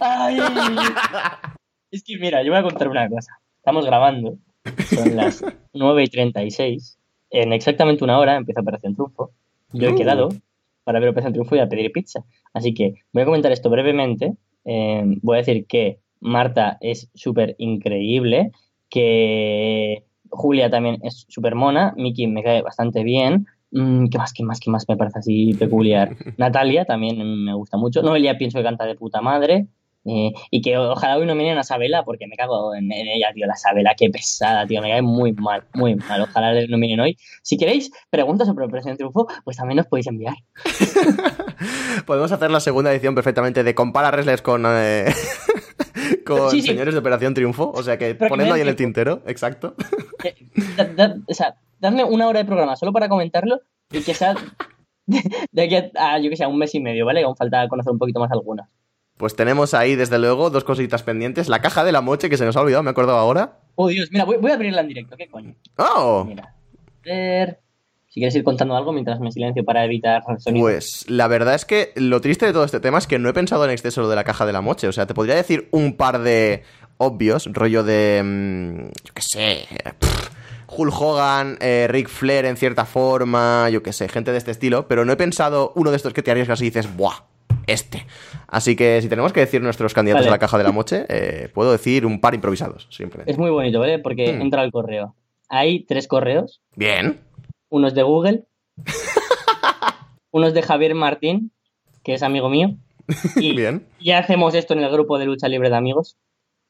Speaker 3: Ay. Es que mira, yo voy a contar una cosa. Estamos grabando, son las 9 y 36. En exactamente una hora empieza Operación Triunfo. Yo he
Speaker 1: Uh.
Speaker 3: quedado para ver Operación Triunfo y a pedir pizza. Así que voy a comentar esto brevemente. Eh, voy a decir que Marta es súper increíble, que Julia también es súper mona, Miki me cae bastante bien. Mm, ¿Qué más, qué más, qué más me parece así peculiar? (laughs) Natalia también me gusta mucho. Noelia pienso que canta de puta madre. Eh, y que ojalá hoy nominen a Sabela, porque me cago en, ella, tío. La Sabela, qué pesada, tío. Me cae muy mal, muy mal. Ojalá le nominen hoy. Si queréis preguntas sobre Operación Triunfo, pues también os podéis enviar. (laughs)
Speaker 1: Podemos hacer la segunda edición perfectamente de compara wrestlers con, eh, (laughs) con
Speaker 3: Sí, sí.
Speaker 1: señores de Operación Triunfo. O sea que
Speaker 3: Pero
Speaker 1: ponedlo ahí en el tintero, exacto.
Speaker 3: Eh, da- da- o sea, dadme una hora de programa solo para comentarlo y que sea (laughs) de, de aquí a, a, yo que sé, a un mes y medio, ¿vale? Que aún falta conocer un poquito más algunas.
Speaker 1: Pues tenemos ahí, desde luego, dos cositas pendientes. La caja de la moche, que se nos ha olvidado, me acuerdo ahora.
Speaker 3: Oh, Dios, mira, voy, voy a abrirla en directo, ¿qué coño?
Speaker 1: ¡Oh!
Speaker 3: Mira, a ver. Si quieres ir contando algo mientras me silencio para evitar sonido.
Speaker 1: Pues la verdad es que lo triste de todo este tema es que no he pensado en exceso lo de la caja de la moche. O sea, te podría decir un par de obvios, rollo de. mm, yo qué sé. pff, Hulk Hogan, eh, Ric Flair en cierta forma, yo qué sé, gente de este estilo, pero no he pensado uno de estos que te arriesgas y dices, ¡buah! Este. Así que si tenemos que decir nuestros candidatos
Speaker 3: Vale.
Speaker 1: a la caja de la moche, eh, puedo decir un par improvisados, simplemente.
Speaker 3: Es muy bonito, ¿vale? Porque
Speaker 1: Hmm.
Speaker 3: entra al correo. Hay tres correos.
Speaker 1: Bien.
Speaker 3: Unos de Google. (laughs) unos de Javier Martín, que es amigo mío. (laughs) Y
Speaker 1: Bien.
Speaker 3: ya hacemos esto en el grupo de lucha libre de amigos.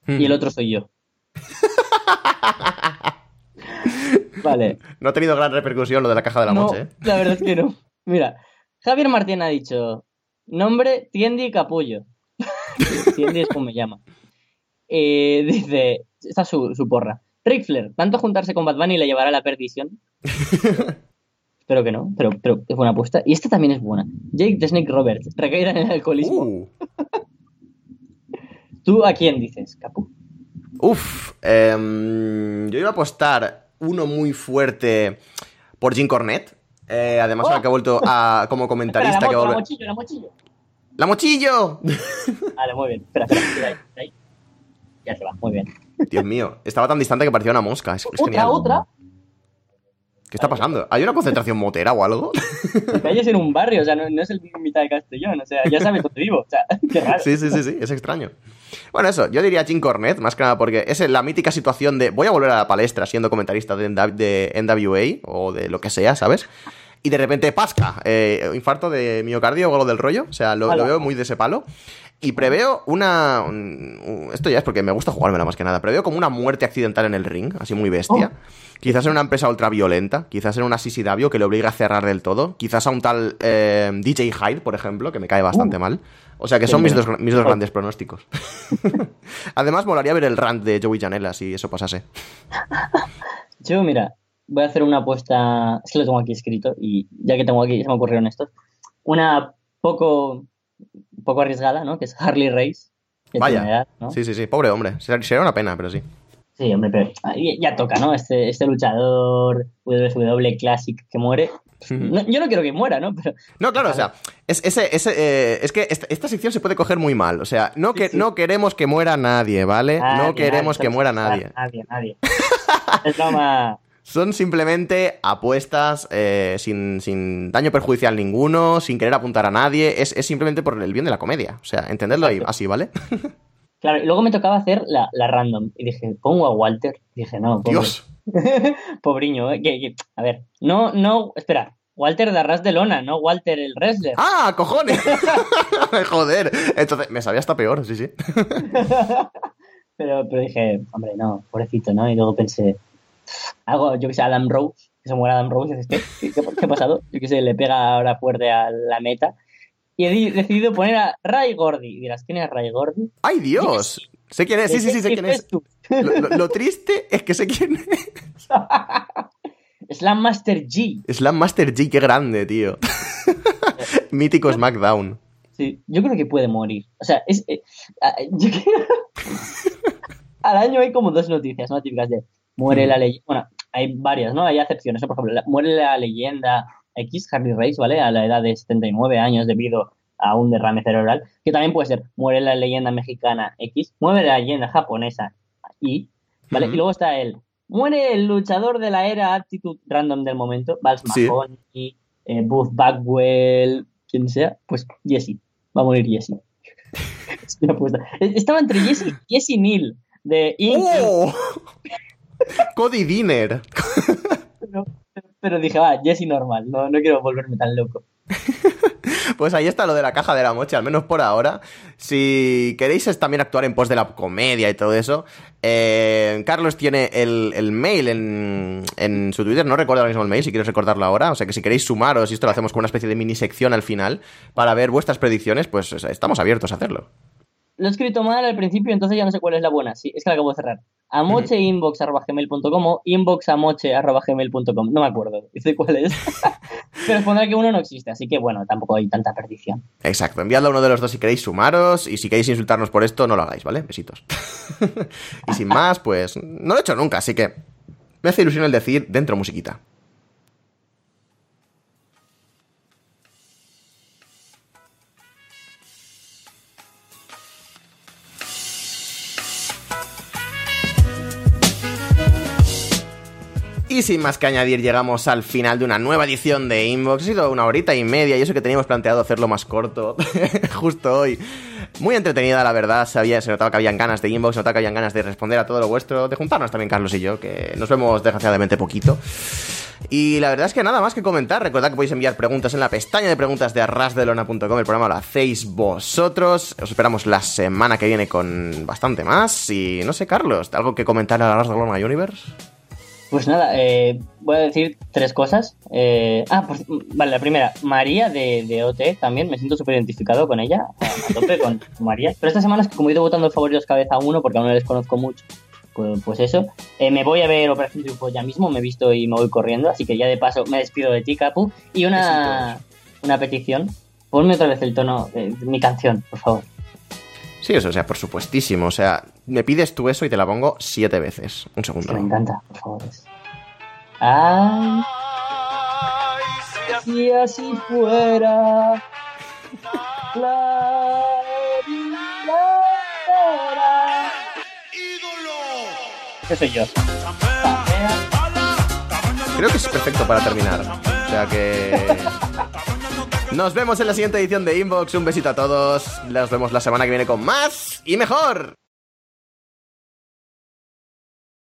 Speaker 3: Y el otro soy yo. (laughs) vale.
Speaker 1: No ha tenido gran repercusión lo de la caja de la
Speaker 3: no,
Speaker 1: moche, ¿eh?
Speaker 3: la verdad es que no. Mira, Javier Martín ha dicho: nombre Tiendi Capullo. (laughs) Tiendi es como me llama. Eh, dice: Esta es su, su porra. Ric Flair, tanto juntarse con Bad Bunny le llevará a la perdición. (laughs) Espero que no, pero, pero es buena apuesta. Y esta también es buena. Jake the Snake Roberts, recaída en el alcoholismo.
Speaker 1: Uh. (laughs)
Speaker 3: ¿Tú a quién dices, Capu?
Speaker 1: Uf, em, yo iba a apostar uno muy fuerte por Jim Cornette. Eh, además,
Speaker 3: Oh.
Speaker 1: ahora que ha vuelto a, como (laughs)
Speaker 3: Espera,
Speaker 1: comentarista.
Speaker 3: la,
Speaker 1: que
Speaker 3: la mochillo, la mochillo.
Speaker 1: ¡La mochillo!
Speaker 3: Vale, muy bien. Espera, espera, espera ahí, espera ahí. Ya se va, muy bien.
Speaker 1: Dios mío, estaba tan distante que parecía una mosca. Es, es
Speaker 3: otra,
Speaker 1: genial.
Speaker 3: otra.
Speaker 1: ¿Qué está pasando? ¿Hay una concentración motera o algo?
Speaker 3: Calles en un barrio, o sea, no, no es el mitad de Castellón, o sea, ya sabes dónde vivo, o sea, (laughs) qué raro.
Speaker 1: Sí, sí, sí, sí, es extraño. Bueno, eso, yo diría Jim Cornette, más que nada porque es la mítica situación de voy a volver a la palestra siendo comentarista de, NW de NWA o de lo que sea, ¿sabes? Y de repente, pasca, eh, infarto de miocardio o algo del rollo, o sea, lo, lo veo muy de ese palo. Y preveo una... un- un- esto ya es porque me gusta jugármela más que nada. Preveo como una muerte accidental en el ring, así muy bestia. Quizás en una empresa ultra violenta. Quizás en una CCW que le obliga a cerrar del todo. Quizás a un tal eh, DJ Hyde, por ejemplo, que me cae bastante mal. O sea que son mis dos, mis dos grandes pronósticos. (laughs) Además, molaría ver el rant de Joey Janela si eso pasase. (laughs)
Speaker 3: Yo, mira, voy a hacer una apuesta, es que lo tengo aquí escrito y ya que tengo aquí, se me ocurrieron estos. Una poco, poco arriesgada, ¿no? Que es Harley Race. que
Speaker 1: Vaya.
Speaker 3: tiene edad, ¿no?
Speaker 1: Sí, sí, sí. Pobre hombre. Ser- Sería una pena, pero sí.
Speaker 3: Sí, hombre, pero ya, toca, ¿no? Este, este luchador WW Classic que muere. No, yo no quiero que muera, ¿no? Pero
Speaker 1: No, claro, o sea, (laughs) es, ese, ese, eh, es que esta, esta sección se puede coger muy mal. O sea, no, que,
Speaker 3: sí.
Speaker 1: no queremos que muera nadie, ¿vale?
Speaker 3: nadie,
Speaker 1: no queremos
Speaker 3: nadie,
Speaker 1: que muera
Speaker 3: nadie.
Speaker 1: nadie.
Speaker 3: Nadie, nadie. es broma. (laughs)
Speaker 1: Son simplemente apuestas eh, sin, sin daño perjudicial ninguno, sin querer apuntar a nadie. Es, es simplemente por el bien de la comedia. O sea, entendedlo ahí, así, ¿vale? (laughs)
Speaker 3: Claro, y luego me tocaba hacer la, la random. Y dije, ¿pongo a Walter? dije, no, pobre.
Speaker 1: Dios. (laughs)
Speaker 3: Pobriño, ¿eh? Que- que- a ver, no, no, espera. Walter de Arras de Lona, no Walter el wrestler.
Speaker 1: ¡Ah, cojones! (laughs) Joder. Entonces, me sabía hasta peor, sí, sí.
Speaker 3: Pero, pero dije, hombre, no, pobrecito, ¿no? Y luego pensé, hago, yo que sé, Adam Rose, que se muere Adam Rose, dices, ¿qué, ¿Qué, qué ha pasado? Yo que sé, le pega ahora fuerte a la meta. Y he di- decidido poner a Ray Gordy. Y dirás, ¿quién es Ray Gordy?
Speaker 1: ¡Ay, Dios! Sé quién es, sí, sí, sí, sé quién es. Lo, lo- lo triste es que sé quién es. (laughs)
Speaker 3: Slam Master G.
Speaker 1: Slam Master G, qué grande, tío. (laughs) Mítico SmackDown.
Speaker 3: Sí, yo creo que puede morir. O sea, es. eh, yo creo- (laughs) Al año hay como dos noticias, ¿no? Típicas de muere la leyenda. Bueno, hay varias, ¿no? Hay excepciones. ¿no? Por ejemplo, la- muere la leyenda X, Harley Race, ¿vale? A la edad de 79 años debido a un derrame cerebral, que también puede ser muere la leyenda mexicana X, muere la leyenda japonesa Y, ¿vale? Y luego está el muere el luchador de la era Attitude Random del momento, Vals
Speaker 1: Sí.
Speaker 3: Mahoney, eh, Booth Bagwell, quien sea, pues Jesse, va a morir Jesse. (laughs) Apuesta. Estaba entre Jesse y Jesse Neal de Inc.
Speaker 1: ¡Oh! (laughs) Cody Dinner.
Speaker 3: pero, pero dije, va, Jesse normal, no, no quiero volverme tan loco.
Speaker 1: Pues ahí está lo de la caja de la mocha, al menos por ahora. Si queréis es también actuar en pos de la comedia y todo eso, eh, Carlos tiene el, el mail en, en su Twitter, no recuerdo ahora mismo el mail, si quieres recordarlo ahora, o sea que si queréis sumaros, y esto lo hacemos con una especie de mini sección al final, para ver vuestras predicciones, pues estamos abiertos a hacerlo.
Speaker 3: Lo he escrito mal al principio, entonces ya no sé cuál es la buena. Sí, es que la acabo de cerrar. amocheinbox.gmail.com o inboxamoche.gmail.com. No me acuerdo. Dice (laughs) cuál es. (laughs) Pero pondrá que uno no existe, así que bueno, tampoco hay tanta perdición.
Speaker 1: Exacto, enviadlo a uno de los dos si queréis sumaros, y si queréis insultarnos por esto, no lo hagáis, ¿vale? Besitos. (laughs) y sin más, pues no lo he hecho nunca, así que me hace ilusión el decir dentro musiquita. Y sin más que añadir, llegamos al final de una nueva edición de Inbox. Ha sido una horita y media y eso que teníamos planteado hacerlo más corto, (laughs) justo hoy. Muy entretenida, la verdad. Sabía, se notaba que habían ganas de Inbox, se notaba que habían ganas de responder a todo lo vuestro, de juntarnos también Carlos y yo, que nos vemos desgraciadamente poquito. Y la verdad es que nada más que comentar. Recordad que podéis enviar preguntas en la pestaña de preguntas de arrasdelona.com. El programa lo hacéis vosotros. Os esperamos la semana que viene con bastante más. Y no sé, Carlos, ¿algo que comentar a Arras de Lona Universe?
Speaker 3: Pues nada, eh, voy a decir tres cosas. Eh, ah, por- vale, la primera, María de, de OT también, me siento súper identificado con ella, a, tope con (laughs) María. Pero esta semana es que como he ido votando favoritos vez a uno, porque aún no les conozco mucho, pues, pues eso. Eh, me voy a ver Operación Triunfo ya mismo, me he visto y me voy corriendo, así que ya de paso me despido de ti, Capu. Y una, una petición, ponme otra vez el tono mi canción, por favor.
Speaker 1: Sí, eso, o sea, por supuestísimo. O sea, me pides tú eso y te la pongo siete veces. Un segundo.
Speaker 3: me encanta, por favor. Ay,
Speaker 2: Ay, si así
Speaker 3: fuera. La
Speaker 2: ídolo.
Speaker 3: ¿Qué soy yo?
Speaker 1: Creo que es perfecto para terminar. O sea que. Nos vemos en la siguiente edición de Inbox. Un besito a todos. Nos vemos la semana que viene con más y mejor.